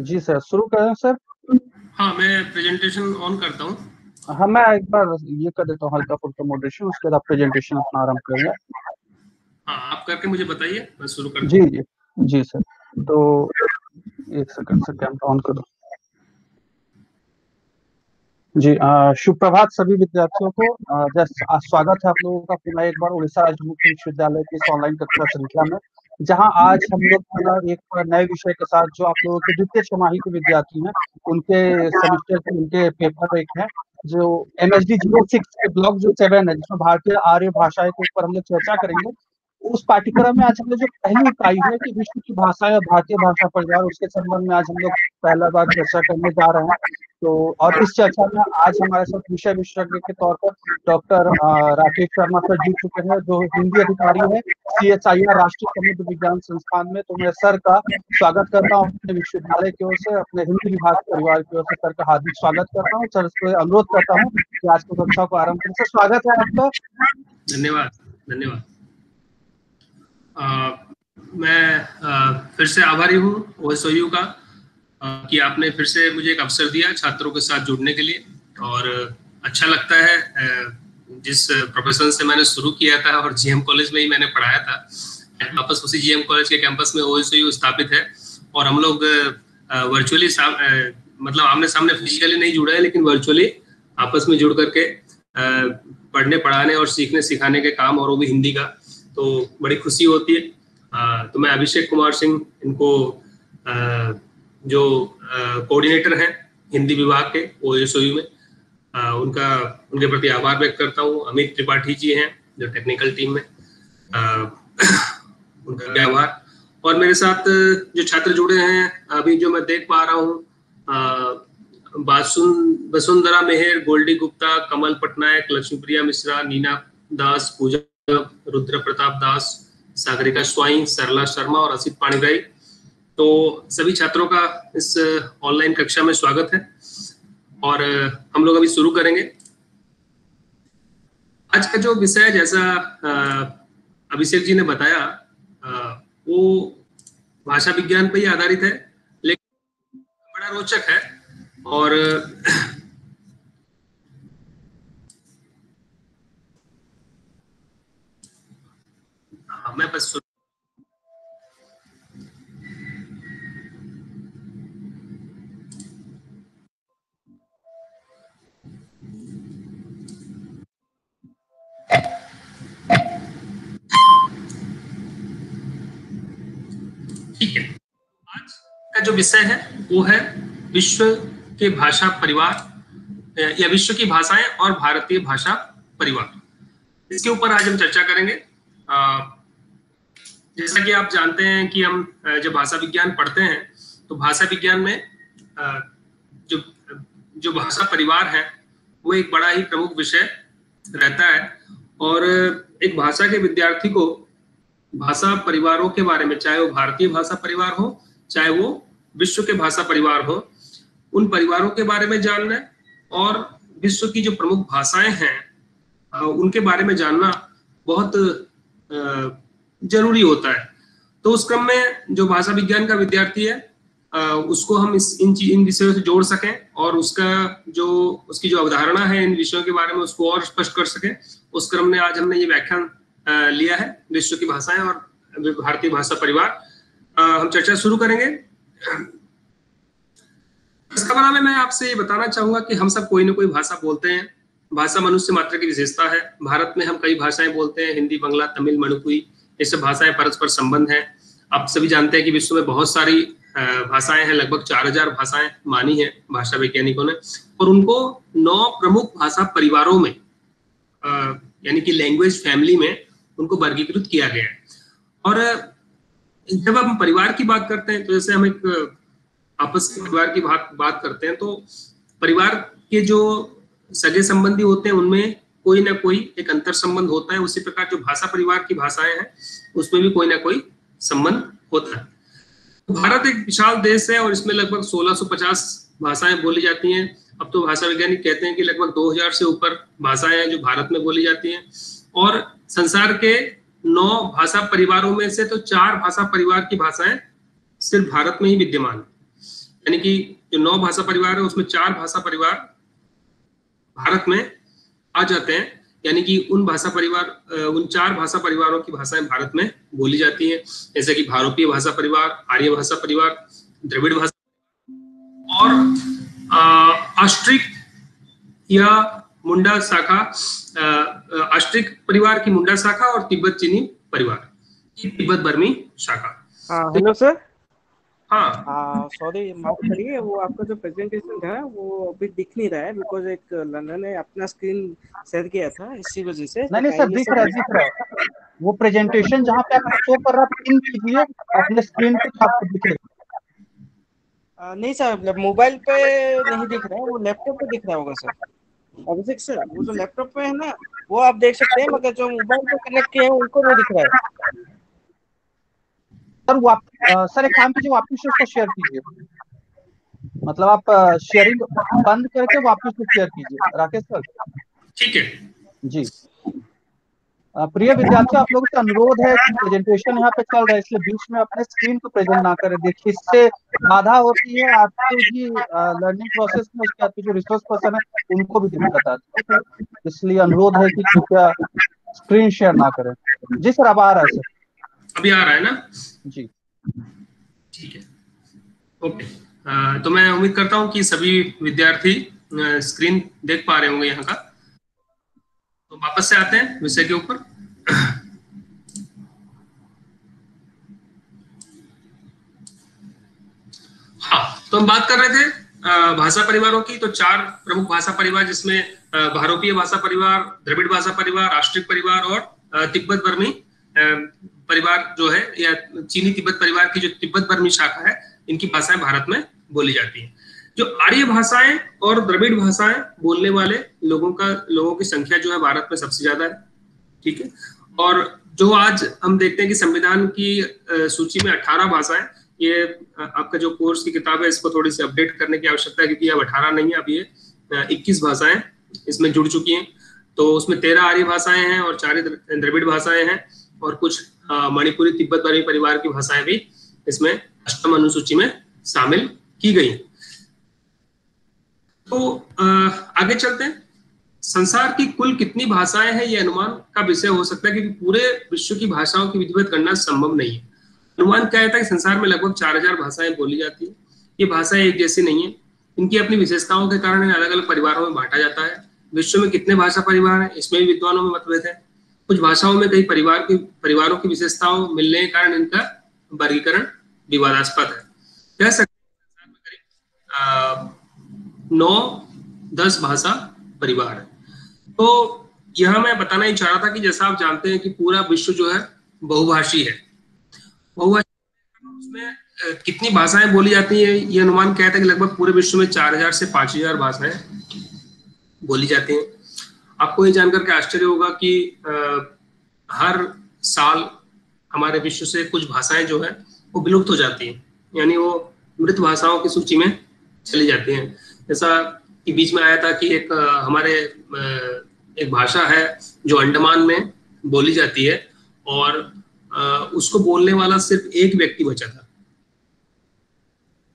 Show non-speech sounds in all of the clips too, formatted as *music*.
जी sir शुरू करें sir? हाँ मैं प्रेजेंटेशन ऑन करता हूँ। हाँ मैं एक बार ये कर देता हूँ हल्का फुल्का मॉडरेशन उसके बाद प्रेजेंटेशन अपना आरंभ करेंगे हाँ आप करके मुझे बताइए मैं शुरू कर जी जी जी सर। तो एक सेकंड से कैमरा ऑन करो। जी शुभ प्रभात सभी विद्यार्थियों को। स्वागत है आप लोगों का। पुनः एक बार उड़ीसा राज्य मुक्त विश्वविद्यालय की इस ऑनलाइन कक्षा श्रृंखला में। जहाँ आज हम लोग एक नए विषय के साथ जो आप लोगों के द्वितीय छमाही के विद्यार्थी हैं उनके सेमेस्टर के उनके पेपर एक है जो M S D zero six के ब्लॉक जो सेवन है जिसमें भारतीय आर्य भाषाएँ के ऊपर हम लोग चर्चा करेंगे। उस पाठ्यक्रम में आज हम लोग जो पहली इकाई है कि विश्व की भाषा या भारतीय भाषा परिवार उसके संबंध में आज हम लोग पहला बार चर्चा करने जा रहे हैं। तो और इस चर्चा में आज हमारे साथ विषय विशेषज्ञ के तौर पर डॉक्टर राकेश शर्मा सर जुड़ चुके हैं, जो हिंदी अधिकारी है सी एच आई आर राष्ट्रीय समुद्र विज्ञान संस्थान में। तो मैं सर का स्वागत करता हूँ, अपने विश्वविद्यालय की ओर से, अपने हिंदी विभाग परिवार की ओर से सर का हार्दिक स्वागत करता हूँ। सर से अनुरोध करता हूँ कि आज की कक्षा को आरंभ करें। सर, स्वागत है आपका। धन्यवाद धन्यवाद। मैं आ, फिर से आभारी हूँ ओएसओयू का आ, कि आपने फिर से मुझे एक अवसर दिया छात्रों के साथ जुड़ने के लिए। और अच्छा लगता है जिस प्रोफेशन से मैंने शुरू किया था और जीएम कॉलेज में ही मैंने पढ़ाया था। वापस उसी जीएम कॉलेज के कैंपस में ओएसओयू स्थापित है। और हम लोग वर्चुअली मतलब आमने सामने फिजिकली नहीं जुड़े हैं लेकिन वर्चुअली आपस में जुड़ करके पढ़ने पढ़ाने और सीखने सिखाने के काम और वो भी हिंदी का। तो बड़ी खुशी होती है। तो मैं अभिषेक कुमार सिंह इनको जो कोऑर्डिनेटर हैं हिंदी विभाग के ओ में आ, उनका उनके प्रति आभार व्यक्त करता हूँ। अमित त्रिपाठी जी हैं जो टेक्निकल टीम में *coughs* उनका आभार। और मेरे साथ जो छात्र जुड़े हैं अभी जो मैं देख पा रहा हूँ वसुंधरा मेहर गोल्डी गुप्ता कमल पटनायक लक्ष्मीप्रिया मिश्रा नीना दास पूजा रुद्र प्रताप दास, सागरिका स्वाई सरला शर्मा और असित पाणीग्राही। तो सभी छात्रों का इस ऑनलाइन कक्षा में स्वागत है और हम लोग अभी शुरू करेंगे। आज का जो विषय जैसा अभिषेक जी ने बताया वो भाषा विज्ञान पर ही आधारित है, लेकिन बड़ा रोचक है और मैं बस ठीक है। आज का जो विषय है, वो है विश्व के भाषा परिवार, या विश्व की भाषाएँ और भारतीय भाषा परिवार। इसके ऊपर आज हम चर्चा करेंगे। जैसा कि आप जानते हैं कि हम जब भाषा विज्ञान पढ़ते हैं तो भाषा विज्ञान में जो जो भाषा परिवार है, वो एक बड़ा ही प्रमुख विषय रहता है। और एक भाषा के विद्यार्थी को भाषा परिवारों के बारे में, चाहे वो भारतीय भाषा परिवार हो, चाहे वो विश्व के भाषा परिवार हो, उन परिवारों के बारे में जानना और विश्व की जो प्रमुख भाषाएँ हैं उनके बारे में जानना बहुत ज़रूरी होता है। तो उस क्रम में जो भाषा विज्ञान का विद्यार्थी है उसको हम इस, इन इन विषयों से जोड़ सकें और उसका जो, उसकी जो अवधारणा है इन विषयों के बारे में उसको और स्पष्ट कर सकें। उस क्रम में आज हमने ये व्याख्यान लिया है विश्व की भाषाएँ और भारतीय भाषा परिवार। हम चर्चा शुरू करेंगे। इस खबर में मैं आपसे ये बताना चाहूँगा कि हम सब कोई ना कोई भाषा बोलते हैं। भाषा मनुष्य मात्र की विशेषता है। भारत में हम कई भाषाएँ बोलते हैं, हिंदी, बंगला, तमिल, मणिपुरी। सब भाषाएँ परस्पर संबंध है। आप सभी जानते हैं कि विश्व में बहुत सारी भाषाएँ हैं, लगभग चार हज़ार भाषाएँ मानी है भाषा वैज्ञानिकों ने। और उनको नौ प्रमुख भाषा परिवारों में यानी कि लैंग्वेज फैमिली में उनको वर्गीकृत किया गया है। और, जब हम परिवार की बात करते हैं तो जैसे हम एक, आपस के परिवार की बात बात करते हैं तो परिवार के जो सगे संबंधी होते हैं, उनमें कोई ना कोई एक अंतर संबंध होता है, उसी प्रकार जो भाषा परिवार की भाषाएँ हैं, उसमें भी कोई ना कोई संबंध होता है। तो भारत एक विशाल देश है और इसमें लगभग 1650 भाषाएँ बोली जाती हैं। अब तो भाषा वैज्ञानिक कहते हैं कि लगभग 2000 से ऊपर भाषाएँ हैं जो भारत में बोली जाती हैं। और संसार के नौ भाषा परिवारों में से तो चार भाषा परिवार की भाषाएँ सिर्फ़ भारत में ही विद्यमान है। यानी कि जो नौ भाषा परिवार है, उसमें चार भाषा परिवार भारत में आ जाते हैं। यानी कि उन भाषा परिवार उन चार भाषा परिवारों की भाषाएँ भारत में बोली जाती हैं। जैसे कि भारतीय भाषा परिवार, आर्य भाषा परिवार, द्रविड़ भाषा और आष्ट्रिक या मुंडा शाखा आष्ट्रिक परिवार की मुंडा शाखा और तिब्बत चीनी परिवार तिब्बत बर्मी शाखा। हेलो सर हाँ सॉरी माफ़ करिए वो आपका जो प्रेजेंटेशन था वो अभी दिख नहीं रहा है बिकॉज़ एक लंदन ने अपना स्क्रीन शेयर किया था इसी वजह से। नहीं नहीं सर दिख रहा है दिख रहा है। वो प्रेजेंटेशन जहाँ पे आप शो कर रहा है पिन कीजिए अपने स्क्रीन पे आपको दिखेगा नहीं सर मोबाइल पे नहीं दिख रहा है वो लैपटॉप पे दिख रहा होगा सर। अभिषेक सर वो जो लैपटॉप पे है ना वो आप देख सकते हैं मगर जो मोबाइल पे कनेक्ट किए हैं उनको नहीं दिख रहा है। सर वो आप सर एक काम कीजिए वापिस उसको शेयर कीजिए। मतलब आप शेयरिंग बंद करके वापिस को शेयर कीजिए। राकेश सर? ठीक है। जी। प्रिय विद्यार्थी आप लोगों से अनुरोध है कि प्रेजेंटेशन यहाँ पे चल रहा है इसलिए बीच में अपने स्क्रीन को प्रेजेंट ना करें। देखिए इससे बाधा होती है आपके भी लर्निंग प्रोसेस में उसके आपके जो रिसोर्स पर्सन है उनको भी दिक्कत आती है। इसलिए अनुरोध है कि कृपया स्क्रीन शेयर ना करें। जी सर अब आ रहा है सर। अभी आ रहा है ना? जी। ठीक है। ओके। तो मैं उम्मीद करता हूँ कि सभी विद्यार्थी स्क्रीन देख पा रहे होंगे यहाँ का। तो वापस से आते हैं विषय के ऊपर। हाँ तो हम बात कर रहे थे भाषा परिवारों की। तो चार प्रमुख भाषा परिवार जिसमें भारतीय भाषा परिवार द्रविड़ भाषा परिवार राष्ट्रीय परिवार और तिब्बत बर्मी। परिवार जो है, या चीनी तिब्बत परिवार की जो तिब्बत बर्मी शाखा है, इनकी भाषाएँ भारत में बोली जाती है। जो आर्य भाषाएँ और द्रविड़ भाषाएँ बोलने वाले लोगों का, लोगों की संख्या जो है भारत में सबसे ज़्यादा है, ठीक है? और जो आज हम देखते हैं कि संविधान की सूची में 18 भाषाएँ ये आपका जो कोर्स की किताब है, इसको थोड़ी सी अपडेट करने की आवश्यकता है, क्योंकि अब अठारह नहीं है, अब ये इक्कीस भाषाएँ इसमें जुड़ चुकी हैं। तो उसमें तेरह आर्य भाषाएँ हैं और चार द्रविड़ भाषाएँ हैं और कुछ मणिपुरी तिब्बत बर्मी परिवार की भाषाएँ भी इसमें अष्टम अनुसूची में शामिल की गई तो आगे चलते हैं। संसार की कुल कितनी भाषाएँ हैं ये अनुमान का विषय हो सकता है, क्योंकि पूरे विश्व की भाषाओं की विधिवत करना संभव नहीं है। अनुमान क्या है कि संसार में लगभग चार हज़ार भाषाएँ बोली जाती है। ये भाषाएँ एक जैसी नहीं है। इनकी अपनी विशेषताओं के कारण अलग अलग परिवारों में बांटा जाता है। विश्व में कितने भाषा परिवार है, इसमें भी विद्वानों में मतभेद है। कुछ भाषाओं में कई परिवार की, परिवारों की विशेषताओं, मिलने के कारण इनका वर्गीकरण विवादास्पद है। कह सकते नौ, दस भाषा परिवार है। तो यह मैं बताना ही चाह रहा था कि जैसा आप जानते हैं कि पूरा विश्व जो है, बहुभाषी है। बहुभाषी उसमें कितनी भाषाएँ बोली जाती हैं, ये अनुमान कहता है कि लगभग पूरे विश्व में चार हज़ार से पाँच हज़ार भाषाएँ बोली जाती हैं। आपको ये जानकर के आश्चर्य होगा कि आ, हर साल हमारे विश्व से कुछ भाषाएँ जो है वो विलुप्त हो जाती हैं। यानी वो मृत भाषाओं की सूची में चली जाती हैं। जैसा कि बीच में आया था कि एक आ, हमारे आ, एक भाषा है जो अंडमान में बोली जाती है और आ, उसको बोलने वाला सिर्फ़ एक व्यक्ति बचा था।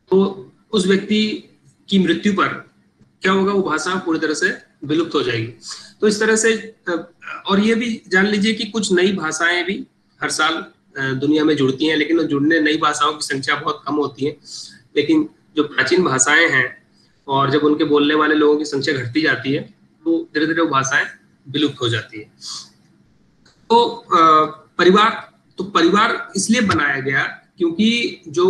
तो उस व्यक्ति की मृत्यु पर क्या होगा? वो भाषा पूरी तरह से विलुप्त हो जाएगी। तो इस तरह से और ये भी जान लीजिए कि कुछ नई भाषाएँ भी हर साल दुनिया में जुड़ती हैं लेकिन जुड़ने नई भाषाओं की संख्या बहुत कम होती है। लेकिन जो प्राचीन भाषाएँ हैं और जब उनके बोलने वाले लोगों की संख्या घटती जाती है तो धीरे धीरे वो भाषाएँ विलुप्त हो जाती है। तो परिवार तो परिवार इसलिए बनाया गया क्योंकि जो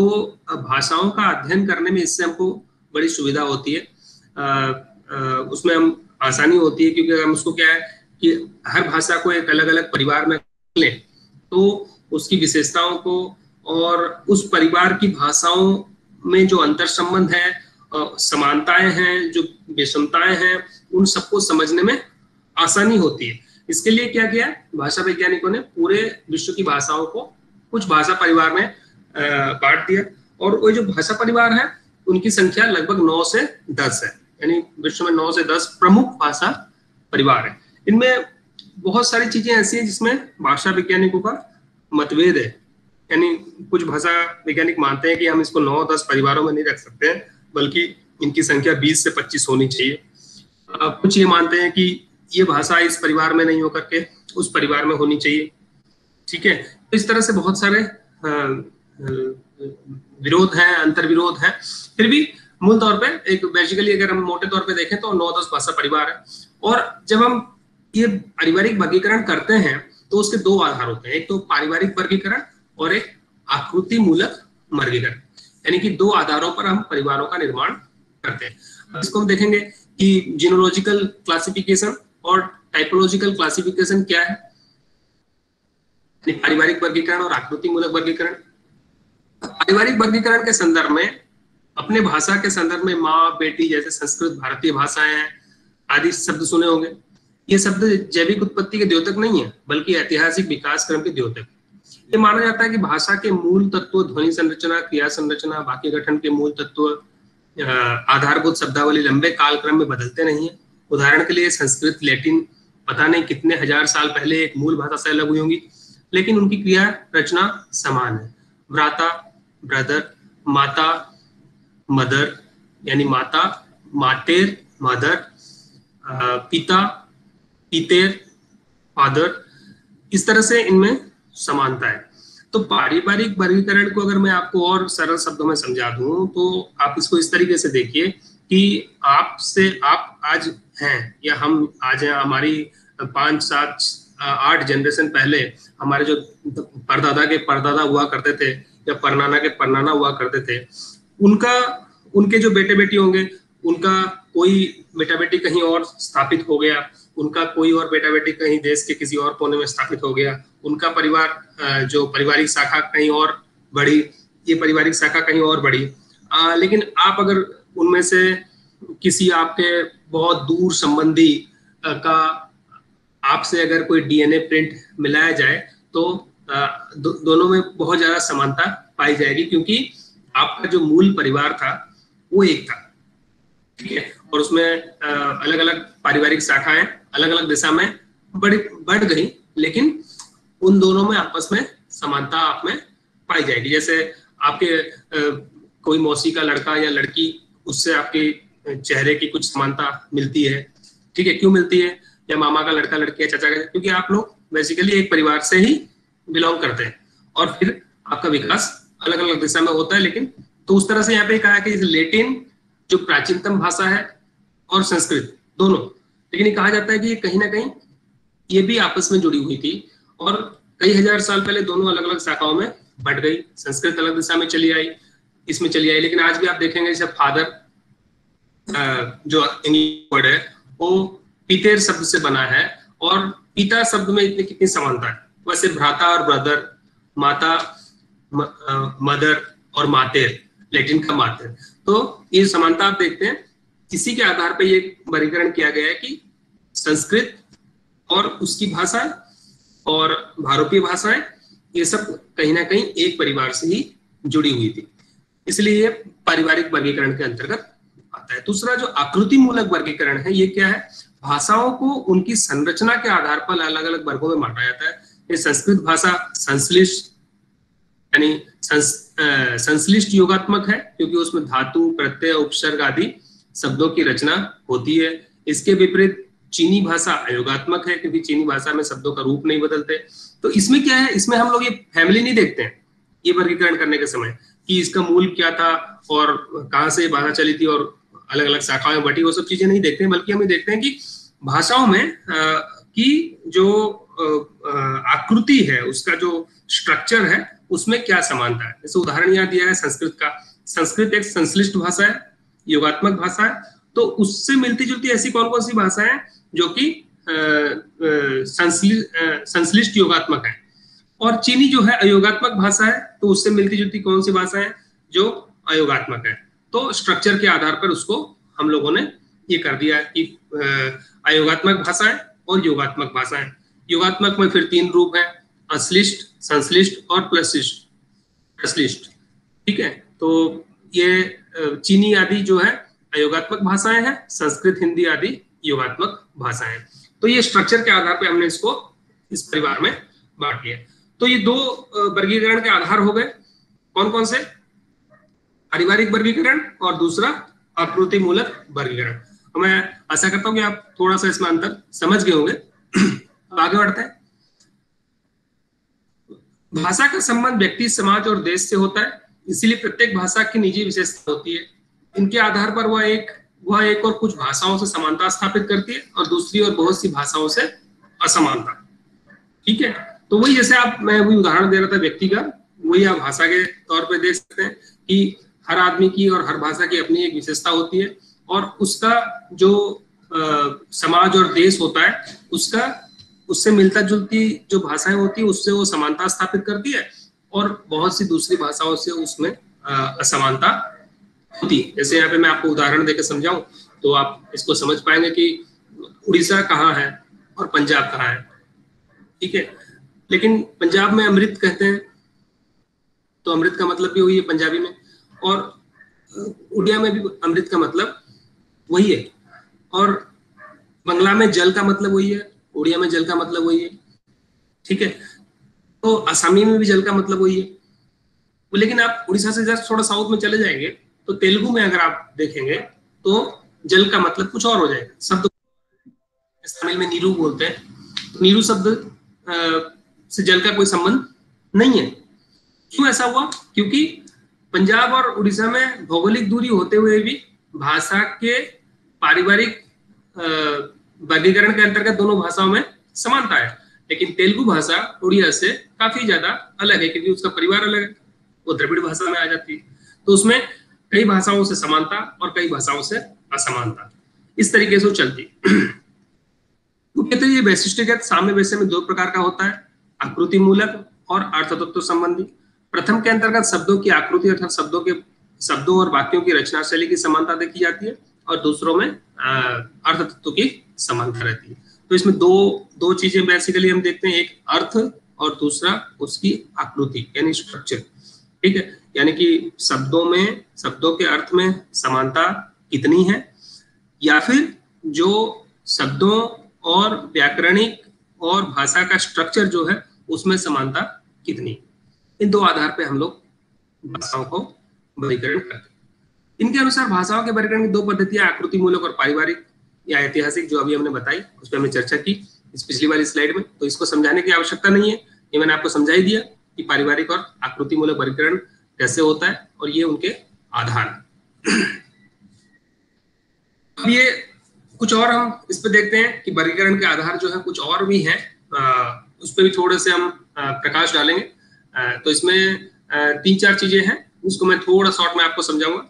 भाषाओं का अध्ययन करने में इससे हमको बड़ी सुविधा होती है। आ, आ, उसमें हम आसानी होती है, क्योंकि हम उसको क्या है कि हर भाषा को एक अलग अलग परिवार में लें तो उसकी विशेषताओं को और उस परिवार की भाषाओं में जो अंतर संबंध है समानताएँ हैं, जो विषमताएँ हैं, उन सबको समझने में आसानी होती है। इसके लिए क्या किया, भाषा वैज्ञानिकों ने पूरे विश्व की भाषाओं को कुछ भाषा परिवार में बांट दिया और वो जो भाषा परिवार है, उनकी संख्या लगभग नौ से दस है। यानी विश्व में नौ से दस प्रमुख भाषा परिवार है। इनमें बहुत सारी चीज़ें ऐसी हैं जिसमें भाषा वैज्ञानिकों का मतभेद है। यानी कुछ भाषा वैज्ञानिक मानते हैं कि हम इसको नौ दस परिवारों में नहीं रख सकते हैं, बल्कि इनकी संख्या बीस से पच्चीस होनी चाहिए। कुछ ये मानते हैं कि ये भाषा इस परिवार में नहीं होकर के उस परिवार में होनी चाहिए। ठीक है? तो इस तरह से बहुत सारे विरोध है अंतर विरोध है। फिर भी मूल तौर पे, एक बेसिकली अगर हम मोटे तौर पे देखें तो नौ दस भाषा परिवार है। और जब हम ये पारिवारिक वर्गीकरण करते हैं तो उसके दो आधार होते हैं। एक तो पारिवारिक वर्गीकरण और एक आकृति मूलक वर्गीकरण। यानी कि दो आधारों पर हम परिवारों का निर्माण करते हैं। इसको हम देखेंगे कि जीनोलॉजिकल क्लासिफिकेशन और टाइपोलॉजिकल क्लासिफिकेशन क्या है? पारिवारिक वर्गीकरण और आकृति मूलक वर्गीकरण। पारिवारिक वर्गीकरण के संदर्भ में अपने भाषा के संदर्भ में माँ, बेटी जैसे संस्कृत भारतीय भाषाएँ हैं, आदि शब्द सुने होंगे। ये शब्द जैविक उत्पत्ति के द्योतक नहीं है, बल्कि ऐतिहासिक विकास क्रम के द्योतक। ये माना जाता है कि भाषा के मूल तत्व, ध्वनि संरचना, क्रिया संरचना, वाक्य गठन के मूल तत्व आधारभूत शब्दावली लंबे कालक्रम में बदलते नहीं है। उदाहरण के लिए संस्कृत, लैटिन, पता नहीं कितने हज़ार साल पहले एक मूल भाषा से अलग हुई होंगी, लेकिन उनकी क्रिया रचना समान है। भ्राता, ब्रदर, माता मदर, यानी माता, मातेर, मदर पिता, पितेर, फादर, इस तरह से इनमें समानता है। तो पारिवारिक वर्गीकरण को अगर मैं आपको और सरल शब्दों में समझा दूँ तो आप इसको इस तरीके से देखिए कि आपसे आप आज हैं, या हम आज हैं, हमारी पाँच, सात आठ जनरेशन पहले हमारे जो परदादा के परदादा हुआ करते थे, या परनाना के परनाना हुआ करते थे उनका उनके जो बेटे बेटी होंगे उनका कोई बेटा बेटी कहीं और स्थापित हो गया उनका कोई और बेटा बेटी कहीं देश के किसी और कोने में स्थापित हो गया उनका परिवार जो पारिवारिक शाखा कहीं और बढ़ी ये पारिवारिक शाखा कहीं और बढ़ी। आ, लेकिन आप अगर उनमें से किसी आपके बहुत दूर संबंधी का आपसे अगर कोई डीएनए प्रिंट मिलाया जाए तो आ, दो, दोनों में बहुत ज़्यादा समानता पाई जाएगी क्योंकि आपका जो मूल परिवार था, वो एक था। ठीक है? और उसमें अलग अलग पारिवारिक शाखाएँ अलग अलग दिशा में बढ़ बढ़ गई, लेकिन उन दोनों में आपस में समानता आप में पाई जाएगी। जैसे आपके कोई मौसी का लड़का या लड़की, उससे आपके चेहरे की कुछ समानता मिलती है। ठीक है? क्यों मिलती है? या मामा का लड़का, लड़की या चाचा का? क्योंकि आप लोग बेसिकली एक परिवार से ही बिलोंग करते हैं। और फिर आपका विकास अलग अलग दिशा में होता है, लेकिन तो उस तरह से यहाँ पे कहा कि लेटिन, जो प्राचीनतम भाषा है और संस्कृत, दोनों। लेकिन कहा जाता है कि कहीं ना कहीं ये भी आपस में जुड़ी हुई थी और कई हज़ार साल पहले दोनों अलग अलग शाखाओं में बढ़ गई। संस्कृत अलग दिशा में चली आई, इसमें चली आई। लेकिन आज भी आप देखेंगे, जैसे फादर जो इंग्लिश वर्ड है, वो पितेर शब्द से बना है और पिता शब्द में इतनी कितनी समानता है। वैसे भ्राता और ब्रदर, माता मदर और मातेर, लेटिन का मातेर। तो ये समानता आप देखते हैं इसी के आधार पर ये वर्गीकरण किया गया है कि संस्कृत और उसकी भाषा और भारतीय भाषाएँ ये सब कहीं ना कहीं एक परिवार से ही जुड़ी हुई थी। इसलिए ये पारिवारिक वर्गीकरण के अंतर्गत आता है। दूसरा जो आकृति मूलक वर्गीकरण है, ये क्या है? भाषाओं को उनकी संरचना के आधार पर अलग अलग वर्गों में बांटा जाता है। संस्कृत भाषा संश्लिष्ट यानी संश्लिष्ट योगात्मक है, क्योंकि उसमें धातु, प्रत्यय, उपसर्ग आदि शब्दों की रचना होती है। इसके विपरीत चीनी भाषा अयोगात्मक है, क्योंकि चीनी भाषा में शब्दों का रूप नहीं बदलते। तो इसमें क्या है? इसमें हम लोग ये फैमिली नहीं देखते हैं, ये वर्गीकरण करने के समय, कि इसका मूल क्या था और कहाँ से भाषा चली थी और अलग अलग शाखाओं में बटी, वो सब चीज़ें नहीं देखते हैं, बल्कि हम देखते हैं कि भाषाओं में की जो आकृति है, उसका जो स्ट्रक्चर है उसमें क्या समानता है? जैसे उदाहरण यहाँ दिया है संस्कृत का। संस्कृत एक संश्लिष्ट भाषा है, योगात्मक भाषा है तो उससे मिलती जुलती ऐसी कौन कौन सी भाषा है जो कि संश्लिष्ट योगात्मक है? और चीनी जो है अयोगात्मक भाषा है तो उससे मिलती जुलती कौन सी भाषा है? जो अयोगात्मक है। तो स्ट्रक्चर के आधार पर उसको हम लोगों ने ये कर दिया कि अयोगात्मक भाषा है और योगात्मक भाषा है। योगात्मक में फिर तीन रूप है अश्लिष्ट संश्लिष्ट और प्लसिष्ट प्रश्लिष्ट ठीक है? तो ये चीनी आदि जो है अयोगात्मक भाषाएँ हैं, संस्कृत, हिंदी आदि योगात्मक भाषाएँ तो ये स्ट्रक्चर के आधार पर हमने इसको इस परिवार में बांट लिया। तो ये दो वर्गीकरण के आधार हो गए। कौन कौन से? पारिवारिक वर्गीकरण और दूसरा आकृति मूलक वर्गीकरण। तो मैं आशा करता हूँ कि आप थोड़ा सा इसमें अंतर समझ गए होंगे। *clears throat* अब आगे बढ़ते हैं। भाषा का संबंध व्यक्ति समाज और देश से होता है इसीलिए प्रत्येक भाषा की निजी विशेषता होती है। इनके आधार पर वह एक वह एक और कुछ भाषाओं से समानता स्थापित करती है और दूसरी और बहुत सी भाषाओं से असमानता। ठीक है? तो वही जैसे आप मैं वही उदाहरण दे रहा था व्यक्ति का वही आप भाषा के तौर पे देख सकते हैं कि हर आदमी की और हर भाषा की अपनी एक विशेषता होती है और उसका जो आ, समाज और देश होता है उसका उससे मिलता जुलती जो भाषाएँ होती है, उससे वो समानता स्थापित करती है और बहुत सी दूसरी भाषाओं से उसमें असमानता होती है। जैसे यहाँ पे मैं आपको उदाहरण देकर समझाऊं तो आप इसको समझ पाएँगे कि उड़ीसा कहाँ है और पंजाब कहाँ है। ठीक है? लेकिन पंजाब में अमृत कहते हैं तो अमृत का मतलब भी वही है पंजाबी में, और उड़िया में भी अमृत का मतलब वही है। और बंगला में जल का मतलब वही है उड़िया में जल का मतलब वही है। ठीक है? तो आसामी में भी जल का मतलब वही है। लेकिन आप उड़ीसा से जस्ट थोड़ा साउथ में चले जाएँगे तो तेलुगु में अगर आप देखेंगे तो जल का मतलब कुछ और हो जाएगा। शब्द तमिल में नीरू बोलते हैं। तो नीरू शब्द से जल का कोई संबंध नहीं है। क्यों ऐसा हुआ? क्योंकि पंजाब और उड़ीसा में भौगोलिक दूरी होते हुए भी भाषा के पारिवारिक वर्गीकरण के अंतर्गत दोनों भाषाओं में समानता है। लेकिन तेलुगु भाषा उड़िया से काफ़ी ज़्यादा अलग है, क्योंकि उसका परिवार अलग है, वो द्रविड़ भाषा में आ जाती है। तो उसमें कई भाषाओं से समानता और कई भाषाओं से असमानता। इस तरीके से वो चलती तो ये वैशिष्टगत साम्य वैसे में दो प्रकार का होता है आकृति मूलक और अर्थ तत्व संबंधी। प्रथम के अंतर्गत शब्दों की आकृति अर्थात शब्दों के, शब्दों और वाक्यों की रचना शैली की समानता देखी जाती है, और दूसरों में अर्थ तत्व की समानता रहती है। तो इसमें दो दो चीज़ें बेसिकली हम देखते हैं, एक अर्थ और दूसरा उसकी आकृति, यानी स्ट्रक्चर ठीक है? यानी कि शब्दों में, शब्दों के अर्थ में समानता कितनी है? या फिर जो शब्दों और व्याकरणिक और भाषा का स्ट्रक्चर जो है, उसमें समानता कितनी? इन दो आधार पे हम लोग भाषाओं को वर्गीकरण करते हैं। इनके अनुसार भाषाओं के वर्गीकरण की दो पद्धतियाँ आकृति मूलक और पारिवारिक। या ऐतिहासिक जो अभी हमने बताई, उस पर हमने चर्चा की इस पिछली वाली स्लाइड में। तो इसको समझाने की आवश्यकता नहीं है। ये मैंने आपको समझा ही दिया कि पारिवारिक और आकृति मूलक वर्गीकरण कैसे होता है और ये उनके आधार अब ये कुछ और हम इस पर देखते हैं कि वर्गीकरण के आधार जो है, कुछ और भी हैं। उस पर भी थोड़े से हम प्रकाश डालेंगे। तो इसमें तीन चार चीज़ें हैं। उसको मैं थोड़ा शॉर्ट में आपको समझाऊँगा।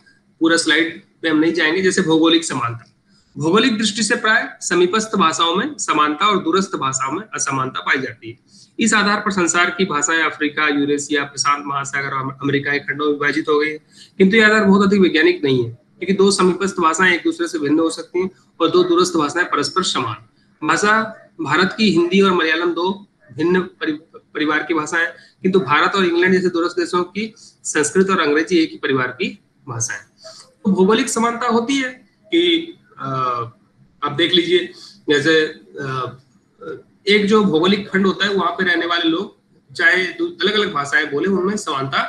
पूरा स्लाइड पे हम नहीं जाएँगे, जैसे भौगोलिक समानता। भौगोलिक दृष्टि से प्राय समीपस्थ भाषाओं में समानता और दूरस्थ भाषाओं में असमानता पाई जाती है। इस आधार पर संसार की भाषाएँ अफ्रीका, यूरेशिया, प्रशांत महासागर और अमेरिका के खंडों में विभाजित हो गई है। किंतु यह आधार बहुत अधिक वैज्ञानिक नहीं है, क्योंकि दो समीपस्थ भाषाएँ एक दूसरे से भिन्न हो सकती हैं और दो दूरस्थ भाषाएँ परस्पर समान भाषा, भारत की हिंदी और मलयालम दो भिन्न परिवार की भाषाएँ किंतु भारत और इंग्लैंड जैसे दूरस्थ देशों की संस्कृत और अंग्रेज़ी एक ही परिवार की भाषाएँ तो भौगोलिक समानता होती है कि आप देख लीजिए, जैसे एक जो भौगोलिक खंड होता है, वहाँ पे रहने वाले लोग, चाहे अलग अलग भाषाएँ बोले, उनमें समानता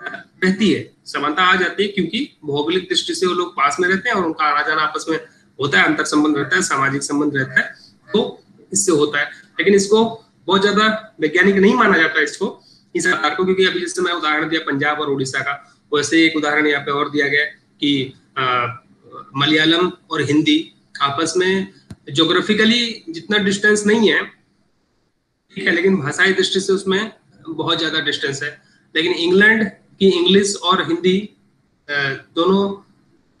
रहती है। समानता आ जाती है क्योंकि भौगोलिक दृष्टि से वो लोग पास में रहते हैं और उनका आना जाना आपस में होता है, अंतर संबंध रहता है, सामाजिक संबंध रहता है तो इससे होता है। लेकिन इसको बहुत ज़्यादा वैज्ञानिक नहीं माना जाता इसको, इस आधार को, क्योंकि अभी जैसे मैं उदाहरण दिया पंजाब और उड़ीसा का, वैसे एक उदाहरण यहाँ पे और दिया गया कि मलयालम और हिंदी आपस में जोग्राफिकली जितना डिस्टेंस नहीं है, ठीक है, लेकिन भाषाई दृष्टि से उसमें बहुत ज़्यादा डिस्टेंस है। लेकिन इंग्लैंड की इंग्लिश और हिंदी दोनों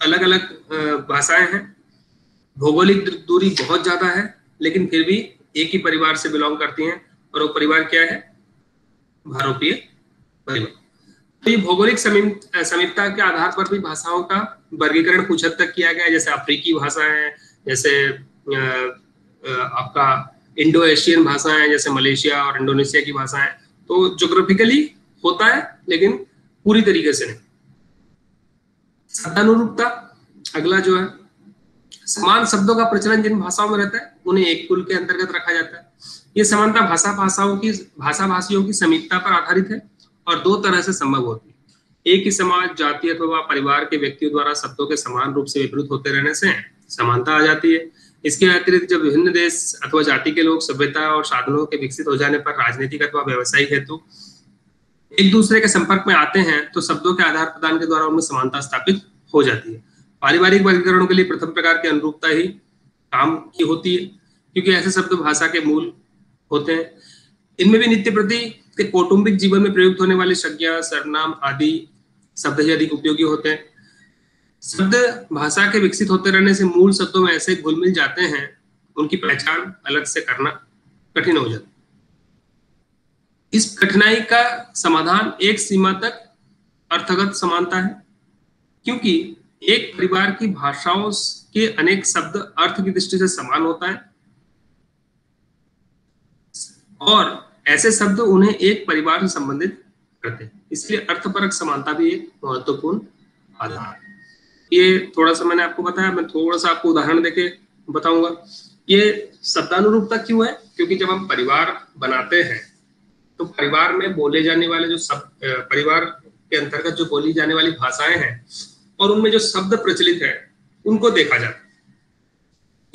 अलग अलग भाषाएँ हैं। भौगोलिक दूरी बहुत ज़्यादा है, लेकिन फिर भी एक ही परिवार से बिलोंग करती हैं। और वो परिवार क्या है? भारोपीय परिवार। तो ये भौगोलिक समीपता के आधार पर भी भाषाओं का वर्गीकरण कुछ हद तक किया गया जैसे अफ्रीकी भाषा है, जैसे आपका इंडो एशियन भाषा है, जैसे मलेशिया और इंडोनेशिया की भाषा है। तो जोग्राफिकली होता है, लेकिन पूरी तरीके से नहीं। शब्दानुरूपता, अगला जो है, समान शब्दों का प्रचलन जिन भाषाओं में रहता है, उन्हें एक कुल के अंतर्गत रखा जाता है। ये समानता भाषा भाषाओं की भाषा भाषियों की समीपता पर आधारित है। और दो तरह से संभव होती है। एक ही समाज, जाति अथवा परिवार के व्यक्तियों द्वारा शब्दों के समान रूप से विपरीत होते रहने से समानता आ जाती है। इसके अतिरिक्त जब विभिन्न देश अथवा जाति के लोग सभ्यता और साधनों के विकसित हो जाने पर राजनीतिक अथवा व्यवसायिक हेतु एक दूसरे के संपर्क में आते हैं तो शब्दों के आधार प्रदान के द्वारा उनमें समानता स्थापित हो जाती है। पारिवारिक वर्गीकरण के लिए प्रथम प्रकार की अनुरूपता ही काम की होती है, क्योंकि ऐसे शब्द भाषा के मूल होते हैं। इनमें भी नित्य प्रति के कौटुंबिक जीवन में प्रयुक्त होने वाले संज्ञा सर्वनाम आदि शब्द ही अधिक उपयोगी होते हैं। शब्द भाषा के विकसित होते रहने से मूल शब्दों में ऐसे घुल मिल जाते हैं, उनकी पहचान अलग से करना कठिन हो जाता इस कठिनाई का समाधान एक सीमा तक अर्थगत समानता है, क्योंकि एक परिवार की भाषाओं के अनेक शब्द अर्थ की दृष्टि से समान होता है, और ऐसे शब्द उन्हें एक परिवार से संबंधित करते हैं। इसलिए अर्थपरक समानता भी एक महत्वपूर्ण आधार ये थोड़ा सा मैंने आपको बताया, मैं थोड़ा सा आपको उदाहरण देके बताऊँगा। ये शब्दानुरूपता क्यों है? क्योंकि जब हम परिवार बनाते हैं तो परिवार में बोले जाने वाले जो सब परिवार के अंतर्गत जो बोली जाने वाली भाषाएँ हैं और उनमें जो शब्द प्रचलित है, उनको देखा जाता है।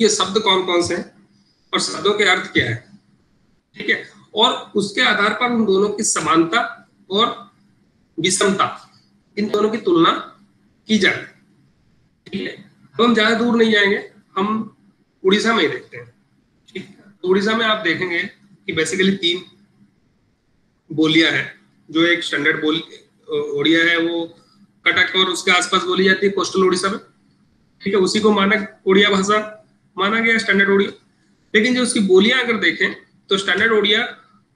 ये शब्द कौन कौन से हैं और शब्दों के अर्थ क्या है? ठीक है? और उसके आधार पर उन दोनों की समानता और विषमता, इन दोनों की तुलना की जाए। ठीक है? तो हम ज़्यादा दूर नहीं जाएँगे। हम उड़ीसा में ही देखते हैं। ठीक? तो उड़ीसा में आप देखेंगे कि बेसिकली तीन बोलियाँ हैं। जो एक स्टैंडर्ड बोली, ओडिया है, वो कटक और उसके आसपास बोली जाती है कोस्टल उड़ीसा में। ठीक है? उसी को मानक उड़िया भाषा माना गया स्टैंडर्ड उड़िया लेकिन जो उसकी बोलियाँ अगर देखें तो स्टैंडर्ड ओडिया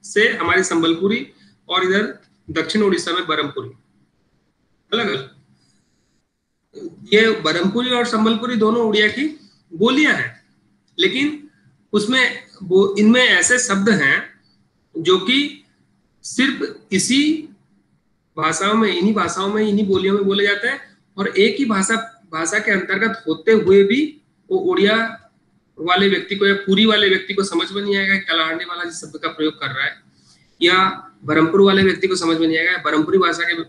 से हमारी संबलपुरी और इधर दक्षिण उड़ीसा में बरमपुरी। अलग अलग ये बरमपुरी और संबलपुरी दोनों उड़िया की बोलियाँ हैं, लेकिन उसमें इनमें ऐसे शब्द हैं जो कि सिर्फ़ इसी भाषाओं में, इन्हीं भाषाओं में, इन्हीं बोलियों में बोले जाते हैं और एक ही भाषा भाषा के अंतर्गत होते हुए भी वो उड़िया वाले व्यक्ति को या पूरी वाले व्यक्ति को समझ में नहीं आएगा कलाहांडी वाला जिस शब्द का प्रयोग कर रहा है, या बरमपुर वाले व्यक्ति को समझ में नहीं आएगा बरमपुरी भाषा के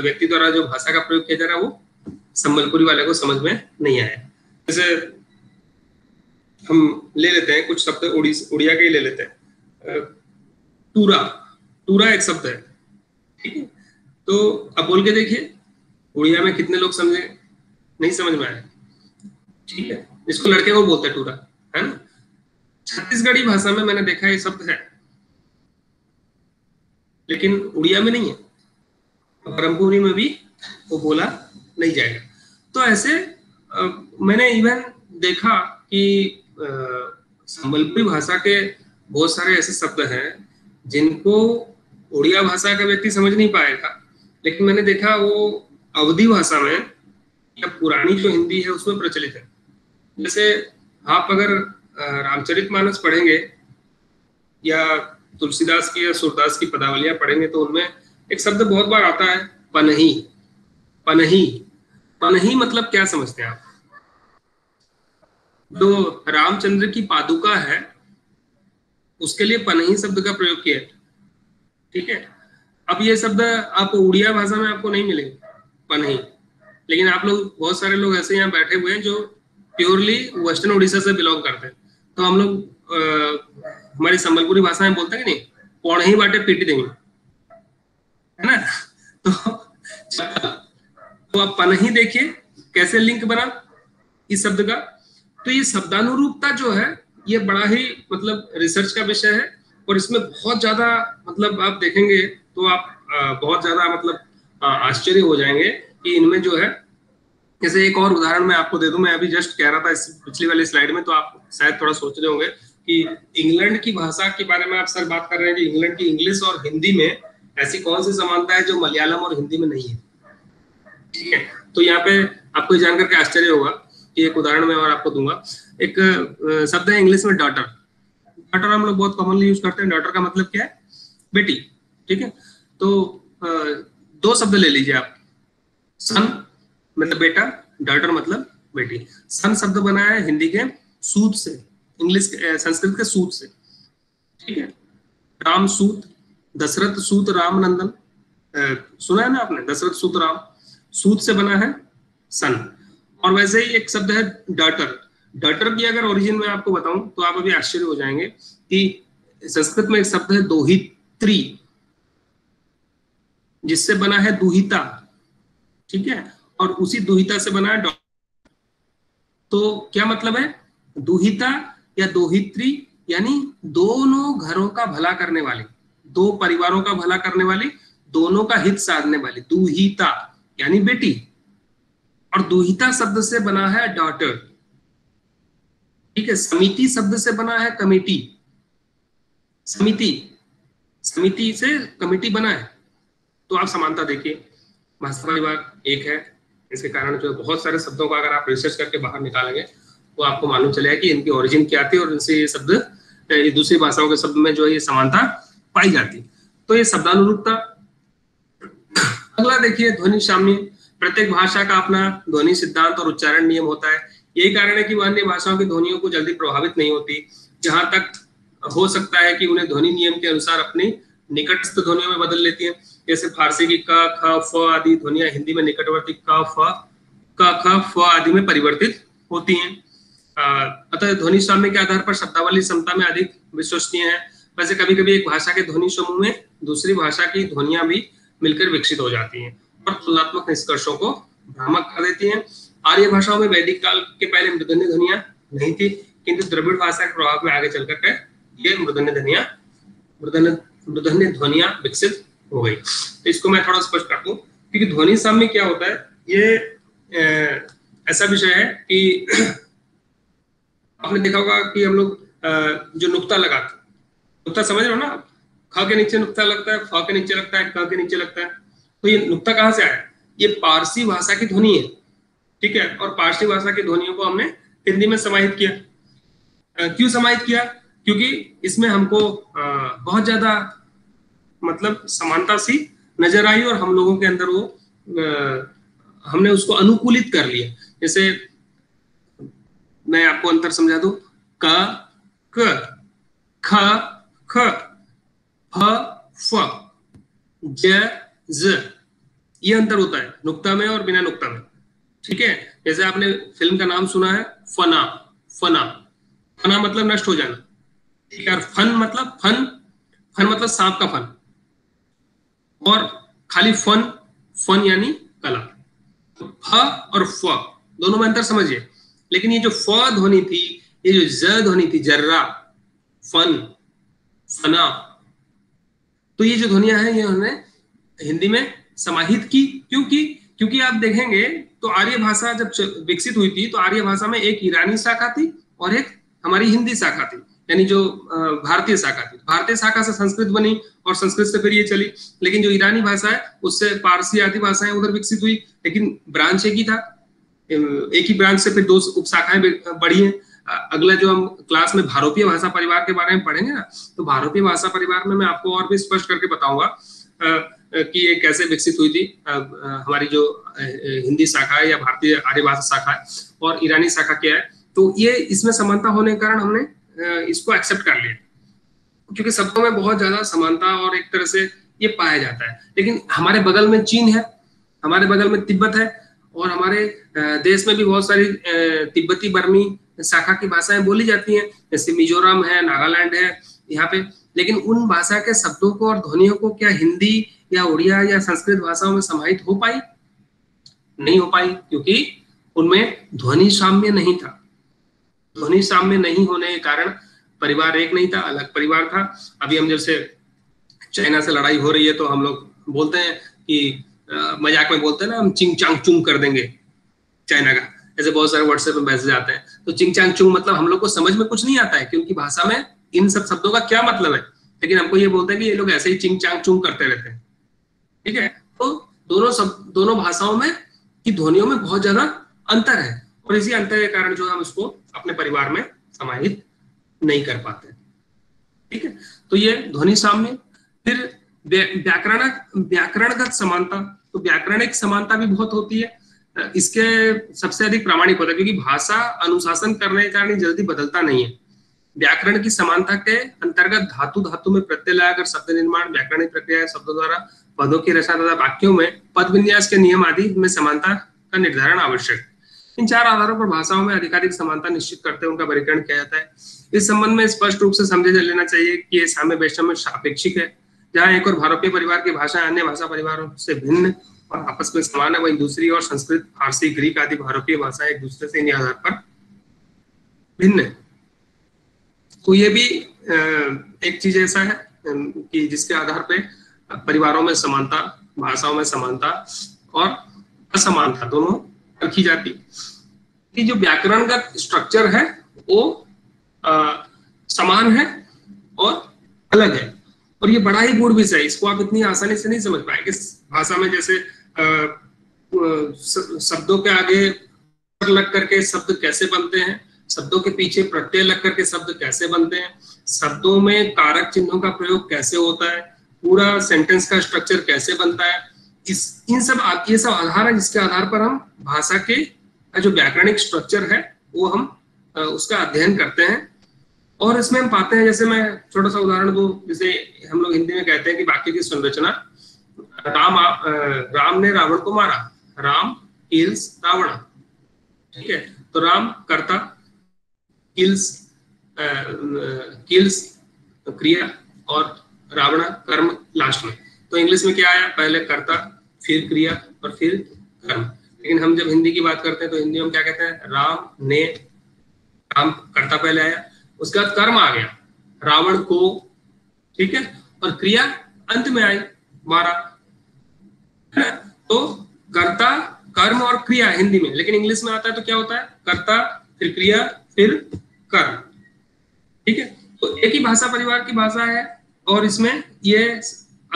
व्यक्ति द्वारा जो भाषा का प्रयोग किया जा रहा है, वो संबलपुरी वाले को समझ में नहीं आया। जैसे हम ले लेते हैं, कुछ शब्द उड़िया के ही ले लेते हैं। टूरा टूरा एक शब्द है, ठीक है? तो अब बोल के देखिए उड़िया में कितने लोग समझे, नहीं समझ में आए, ठीक है? इसको लड़के को बोलते टूरा है ना? छत्तीसगढ़ी भाषा में मैंने देखा ये शब्द है। लेकिन उड़िया में नहीं है। ब्रह्मपुरी में भी वो बोला नहीं जाएगा। तो ऐसे आ, मैंने इवन देखा कि संबलपुरी भाषा के बहुत सारे ऐसे शब्द हैं जिनको उड़िया भाषा का व्यक्ति समझ नहीं पाएगा। लेकिन मैंने देखा वो अवधि भाषा में या पुरानी जो हिंदी है उसमें प्रचलित है। जैसे आप अगर रामचरित मानस पढ़ेंगे, या तुलसीदास की या सूरदास की पदावलियाँ पढ़ेंगे तो उनमें एक शब्द बहुत बार आता है, पनही। पनही। पनही मतलब क्या समझते हैं आप? जो रामचंद्र की पादुका है, उसके लिए पनही शब्द का प्रयोग किया ठीक है? अब ये शब्द आप उड़िया भाषा में आपको नहीं मिलेंगे, पनही। लेकिन आप लोग, बहुत सारे लोग ऐसे यहाँ बैठे हुए हैं जो प्योरली वेस्टर्न उड़ीसा से बिलोंग करते हैं। तो हम लोग हमारी संबलपुरी भाषा में बोलते हैं कि नहीं पौड़ ही बाटे पीटी देंगे। है ना? तो तो आप पनही देखिए, कैसे लिंक बना इस शब्द का। तो ये शब्दानुरूपता जो है, ये बड़ा ही मतलब रिसर्च का विषय है और इसमें बहुत ज़्यादा मतलब आप देखेंगे तो आप बहुत ज़्यादा मतलब आश्चर्य हो जाएँगे कि इनमें जो है जैसे एक और उदाहरण मैं आपको दे दूँ, मैं अभी जस्ट कह रहा था इस पिछली वाली स्लाइड में तो आप शायद थोड़ा सोच रहे होंगे कि इंग्लैंड की भाषा के बारे में आप सर बात कर रहे हैं कि इंग्लैंड की इंग्लिश और हिंदी में ऐसी कौन सी समानता है जो मलयालम और हिंदी में नहीं है? ठीक है? तो यहाँ पे आपको जान करके आश्चर्य होगा कि एक उदाहरण मैं और आपको दूँगा। एक शब्द है इंग्लिश में डॉटर डॉटर हम लोग बहुत कॉमनली यूज़ करते हैं। डॉटर का मतलब क्या है? बेटी। ठीक है? तो दो शब्द ले लीजिए आप। सन मतलब बेटा डॉटर मतलब बेटी। सन शब्द बना है हिंदी के, सूत से। इंग्लिश संस्कृत के सूत से। ठीक है? राम सूत, दशरथ सूत राम नंदन सुना है ना आपने? दशरथ सूत, राम। सूत से बना है सन। और वैसे ही एक शब्द है डटर डटर की अगर ओरिजिन में आपको बताऊँ तो आप अभी आश्चर्य हो जाएँगे कि संस्कृत में एक शब्द है दोहित्री, जिससे बना है दुहिता। ठीक है? और उसी दुहिता से बना है तो क्या मतलब है? दुहिता या दोहित्री यानी दोनों घरों का भला करने वाली, दो परिवारों का भला करने वाली, दोनों का हित साधने वाली, दुहिता यानी बेटी। और दुहिता शब्द से बना है डॉटर। ठीक है, समिति शब्द से बना है कमेटी। समिति समिति से कमेटी बना है। तो आप समानता देखिए, भाषा विभाग एक है। इसके कारण जो बहुत सारे शब्दों का अगर आप रिसर्च करके बाहर निकालेंगे तो आपको मालूम चलेगा कि इनकी ओरिजिन क्या थी और इनसे ये शब्द दूसरी भाषाओं के शब्द में जो है ये समानता पाई जाती। तो ये शब्दानुरूपता। अगला देखिए, ध्वनि शामी प्रत्येक भाषा का अपना ध्वनि सिद्धांत और उच्चारण नियम होता है। यही कारण है कि वह अन्य भाषाओं की ध्वनियों को जल्दी प्रभावित नहीं होती। जहाँ तक हो सकता है कि उन्हें ध्वनि नियम के अनुसार अपनी निकटस्थ ध्वनियों में बदल लेती है। जैसे फारसी की क, ख, फ आदि ध्वनिया हिंदी में निकटवर्ती क, फ, क, ख, फ आदि में परिवर्तित होती हैं। अतः ध्वनि साम्य के आधार पर शब्दावली क्षमता में अधिक विश्वसनीय है। वैसे कभी कभी एक भाषा के ध्वनि समूह में दूसरी भाषा की ध्वनिया भी मिलकर विकसित हो जाती हैं और तुलनात्मक निष्कर्षों को भ्रामक कर देती हैं। आर्य भाषाओं में वैदिक काल के पहले मृदन्य ध्वनिया नहीं थी, किंतु द्रविड़ भाषा के प्रभाव में आगे चलकर के ये मृदन्य ध्वनिया, मृदन्य मृदन्य ध्वनिया विकसित हो गई। तो इसको मैं थोड़ा स्पष्ट कर दूँ क्योंकि ध्वनि साम्य क्या होता है ये ए, ऐसा विषय है कि आपने देखा होगा कि हम लोग जो नुक्ता लगाते नुक्ता समझ रहे हो ना ख के नीचे नुक्ता लगता है फ के नीचे लगता है क के नीचे लगता है। तो ये नुक्ता कहाँ से आया? ये पारसी भाषा की ध्वनि है ठीक है? और पारसी भाषा की ध्वनियों को हमने हिंदी में समाहित किया। क्यों समाहित किया? क्योंकि इसमें हमको बहुत ज़्यादा मतलब समानता सी नज़र आई और हम लोगों के अंदर वो आ, हमने उसको अनुकूलित कर लिया। जैसे मैं आपको अंतर समझा दू। क क ख ख फ फ ज ज ये अंतर होता है नुक्ता में और बिना नुक्ता में। ठीक है? जैसे आपने फ़िल्म का नाम सुना है फना फना। फना मतलब नष्ट हो जाना। ठीक है? और फन मतलब फन फन मतलब सांप का फन। और खाली फन फन यानी कला। तो फ और फ, दोनों में अंतर समझिए। लेकिन ये जो फ ध्वनि थी, ये जो ज ध्वनि थी, जर्रा, फन, फना तो ये जो ध्वनिया है, ये उन्होंने हिंदी में समाहित की। क्योंकि क्योंकि आप देखेंगे तो आर्य भाषा जब विकसित हुई थी तो आर्य भाषा में एक ईरानी शाखा थी और एक हमारी हिंदी शाखा थी। यानी जो भारतीय शाखा थी। भारतीय शाखा से संस्कृत बनी और संस्कृत से फिर ये चली। लेकिन जो ईरानी भाषा है, उससे पारसी आदि भाषाएँ उधर विकसित हुई, लेकिन ब्रांच एक ही था। एक ही ब्रांच से फिर दो उपशाखाएँ बढ़ी हैं। अगला जो हम क्लास में भारतीय भाषा परिवार के बारे में पढ़ेंगे ना तो भारतीय भाषा परिवार में मैं आपको और भी स्पष्ट करके बताऊँगा कि ये कैसे विकसित हुई थी। हमारी जो हिंदी शाखा है या भारतीय आर्य भाषा शाखा है और ईरानी शाखा क्या है। तो ये इसमें समानता होने के कारण हमने इसको एक्सेप्ट कर लिया क्योंकि शब्दों में बहुत ज़्यादा समानता और एक तरह से ये पाया जाता है। लेकिन हमारे बगल में चीन है, हमारे बगल में तिब्बत है, और हमारे देश में भी बहुत सारी तिब्बती बर्मी शाखा की भाषाएँ बोली जाती हैं। जैसे मिजोरम है, नागालैंड है, यहाँ पे। लेकिन उन भाषा के शब्दों को और ध्वनियों को क्या हिंदी या उड़िया या संस्कृत भाषाओं में समाहित हो पाई? नहीं हो पाई, क्योंकि उनमें ध्वनि साम्य नहीं था। ध्वनि साम्य नहीं होने के कारण परिवार एक नहीं था, अलग परिवार था। अभी हम जैसे चाइना से लड़ाई हो रही है तो हम लोग बोलते हैं कि मज़ाक में बोलते हैं ना, हम चिंग चांग चुंग कर देंगे चाइना का। ऐसे बहुत सारे व्हाट्सएप में मैसेज आते हैं। तो चिंग चांग चुंग मतलब हम लोग को समझ में कुछ नहीं आता है कि उनकी भाषा में इन सब शब्दों का क्या मतलब है? लेकिन हमको ये बोलते हैं कि ये लोग ऐसे ही चिंग चांग चुंग करते रहते हैं। ठीक है? तो दोनों सब, दोनों भाषाओं में की ध्वनियों में बहुत ज़्यादा अंतर है। और इसी अंतर के कारण जो हम इसको अपने परिवार में समाहित नहीं कर पाते। ठीक है? तो ये ध्वनि साम्य, फिर व्याकरण व्याकरणगत समानता तो व्याकरणिक समानता भी बहुत होती है। इसके सबसे अधिक प्रामाणिक होता है, क्योंकि भाषा अनुशासन करने के कारण जल्दी बदलता नहीं है। व्याकरण की समानता के अंतर्गत धातु धातु में प्रत्यय लगाकर शब्द निर्माण, व्याकरणिक प्रक्रिया शब्दों द्वारा, पदों की रचना तथा वाक्यों में पद विन्यास के नियम आदि में समानता का निर्धारण आवश्यक। इन चार आधारों पर भाषाओं में आधिकारिक समानता निश्चित करते उनका वर्गीकरण किया जाता है। इस संबंध में स्पष्ट रूप से समझे लेना चाहिए कि ये साम्य वैषम्य सापेक्षिक है, जहाँ एक और भारतीय परिवार की भाषा अन्य भाषा परिवारों से भिन्न और आपस में समान है, वही दूसरी और संस्कृत, फारसी, ग्रीक आदि भारतीय भाषा एक दूसरे से इन आधार पर भिन्न है। तो ये भी एक चीज़ ऐसा है कि जिसके आधार पे परिवारों में समानता, भाषाओं में समानता और असमानता दोनों रखी जाती। कि जो व्याकरण का स्ट्रक्चर है वो आ, समान है और अलग है। और ये बड़ा ही गुड़ विषय है। इसको आप इतनी आसानी से नहीं समझ पाएँगे। भाषा में जैसे शब्दों के आगे लग करके शब्द कैसे बनते हैं शब्दों के पीछे प्रत्यय लग करके शब्द कैसे बनते हैं शब्दों में कारक चिन्हों का प्रयोग कैसे होता है पूरा सेंटेंस का स्ट्रक्चर कैसे बनता है इस इन सब ये सब आधार है जिसके आधार पर हम भाषा के जो व्याकरणिक स्ट्रक्चर है वो हम उसका अध्ययन करते हैं। और इसमें हम पाते हैं जैसे मैं छोटा सा उदाहरण दू जैसे हम लोग हिंदी में कहते हैं कि वाक्य की संरचना। राम आ, राम ने रावण को मारा। राम किल्स रावण। ठीक है? तो राम करता किल्स किल्स क्रिया और रावण कर्म लास्ट में। तो इंग्लिश में क्या आया? पहले करता फिर क्रिया और फिर कर्म। लेकिन हम जब हिंदी की बात करते हैं तो हिंदी में क्या कहते हैं? राम ने राम करता पहले आया, उसके बाद कर्म आ गया। रावण को, ठीक है? और क्रिया अंत में आई, मारा। तो कर्ता, कर्म और क्रिया हिंदी में। लेकिन इंग्लिश में आता है तो क्या होता है? कर्ता, फिर क्रिया, फिर कर्म। ठीक है? तो एक ही भाषा, परिवार की भाषा है, और इसमें ये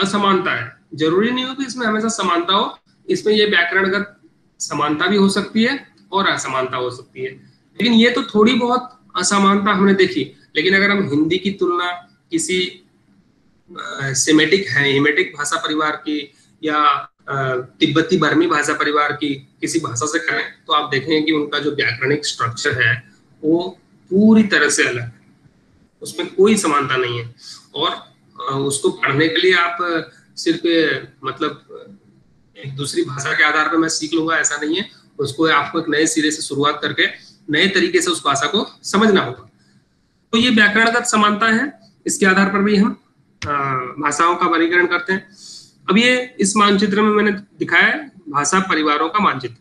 असमानता है। ज़रूरी नहीं हो कि इसमें हमेशा समानता हो। इसमें ये व्याकरणगत समानता भी हो सकती है और असमानता हो सकती है। लेकिन ये तो थोड़ी बहुत असमानता हमने देखी। लेकिन अगर हम हिंदी की तुलना किसी सिमेटिक है, हिमेटिक भाषा परिवार की या तिब्बती बर्मी भाषा परिवार की किसी भाषा से करें तो आप देखेंगे कि उनका जो व्याकरणिक स्ट्रक्चर है, वो पूरी तरह से अलग है। उसमें कोई समानता नहीं है। और उसको पढ़ने के लिए आप सिर्फ़ मतलब एक दूसरी भाषा के आधार पर मैं सीख लूँगा, ऐसा नहीं है। उसको आपको एक नए सिरे से शुरुआत करके, नए तरीके से उस भाषा को समझना होगा। तो ये व्याकरणगत समानता है। इसके आधार पर भी हम भाषाओं का वर्गीकरण करते हैं। अब ये इस मानचित्र में मैंने दिखाया है, भाषा परिवारों का मानचित्र।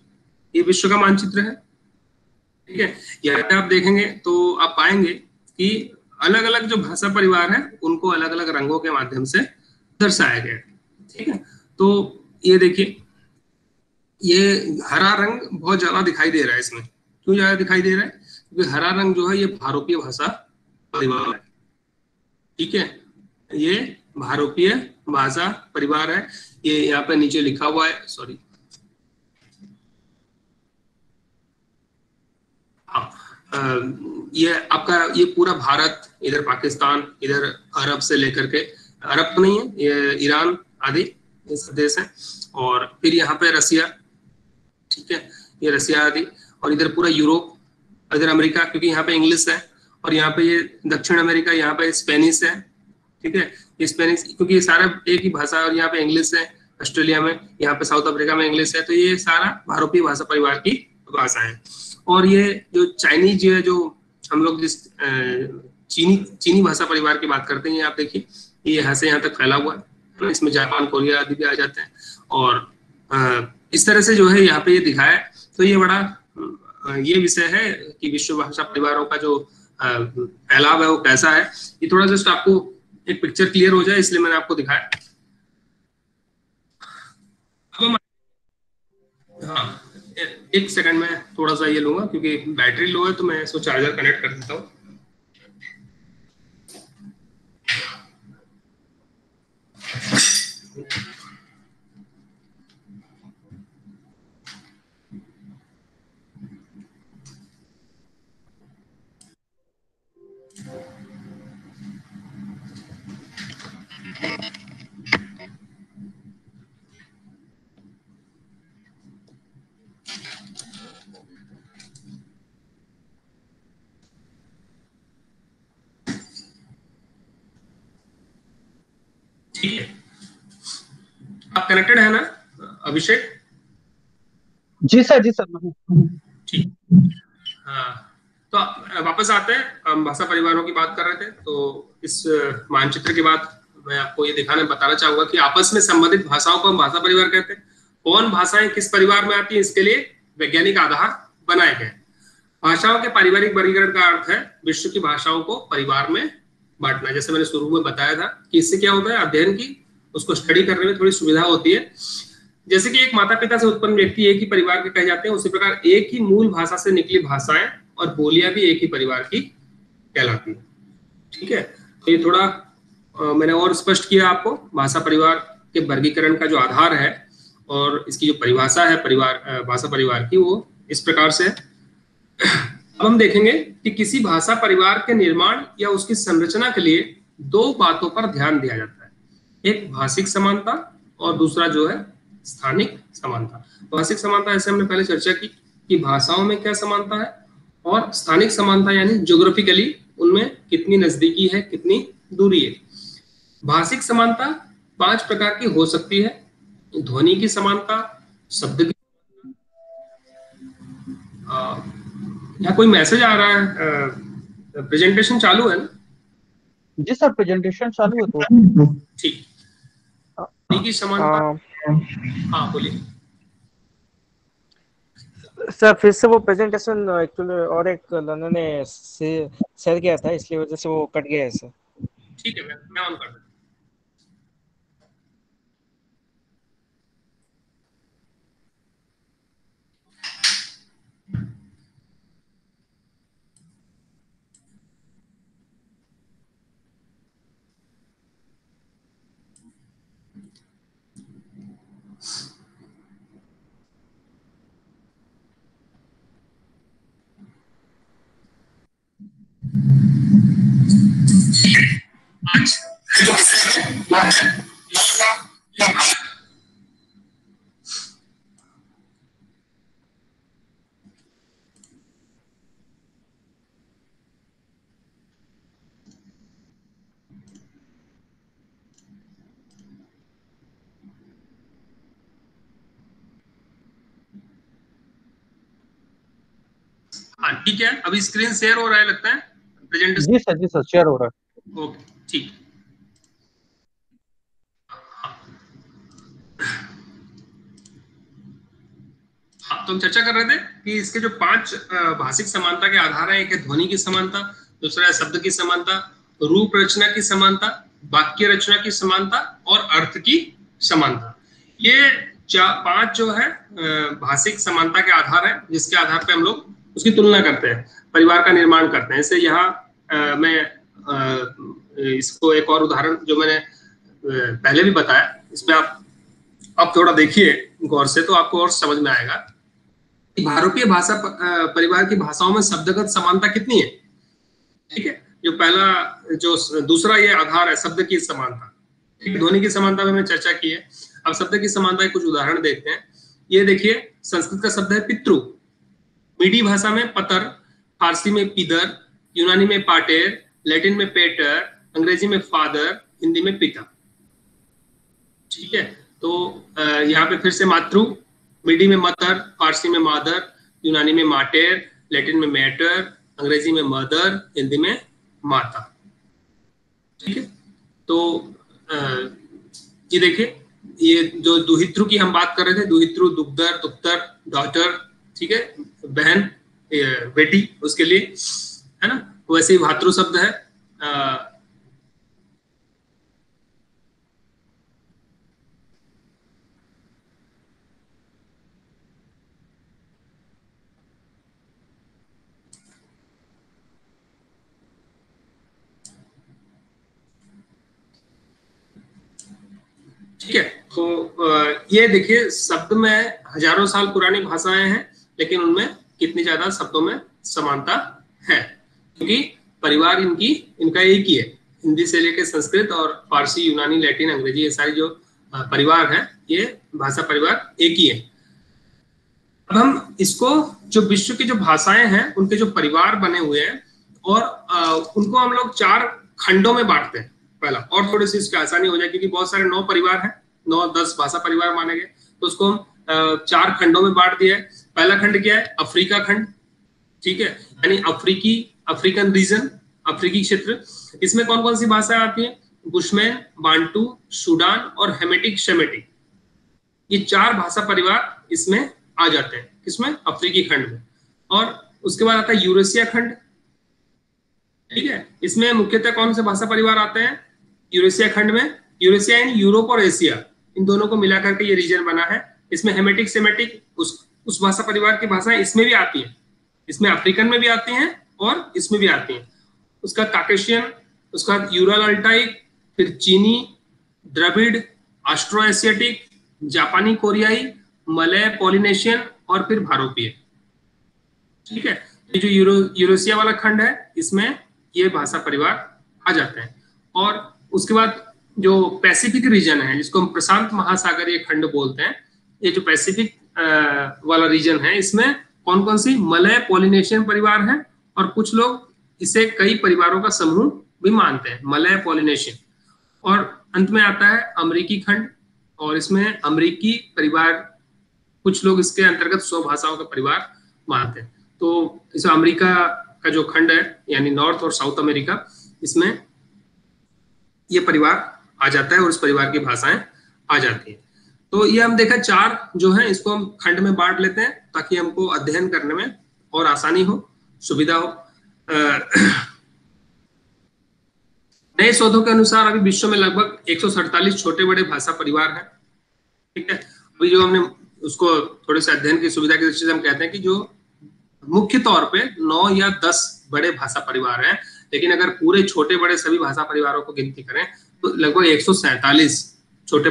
ये विश्व का मानचित्र है। ठीक है? यदि आप देखेंगे तो आप पाएँगे कि अलग अलग जो भाषा परिवार है, उनको अलग अलग रंगों के माध्यम से दर्शाया गया ठीक है? तो ये देखिए, ये हरा रंग बहुत ज़्यादा दिखाई दे रहा है इसमें। क्यों ज़्यादा दिखाई दे रहा है? क्योंकि हरा रंग जो है ये भारतीय भाषा परिवार है। ठीक है? ये भारतीय भाषा परिवार है। ये यहाँ पे नीचे लिखा हुआ है सॉरी हाँ। ये आपका, ये पूरा भारत, इधर पाकिस्तान, इधर अरब से लेकर के, अरब तो नहीं है, ये ईरान आदि देश है। और फिर यहाँ पे रसिया, ठीक है, ये रसिया आदि, और इधर पूरा यूरोप, इधर अमेरिका, क्योंकि यहाँ पे इंग्लिश है, और यहाँ पे ये दक्षिण अमेरिका, यहाँ पे स्पेनिश है, ठीक है। ये स्पेनिश, क्योंकि ये सारा एक ही भाषा और यहाँ पे इंग्लिश है, ऑस्ट्रेलिया में, यहाँ पे साउथ अफ्रीका में इंग्लिश है तो ये सारा भारतीय भाषा परिवार की भाषा है। और ये जो चाइनीज़ जो है जो हम लोग जिस चीनी चीनी भाषा परिवार की बात करते हैं आप देखिए, ये यहाँ से यहाँ तक फैला हुआ है। इसमें जापान, कोरिया आदि भी आ जाते हैं। और इस तरह से जो है यहाँ पे ये दिखाया है। तो ये बड़ा ये विषय है कि विश्व भाषा परिवारों का जो फैलाव है वो कैसा है। ये थोड़ा जस्ट आपको एक पिक्चर क्लियर हो जाए, इसलिए मैंने आपको दिखाया। हाँ एक सेकंड में थोड़ा सा ये लूँगा, क्योंकि बैटरी लो है तो मैं इसको चार्जर कनेक्ट कर देता है। आप कनेक्टेड है ना अभिषेक? जी सर जी सर ठीक। हाँ तो वापस आते हैं। हम भाषा परिवारों की बात कर रहे थे तो इस मानचित्र के बाद मैं आपको ये दिखाने बताना चाहूँगा कि आपस में संबंधित भाषाओं को हम भाषा परिवार कहते हैं। कौन भाषाएँ किस परिवार में आती है इसके लिए वैज्ञानिक आधार बनाए गए। भाषाओं के पारिवारिक वर्गीकरण का अर्थ है विश्व की भाषाओं को परिवार में बांटना। जैसे मैंने शुरू में बताया था कि इससे क्या होता है अध्ययन की उसको स्टडी करने में थोड़ी सुविधा होती है। जैसे कि एक माता पिता से उत्पन्न व्यक्ति एक ही परिवार के कहे जाते हैं उसी प्रकार एक ही मूल भाषा से निकली भाषाएँ और बोलियाँ भी एक ही परिवार की कहलाती है। ठीक है? तो ये थोड़ा आ, मैंने और स्पष्ट किया आपको भाषा परिवार के वर्गीकरण का जो आधार है और इसकी जो परिभाषा है परिवार भाषा परिवार की वो इस प्रकार से अब हम देखेंगे कि किसी भाषा परिवार के निर्माण या उसकी संरचना के लिए दो बातों पर ध्यान दिया जाता है। एक भाषिक समानता और दूसरा जो है स्थानिक समानता। भाषिक समानता, ऐसे हमने पहले चर्चा की कि भाषाओं में क्या समानता है और स्थानिक समानता यानी ज्योग्राफिकली उनमें कितनी नजदीकी है, कितनी दूरी है। भाषिक समानता पाँच प्रकार की हो सकती है, ध्वनि की समानता, शब्द की यहाँ कोई मैसेज आ रहा है? प्रेजेंटेशन चालू है ना? जी सर प्रेजेंटेशन चालू है तो? ठीक। की समानता हाँ बोलिए। सर फिर से वो प्रेजेंटेशन एक्चुअली और एक लर्नर ने शेयर किया था इसलिए वजह से वो कट गया है सर। ठीक है मैं मैं ऑन कर देता हाँ ठीक है। अभी स्क्रीन शेयर हो रहा है लगता है। प्रेजेंटेशन जी सर जी सर शेयर हो रहा है। ओके ठीक। हाँ तो हम चर्चा कर रहे थे कि इसके जो पाँच भाषिक समानता के आधार हैं एक है ध्वनि की समानता दूसरा है शब्द की समानता रूप रचना की समानता वाक्य रचना की समानता और अर्थ की समानता। ये पाँच जो है भाषिक समानता के आधार है जिसके आधार पर हम लोग उसकी तुलना करते हैं परिवार का निर्माण करते हैं। इससे यहाँ मैं आ, इसको एक और उदाहरण जो मैंने पहले भी बताया इसमें आप आप थोड़ा देखिए गौर से तो आपको और समझ में आएगा भारतीय भाषा परिवार की भाषाओं में शब्दगत समानता कितनी है। ठीक है? जो पहला जो दूसरा ये आधार है शब्द की समानता। ठीक है? ध्वनि की समानता में चर्चा की है। अब शब्द की समानता के कुछ उदाहरण देखते हैं। ये देखिए संस्कृत का शब्द है पितृ। मीडी भाषा में पतर, फारसी में पिदर यूनानी में पाटेर, लैटिन में पेटर, अंग्रेज़ी में फादर, हिंदी में पिता। ठीक है? तो यहाँ पे फिर से मातृ, मिडी में मतर, फारसी में मादर, यूनानी में माटेर, लैटिन में मैटर, अंग्रेज़ी में मदर, हिंदी में माता। ठीक है? तो ये देखिए, ये जो दुहित्रु की हम बात कर रहे थे, दुहित्रु, दुग्धर दुख्तर डॉटर, ठीक है? बहन बेटी उसके लिए है ना? वैसे ही भातृ शब्द है। आ, ठीक है तो ये देखिए शब्द में हज़ारों साल पुरानी भाषाएँ हैं। लेकिन उनमें कितनी ज़्यादा शब्दों में समानता है? क्योंकि परिवार इनकी, इनका एक ही है। हिंदी से लेकर संस्कृत और फारसी, यूनानी, लैटिन, अंग्रेज़ी, ये सारी जो परिवार है, ये भाषा परिवार एक ही है। अब हम इसको, जो विश्व की जो भाषाएँ हैं, उनके जो परिवार बने हुए हैं, और उनको हम लोग चार खंडों में बांटते हैं। पहला, और थोड़ी सी इसकी आसानी हो जाए, क्योंकि बहुत सारे नौ परिवार हैं, नौ, दस भाषा परिवार माने गए तो उसको हम चार खंडों में बांट दिया है। पहला खंड क्या है? अफ्रीका खंड, ठीक है? यानी अफ्रीकी, अफ्रीकन रीजन अफ्रीकी क्षेत्र। इसमें कौन कौन सी भाषाएँ आती है? बुशमैन, बांटू, सूडान और हेमेटिक, शेमेटिक। ये चार भाषा परिवार इसमें आ जाते हैं। किसमें? अफ्रीकी खंड में। और उसके बाद आता है यूरेशिया खंड, ठीक है? इसमें मुख्यतः कौन से भाषा परिवार आते हैं? यूरेशिया खंड में। यूरेशिया इन यूरोप और एशिया। इन दोनों को मिलाकर के ये रीजन बना है। इसमें हेमेटिक सेमेटिक उस भाषा परिवार की भाषाएँ इसमें भी आती हैं। इसमें अफ्रीकन में भी आती हैं और इसमें भी आती हैं। उसका काकेशियन, उसका यूरल अल्टाइक, फिर चीनी, द्रविड ऑस्ट्रो एशियाटिक जापानी कोरियाई, मलय, पोलिनेशियन और फिर भारोपीय। ठीक है? ये जो यूरो, यूरोसिया वाला खंड है, इसमें ये भाषा परिवार आ जाते हैं। और उसके बाद जो पैसिफिक रीजन है, जिसको हम प्रशांत महासागरीय खंड बोलते हैं, ये जो पैसिफिक वाला रीजन है इसमें। कौन कौन सी? मलय पोलिनेशियन परिवार है और कुछ लोग इसे कई परिवारों का समूह भी मानते हैं, मलय पोलिनेशियन और अंत में आता है अमरीकी खंड और इसमें अमरीकी परिवार, कुछ लोग इसके अंतर्गत सौ भाषाओं का परिवार मानते हैं। तो इस अमेरिका का जो खंड है, यानी नॉर्थ और साउथ अमेरिका इसमें ये परिवार आ जाता है और इस परिवार की भाषाएँ आ जाती हैं। तो ये हम देखा चार जो है, इसको हम खंड में बांट लेते हैं ताकि हमको अध्ययन करने में और आसानी हो, सुविधा हो। नए शोधों के अनुसार अभी विश्व में लगभग एक छोटे बड़े भाषा परिवार हैं। ठीक है? अभी जो हमने उसको थोड़े से अध्ययन की सुविधा की दृष्टि से हम कहते हैं कि जो मुख्य तौर पे नौ या दस बड़े भाषा परिवार हैं, लेकिन अगर पूरे छोटे बड़े सभी भाषा परिवारों को गिनती करें तो लगभग एक छोटे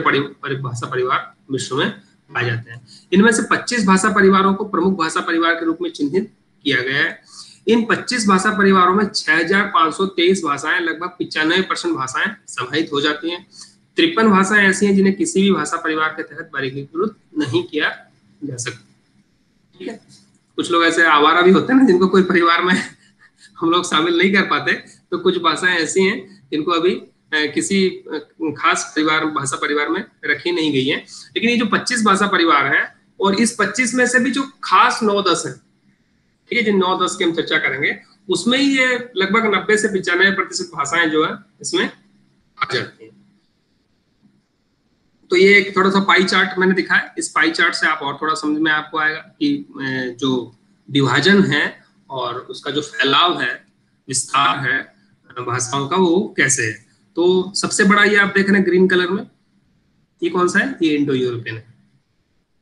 भाषा परिवार विश्व में पाए जाते हैं। इनमें से 25 भाषा परिवारों को प्रमुख भाषा परिवार के रूप में चिन्हित किया गया है। इन 25 भाषा परिवारों में 6,523 भाषाएँ लगभग पिचानवे परसेंट भाषाएँ समाहित हो जाती हैं। तिरपन भाषाएँ ऐसी हैं जिन्हें किसी भी भाषा परिवार के तहत वर्गीकृत नहीं किया जा सकता। ठीक है? कुछ लोग ऐसे आवारा भी होते हैं ना जिनको कोई परिवार में हम लोग शामिल नहीं कर पाते तो कुछ भाषाएँ ऐसी हैं जिनको अभी किसी खास परिवार, भाषा परिवार में रखी नहीं गई है। लेकिन ये जो 25 भाषा परिवार है, और इस 25 में से भी जो खास नौ दस है, ठीक है, जिन नौ दस की हम चर्चा करेंगे, उसमें ही ये लगभग नब्बे से पिचानवे प्रतिशत भाषाएँ जो है, इसमें आ जाती है। तो ये एक थोड़ा सा पाई चार्ट मैंने दिखाया। इस पाई चार्ट से आप और थोड़ा समझ में आपको आएगा कि जो विभाजन है और उसका जो फैलाव है, विस्तार है, भाषाओं का वो कैसे है। तो सबसे बड़ा ये आप देख रहे हैं ग्रीन कलर में। ये कौन सा है? ये इंडो यूरोपियन है।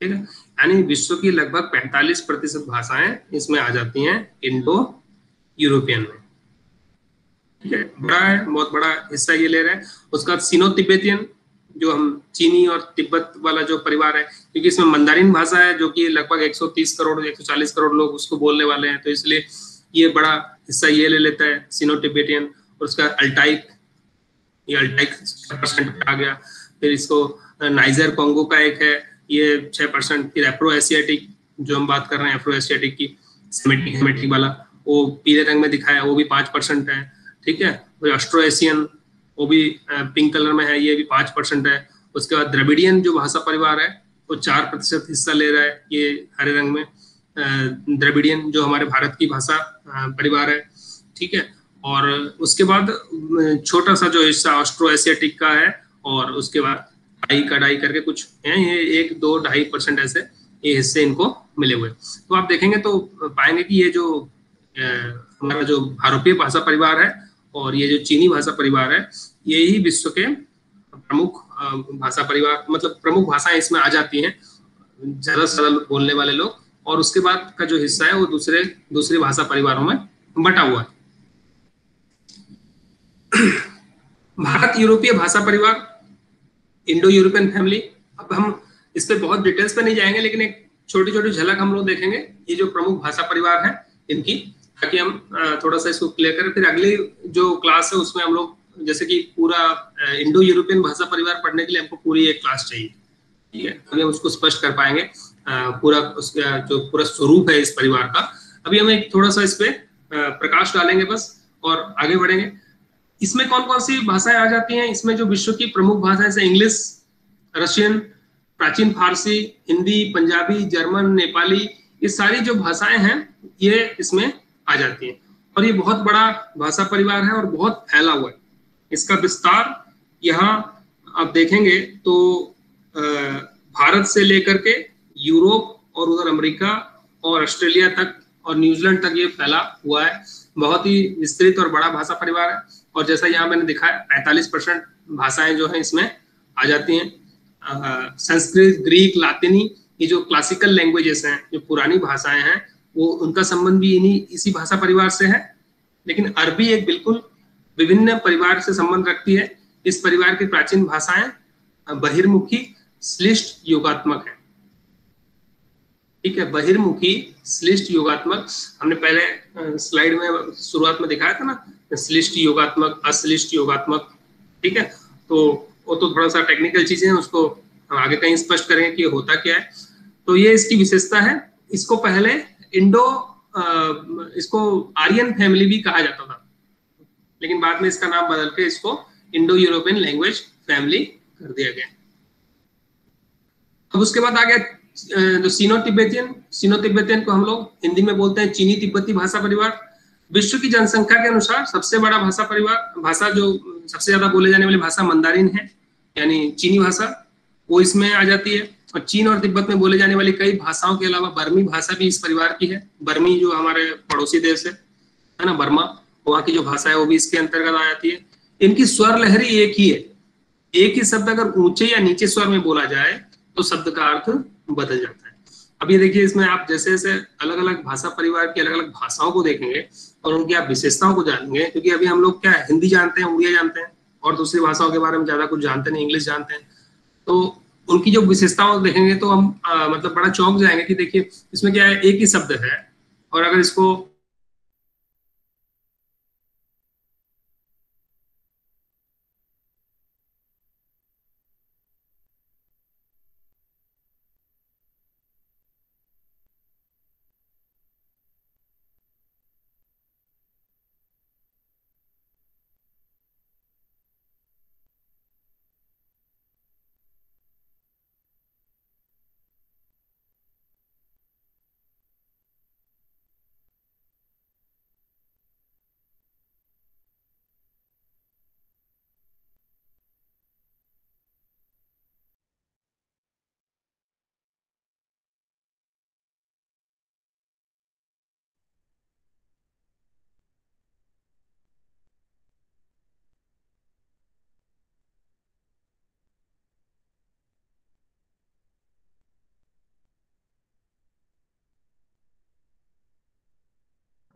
ठीक है? यानी विश्व की लगभग 45 प्रतिशत भाषाएँ इसमें आ जाती हैं इंडो यूरोपियन में। ठीक है? बड़ा है, बहुत बड़ा हिस्सा ये ले रहा है। उसके बाद सीनो तिब्बतियन जो हम चीनी और तिब्बत वाला जो परिवार है, क्योंकि इसमें मंदारिन भाषा है, जो कि लगभग 130 करोड़ 140 करोड़ लोग उसको बोलने वाले हैं तो इसलिए ये बड़ा हिस्सा ये ले लेता है सीनो टिबेटियन और उसका अल्टाइक परसेंट आ गया। फिर इसको नाइजर कॉन्गो का एक है, ये छह परसेंट फिर एफ्रो एशियाटिक जो हम बात कर रहे हैं एफ्रो एशियाटिक की सेमेटिक हेमेटिक वाला, वो पीले रंग में दिखाया, वो भी पाँच परसेंट है, ठीक है? फिर ऑस्ट्रो एशियन वो भी पिंक कलर में है, ये भी पाँच परसेंट है। उसके बाद द्रविडियन जो भाषा परिवार है, वो चार प्रतिशत हिस्सा ले रहा है, ये हरे रंग में। द्रविडियन जो हमारे भारत की भाषा परिवार है, ठीक है? और उसके बाद छोटा सा जो हिस्सा ऑस्ट्रो एशियाटिक का है, और उसके बाद ढाई का, ढाई करके कुछ है, ये एक, दो, ढाई परसेंट ऐसे ये हिस्से इनको मिले हुए तो आप देखेंगे तो पाएँगे कि ये जो हमारा जो भारतीय भाषा परिवार है, और ये जो चीनी भाषा परिवार है, ये ही विश्व के प्रमुख भाषा परिवार मतलब प्रमुख भाषाएँ इसमें आ जाती हैं, ज़्यादा से बोलने वाले लोग। और उसके बाद का जो हिस्सा है, वो दूसरे दूसरे भाषा परिवारों में बटा हुआ है। *coughs* भारत यूरोपीय भाषा परिवार इंडो यूरोपियन फैमिली। अब हम इस पर बहुत डिटेल्स पे नहीं जाएँगे, लेकिन एक छोटी छोटी झलक हम लोग देखेंगे। ये जो प्रमुख भाषा परिवार है, इनकी, ताकि हम थोड़ा सा इसको क्लियर करें। फिर अगली जो क्लास है, उसमें हम लोग, जैसे कि पूरा इंडो यूरोपियन भाषा परिवार पढ़ने के लिए हमको पूरी एक क्लास चाहिए। ठीक है? हम उसको स्पष्ट कर पाएँगे पूरा उसका जो पूरा स्वरूप है इस परिवार का। अभी हम एक थोड़ा सा इस पे प्रकाश डालेंगे बस, और आगे बढ़ेंगे। इसमें कौन कौन सी भाषाएँ आ जाती हैं? इसमें जो विश्व की प्रमुख भाषाएँ जैसे इंग्लिश, रशियन, प्राचीन फारसी, हिंदी, पंजाबी, जर्मन, नेपाली, ये सारी जो भाषाएँ हैं, ये इसमें आ जाती हैं। और ये बहुत बड़ा भाषा परिवार है और बहुत फैला हुआ है। इसका विस्तार यहाँ आप देखेंगे तो भारत से लेकर के यूरोप और उधर अमेरिका और ऑस्ट्रेलिया तक और न्यूजीलैंड तक ये फैला हुआ है। बहुत ही विस्तृत और बड़ा भाषा परिवार है। और जैसा यहाँ मैंने दिखाया, पैंतालीस परसेंट भाषाएँ जो है इसमें आ जाती हैं। संस्कृत, ग्रीक, लातिनी ये जो क्लासिकल लैंग्वेजेस हैं, जो पुरानी भाषाएँ हैं, वो उनका संबंध भी इन्हीं, इसी भाषा परिवार से है। लेकिन अरबी एक बिल्कुल विभिन्न परिवार से संबंध रखती है। इस परिवार की प्राचीन भाषाएँ बहिर्मुखी, श्लिष्ट, योगात्मक है। ठीक है, बहिर्मुखी श्लिष्ट योगात्मक, हमने पहले स्लाइड में शुरुआत में दिखाया था ना श्लिष्ट योगात्मक अश्लिष्ट योगात्मक, ठीक है? तो वो तो थोड़ा सा टेक्निकल चीज़ें हैं, उसको हम आगे कहीं स्पष्ट करेंगे कि होता क्या है। तो ये इसकी विशेषता है। इसको पहले इंडो इसको आर्यन फैमिली भी कहा जाता था। लेकिन बाद में इसका नाम बदल के इसको इंडो यूरोपियन लैंग्वेज फैमिली कर दिया गया। अब उसके बाद आ गया जो सीनो तिब्बतियन सीनो तिब्बतियन को हम लोग हिंदी में बोलते हैं चीनी तिब्बती भाषा परिवार। विश्व की जनसंख्या के अनुसार सबसे बड़ा भाषा परिवार, भाषा जो सबसे ज़्यादा बोले जाने वाली भाषा मंदारिन है, यानी चीनी भाषा, वो इसमें आ जाती है। और चीन और तिब्बत में बोले जाने वाली कई भाषाओं के अलावा बर्मी भाषा भी इस परिवार की है। बर्मी जो हमारे पड़ोसी देश है है ना, बर्मा, वहाँ की जो भाषा है, वो भी इसके अंतर्गत आ जाती है। इनकी स्वर लहरी एक ही है। एक ही शब्द अगर ऊँचे या नीचे स्वर में बोला जाए तो शब्द का अर्थ बदल जाता है। अब ये देखिए इसमें आप जैसे जैसे अलग अलग भाषा परिवार की अलग अलग भाषाओं को देखेंगे और उनकी आप विशेषताओं को जानेंगे क्योंकि अभी हम लोग क्या हिंदी जानते हैं उड़िया जानते हैं और दूसरी भाषाओं के बारे में ज़्यादा कुछ जानते नहीं इंग्लिश जानते हैं। तो उनकी जो विशेषताओं देखेंगे तो हम आ, मतलब बड़ा चौंक जाएँगे कि देखिए इसमें क्या है एक ही शब्द है और अगर इसको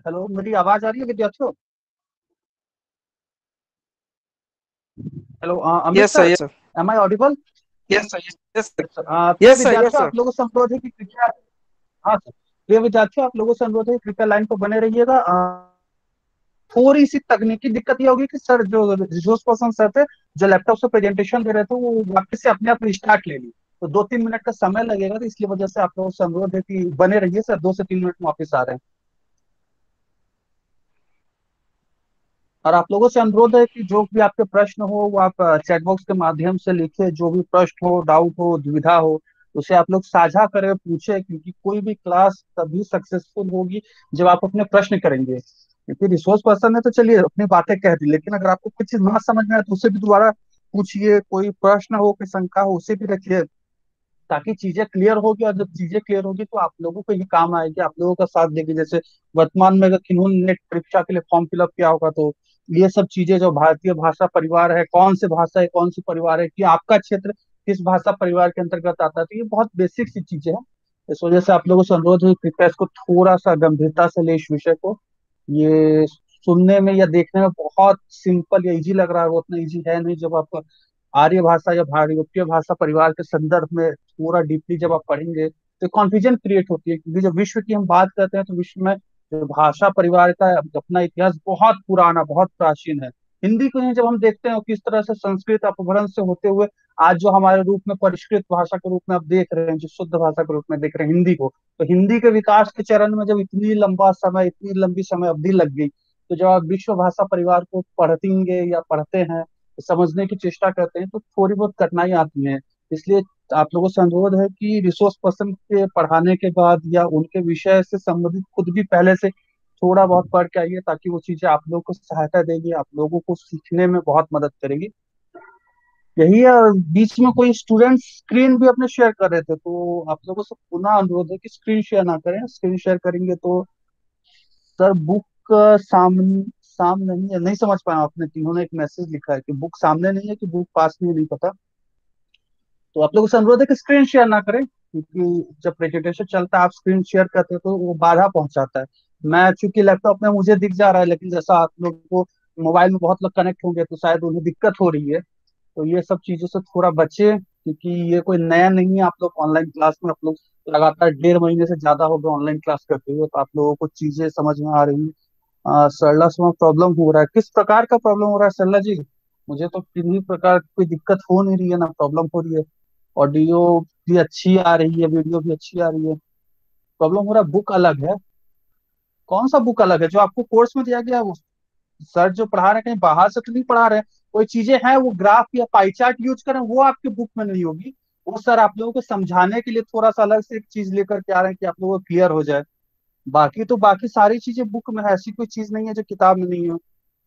हेलो मेरी आवाज़ आ रही है विद्यार्थियों? Hello Amit yes sir yes sir am I audible yes sir yes sir yes sir आप लोगों से अनुरोध है कि कृपया हाँ सर प्रिय विद्यार्थियों आप लोगों से अनुरोध है कृपया लाइन पर बने रहिएगा। थोड़ी सी तकनीकी दिक्कत ये होगी कि सर जो रिसोर्स पर्सन सर थे जो लैपटॉप से प्रेजेंटेशन दे रहे थे वो वापस से अपने आप रिस्टार्ट ले ली तो दो तीन मिनट का समय लगेगा तो इसलिए वजह से आप लोगों से अनुरोध है कि बने रहिए सर। दो से तीन मिनट में वापिस आ रहे हैं। और आप लोगों से अनुरोध है कि जो भी आपके प्रश्न हो, वो आप चैट बॉक्स के माध्यम से लिखे, जो भी प्रश्न हो डाउट हो, दुविधा हो, उसे आप लोग साझा करें, पूछे, क्योंकि कोई भी क्लास तभी सक्सेसफुल होगी जब आप अपने प्रश्न करेंगे। क्योंकि रिसोर्स पर्सन है तो चलिए अपनी बातें कह दी, लेकिन अगर आपको कुछ चीज़ ना समझ में आए तो उसे भी दोबारा पूछिए, कोई प्रश्न हो, कोई शंका हो, उसे भी रखिए, ताकि चीज़ें क्लियर होगी और जब चीज़ें क्लियर होगी तो आप लोगों को ही काम आएगी, आप लोगों का साथ देगी। जैसे वर्तमान में अगर किन्होंने नेट परीक्षा के लिए फॉर्म फिलअप किया होगा तो ये सब चीज़ें जो भारतीय भाषा परिवार है, कौन से भाषा है, कौन सी परिवार है, कि आपका क्षेत्र किस भाषा परिवार के अंतर्गत आता है तो ये बहुत बेसिक सी चीज़ें हैं। इस वजह से आप लोगों से अनुरोध है कृपया इसको थोड़ा सा गंभीरता से ले इस विषय को। ये सुनने में या देखने में बहुत सिंपल या इजी लग रहा है, वो उतना इजी है नहीं जब आप आर्य भाषा या भारतीय भाषा परिवार के संदर्भ में थोड़ा डीपली जब आप पढ़ेंगे तो कॉन्फ्यूजन क्रिएट होती है, क्योंकि जब विश्व की हम बात करते हैं तो विश्व में भाषा परिवार का अपना इतिहास बहुत पुराना, बहुत प्राचीन है। हिंदी को ही जब हम देखते हैं किस तरह से संस्कृत अपभ्रंश से होते हुए आज जो हमारे रूप में परिष्कृत भाषा के रूप में आप देख रहे हैं, जो शुद्ध भाषा के रूप में देख रहे हैं हिंदी को तो हिंदी के विकास के चरण में जब इतनी लंबा समय, इतनी लंबी समय अवधि लग गई तो जब आप विश्व भाषा परिवार को पढ़तेंगे या पढ़ते हैं, समझने की चेष्टा करते हैं तो थोड़ी बहुत कठिनाई आती है। इसलिए आप लोगों से अनुरोध है कि रिसोर्स पर्सन के पढ़ाने के बाद या उनके विषय से संबंधित खुद भी पहले से थोड़ा बहुत पढ़ के आइए ताकि वो चीज़ें आप लोगों को सहायता देगी, आप लोगों को सीखने में बहुत मदद करेगी। यही है, बीच में कोई स्टूडेंट स्क्रीन भी अपने शेयर कर रहे थे तो आप लोगों से पुनः अनुरोध है कि स्क्रीन शेयर ना करें। स्क्रीन शेयर करेंगे तो सर बुक सामने सामने नहीं है, नहीं समझ पाया आपने तीनों ने एक मैसेज लिखा है कि बुक सामने नहीं है कि बुक पास नहीं है, नहीं पता। तो आप लोगों से अनुरोध है कि स्क्रीन शेयर ना करें, क्योंकि जब प्रेजेंटेशन चलता है, आप स्क्रीन शेयर करते हैं तो वो बाधा पहुंचाता है। मैं चूँकि लैपटॉप में मुझे दिख जा रहा है, लेकिन जैसा आप लोग को मोबाइल में बहुत लोग कनेक्ट होंगे तो शायद उन्हें दिक्कत हो रही है। तो ये सब चीज़ों से थोड़ा बचे, क्योंकि ये कोई नया नहीं है। आप लोग ऑनलाइन क्लास में आप लोग लगातार डेढ़ महीने से ज़्यादा हो गए ऑनलाइन क्लास करते हुए तो आप लोगों को चीज़ें समझ में आ रही है। सरला से प्रॉब्लम हो रहा है। किस प्रकार का प्रॉब्लम हो रहा है सरला जी? मुझे तो किन्हीं प्रकार कोई दिक्कत हो नहीं रही है, ना प्रॉब्लम हो रही है। ऑडियो भी अच्छी आ रही है, वीडियो भी अच्छी आ रही है। प्रॉब्लम हो रहा है बुक अलग है। कौन सा बुक अलग है? जो आपको कोर्स में दिया गया, वो सर जो पढ़ा रहे हैं, कहीं बाहर से तो नहीं पढ़ा रहे कोई चीज़ें हैं, वो ग्राफ या पाई चार्ट यूज़ करें, वो आपके बुक में नहीं होगी। वो सर आप लोगों को समझाने के लिए थोड़ा सा अलग से एक चीज़ लेकर के आ रहे हैं कि आप लोगों को क्लियर हो जाए। बाकी तो बाकी सारी चीज़ें बुक में है, ऐसी कोई चीज़ नहीं है जो किताब में नहीं है।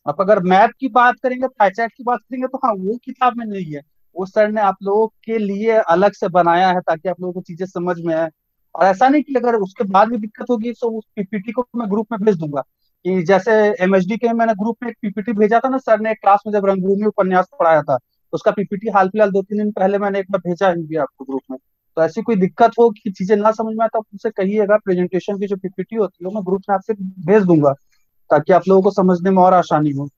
आप अगर मैथ की बात करेंगे पाई चार्ट की बात करेंगे तो हाँ वो किताब में नहीं है। वो सर ने आप लोगों के लिए अलग से बनाया है ताकि आप लोगों को चीज़ें समझ में आए। और ऐसा नहीं कि अगर उसके बाद भी दिक्कत होगी तो उस पीपीटी को मैं ग्रुप में भेज दूँगा। कि जैसे एमएचडी के मैंने ग्रुप में एक पीपीटी भेजा था ना सर ने क्लास में जब रंगभूमि उपन्यास पढ़ाया था तो उसका पीपीटी हाल फ़िलहाल दो तीन दिन पहले मैंने एक बार भेजा ही भी आपको ग्रुप में। तो ऐसी कोई दिक्कत हो कि चीज़ें ना समझ में आए तो आप उनसे कहिएगा प्रेजेंटेशन की जो पीपीटी होती है मैं ग्रुप में आपसे भेज दूँगा, ताकि आप लोगों को समझने में और आसानी हो।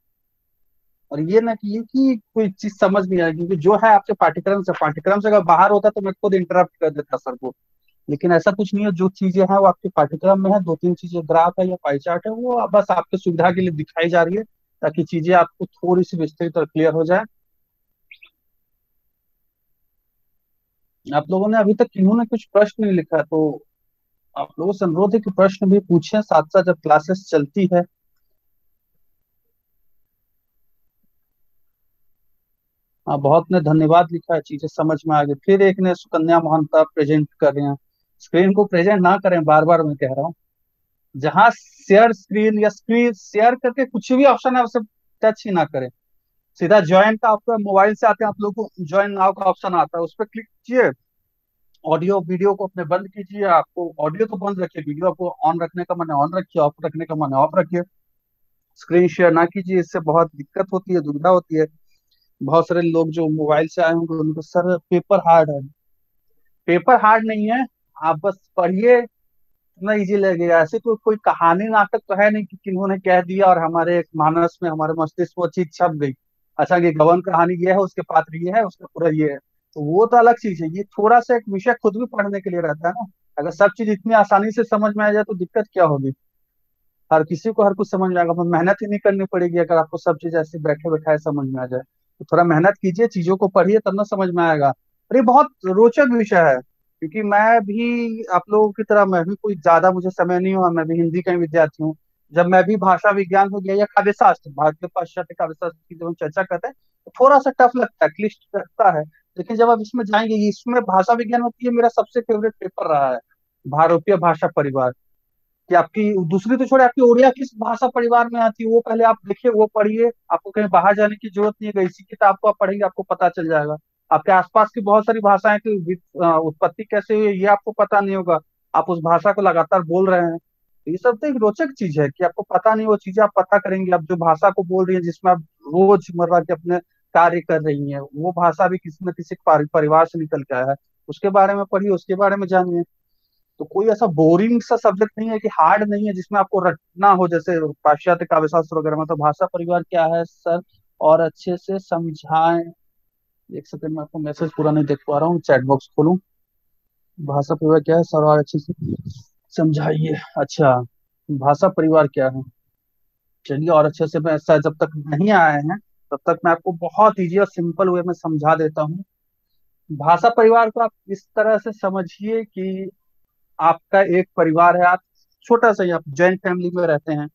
और ये ना कि कि कोई चीज़ समझ नहीं आएगी क्योंकि जो है आपके पाठ्यक्रम से पाठ्यक्रम से अगर बाहर होता तो मैं खुद इंटरप्ट कर देता सर को। लेकिन ऐसा कुछ नहीं है, जो चीज़ें हैं वो आपके पाठ्यक्रम में है दो तीन चीज़ें ग्राफ है या पाई चार्ट है, वो बस आपके सुविधा के लिए दिखाई जा रही है, ताकि चीज़ें आपको थोड़ी सी विस्तृत और क्लियर हो जाए। आप लोगों ने अभी तक किन्होंने कुछ प्रश्न नहीं लिखा तो आप लोगों से अनुरोध है कि प्रश्न भी पूछें साथ साथ जब क्लासेस चलती है बहुत ने धन्यवाद लिखा है चीज़ें समझ में आ गई। फिर एक ने सुकन्या मोहनता प्रेजेंट कर रहे हैं। स्क्रीन को प्रेजेंट ना करें बार बार मैं कह रहा हूँ। जहाँ शेयर स्क्रीन या स्क्रीन शेयर करके कुछ भी ऑप्शन है, उसे टच ही ना करें। सीधा ज्वाइन का आपका मोबाइल से आते हैं, आप लोग को ज्वाइन नाउ का ऑप्शन आता है। उस पर क्लिक कीजिए। ऑडियो वीडियो को अपने बंद कीजिए। आपको ऑडियो तो बंद रखिए वीडियो को ऑन रखने का मैंने ऑन रखिए ऑफ़ रखने का मैंने ऑफ़ रखिए। स्क्रीन शेयर ना कीजिए, इससे बहुत दिक्कत होती है, दुविधा होती है। बहुत सारे लोग जो मोबाइल से आए होंगे, उनको सर पेपर हार्ड है। पेपर हार्ड नहीं है, आप बस पढ़िए, इतना इजी लगेगा। ऐसे तो कोई कहानी नाटक तो है नहीं कि किन्होंने कह दिया और हमारे मानस में, हमारे मस्तिष्क वो चीज़ छप गई। अच्छा ये गवन कहानी ये है, उसके पात्र ये है, उसका पूरा ये है। तो वो तो अलग चीज़ है। ये थोड़ा सा एक विषय खुद भी पढ़ने के लिए रहता है ना। अगर सब चीज़ इतनी आसानी से समझ में आ जाए तो दिक्कत क्या होगी? हर किसी को हर कुछ समझ में आएगा मेहनत ही नहीं करनी पड़ेगी अगर आपको सब चीज़ ऐसे बैठे बैठाए समझ में आ जाए। तो थोड़ा मेहनत कीजिए, चीज़ों को पढ़िए, तब ना समझ में आएगा। और ये बहुत रोचक विषय है, क्योंकि मैं भी आप लोगों की तरह, मैं भी कोई ज़्यादा मुझे समय नहीं हुआ, मैं भी हिंदी का विद्यार्थी हूँ। जब मैं भी भाषा विज्ञान हो गया या काव्य शास्त्र भारतीय पाश्चात्य काव्य शास्त्र की जब हम चर्चा करते हैं तो थोड़ा सा टफ लगता है, क्लिष्ट लगता है। लेकिन जब आप इसमें जाएँगे, इसमें भाषा विज्ञान होती है, मेरा सबसे फेवरेट पेपर रहा है, भारतीय भाषा परिवार। कि आपकी, दूसरी तो छोड़े, आपकी ओडिया किस भाषा परिवार में आती है, वो पहले आप देखिए, वो पढ़िए, आपको कहीं बाहर जाने की ज़रूरत नहीं है इसी किताब को आप पढ़ेंगे, आपको पता चल जाएगा। आपके आसपास की बहुत सारी भाषाएँ की उत्पत्ति कैसे हुई, ये आपको पता नहीं होगा। आप उस भाषा को लगातार बोल रहे हैं। तो ये सब तो एक रोचक चीज़ है कि आपको पता नहीं, वो चीज़ें आप पता करेंगे। आप जो भाषा को बोल रही है, जिसमें आप रोज़मर्रा के अपने कार्य कर रही है, वो भाषा भी किसी न किसी परिवार से निकल के आया है। उसके बारे में पढ़िए, उसके बारे में जानिए। तो कोई ऐसा बोरिंग सा सब्जेक्ट नहीं है कि हार्ड नहीं है जिसमें आपको रटना हो, जैसे पाश्चात्य काव्य शास्त्र वगैरह में तो भाषा परिवार क्या है, सर? और अच्छे से समझाएँ। एक सेकंड में आपको मैसेज पूरा नहीं देख पा रहा हूँ चैट बॉक्स खोलूं। भाषा परिवार क्या है, सर? और अच्छे से समझाइए। अच्छा भाषा परिवार क्या है? चलिए, और अच्छे से मैं ऐसा जब तक नहीं आए हैं, तब तक मैं आपको बहुत इजी और सिंपल वे में समझा देता हूँ। भाषा परिवार को आप इस तरह से समझिए कि आपका एक परिवार है, आप छोटा सा आप जॉइंट फैमिली में रहते हैं।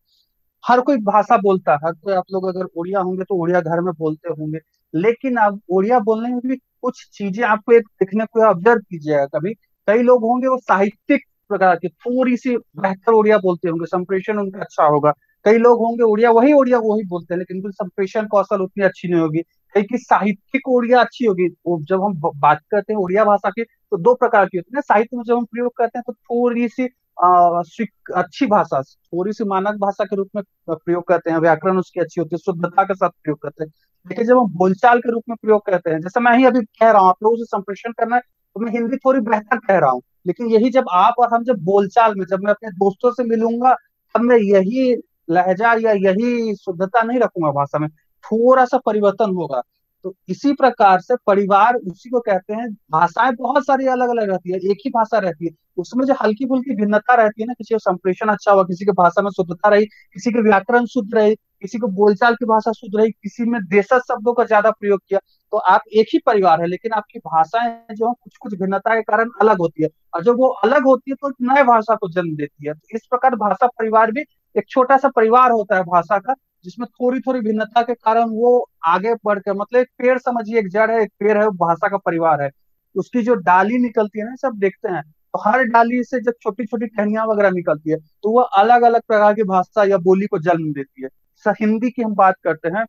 हर कोई भाषा बोलता है, हर कोई, आप लोग अगर उड़िया होंगे तो उड़िया घर में बोलते होंगे, लेकिन अब उड़िया बोलने में भी कुछ चीज़ें आपको एक देखने को ऑब्ज़र्व कीजिएगा कभी। कई लोग होंगे वो साहित्यिक प्रकार की, थोड़ी सी बेहतर उड़िया बोलते होंगे, संप्रेषण उनका अच्छा होगा। कई लोग होंगे उड़िया वही उड़िया वही बोलते हैं, लेकिन उनकी संप्रेषण कौशल उतनी अच्छी नहीं होगी। की साहित्यिक उड़िया अच्छी होगी? जब हम बात करते हैं उड़िया भाषा की तो दो प्रकार की होती है। साहित्य में जब हम प्रयोग करते हैं तो थोड़ी सी अच्छी भाषा थोड़ी सी मानक भाषा के रूप में प्रयोग करते हैं। व्याकरण उसकी अच्छी होती है, शुद्धता के साथ प्रयोग करते हैं। लेकिन जब हम बोलचाल के रूप में प्रयोग करते हैं, जैसे मैं ही अभी कह रहा हूँ, आप लोगों से संप्रेषण करना है तो मैं हिंदी थोड़ी बेहतर कह रहा हूँ। लेकिन यही जब आप और हम जब बोलचाल में, जब मैं अपने दोस्तों से मिलूँगा, तब मैं यही लहजा या यही शुद्धता नहीं रखूँगा भाषा में। थोड़ा सा परिवर्तन होगा। तो इसी प्रकार से परिवार उसी को कहते हैं, भाषाएँ बहुत सारी अलग अलग रहती है, एक ही भाषा रहती है। उसमें जो हल्की फुल्की भिन्नता रहती है ना, किसी का संप्रेषण अच्छा हुआ, किसी की भाषा में शुद्धता रही, किसी के व्याकरण शुद्ध रही, किसी को बोलचाल की भाषा शुद्ध रही, किसी में देशज शब्दों का ज़्यादा प्रयोग किया तो आप एक ही परिवार है, लेकिन आपकी भाषाएँ जो है कुछ कुछ भिन्नता के कारण अलग होती है। और जब वो अलग होती है तो नए भाषा को जन्म देती है। तो इस प्रकार भाषा परिवार भी एक छोटा सा परिवार होता है, भाषा का जिसमें थोड़ी थोड़ी भिन्नता के कारण वो आगे बढ़कर मतलब एक पेड़ समझिए, एक जड़ है, एक पेड़ है भाषा का परिवार है। उसकी जो डाली निकलती है ना सब देखते हैं तो हर डाली से जब छोटी छोटी टहनियाँ वगैरह निकलती है तो वह अलग अलग प्रकार की भाषा या बोली को जन्म देती है। हिंदी की हम बात करते हैं,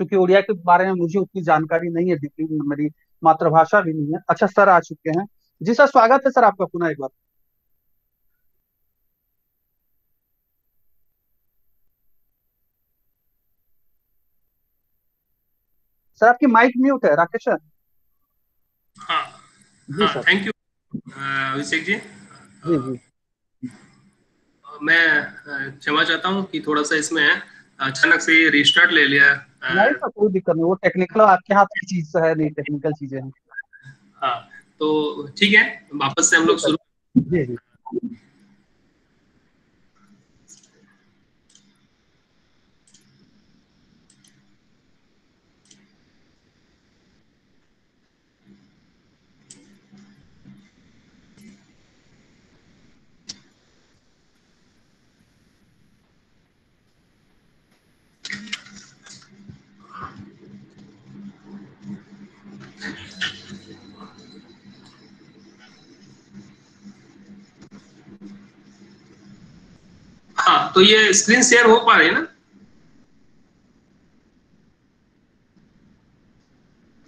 क्योंकि उड़िया के बारे में मुझे उतनी जानकारी नहीं है मेरी मातृभाषा भी नहीं है। अच्छा सर आ चुके हैं। जी सर, स्वागत है सर आपका पुनः एक बार। सर आपकी माइक म्यूट है राकेश सर। हाँ जी हाँ, थैंक यू अभिषेक जी। जी जी। मैं क्षमा चाहता हूँ कि थोड़ा सा इसमें अचानक से रिस्टार्ट ले लिया नहीं तो कोई दिक्कत नहीं वो टेक्निकल आपके हाथ की चीज़ है नहीं टेक्निकल चीज़ें हैं। हाँ तो ठीक है वापस से हम लोग शुरू जी जी। तो ये स्क्रीन शेयर हो पा रही है ना?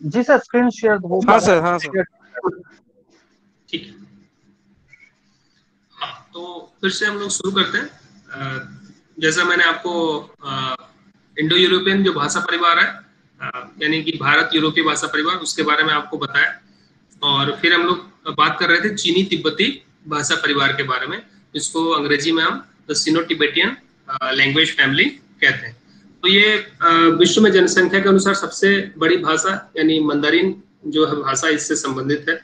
जी सर स्क्रीन शेयर हो हाँ सर हाँ सर। ठीक है। हाँ, तो फिर से हम लोग शुरू करते हैं। जैसा मैंने आपको इंडो यूरोपियन जो भाषा परिवार है यानी कि भारत यूरोपीय भाषा परिवार उसके बारे में आपको बताया। और फिर हम लोग बात कर रहे थे चीनी तिब्बती भाषा परिवार के बारे में जिसको अंग्रेज़ी में हम the Sino Tibetan language family कहते हैं। तो ये uh, विश्व में जनसंख्या के अनुसार सबसे बड़ी भाषा यानी मंदारिन जो है भाषा इससे संबंधित है।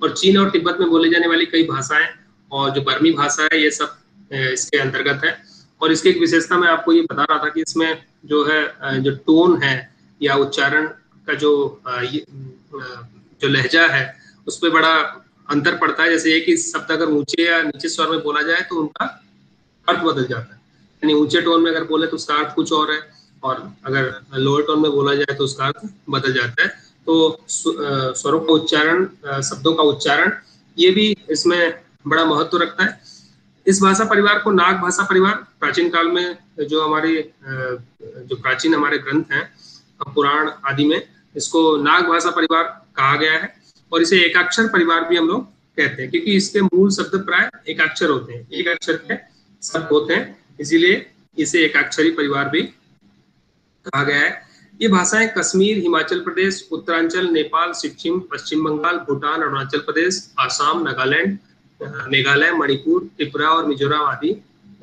और चीन और तिब्बत में बोली जाने वाली कई भाषाएँ और जो बर्मी भाषा है ये सब इसके अंतर्गत है। और इसकी एक विशेषता मैं आपको ये बता रहा था कि इसमें जो है जो टोन है या उच्चारण का जो जो लहजा है उस पर बड़ा अंतर पड़ता है। जैसे एक ही शब्द अगर ऊँचे या नीचे स्वर में बोला जाए तो उनका अर्थ बदल जाता है यानी ऊँचे टोन में अगर बोले तो उसका अर्थ कुछ और है, और अगर लोअर टोन में बोला जाए तो उसका अर्थ बदल जाता है। तो स्वरों का उच्चारण शब्दों का उच्चारण, ये भी इसमें बड़ा महत्व रखता है। इस भाषा परिवार को नाग भाषा परिवार, प्राचीन काल में जो हमारी जो प्राचीन हमारे ग्रंथ हैं पुराण आदि में, इसको नाग भाषा परिवार कहा गया है, और इसे एकाक्षर परिवार भी हम लोग कहते हैं, क्योंकि इसके मूल शब्द प्राय एकाक्षर होते हैं। एक अक्षर के शब्द होते हैं। इसीलिए इसे एकाक्षरी परिवार भी कहा गया है। ये भाषाएँ कश्मीर, हिमाचल प्रदेश, उत्तरांचल, नेपाल, सिक्किम, पश्चिम बंगाल, भूटान, अरुणाचल प्रदेश, आसाम, नागालैंड मेघालय, मणिपुर, त्रिपुरा और मिजोरम आदि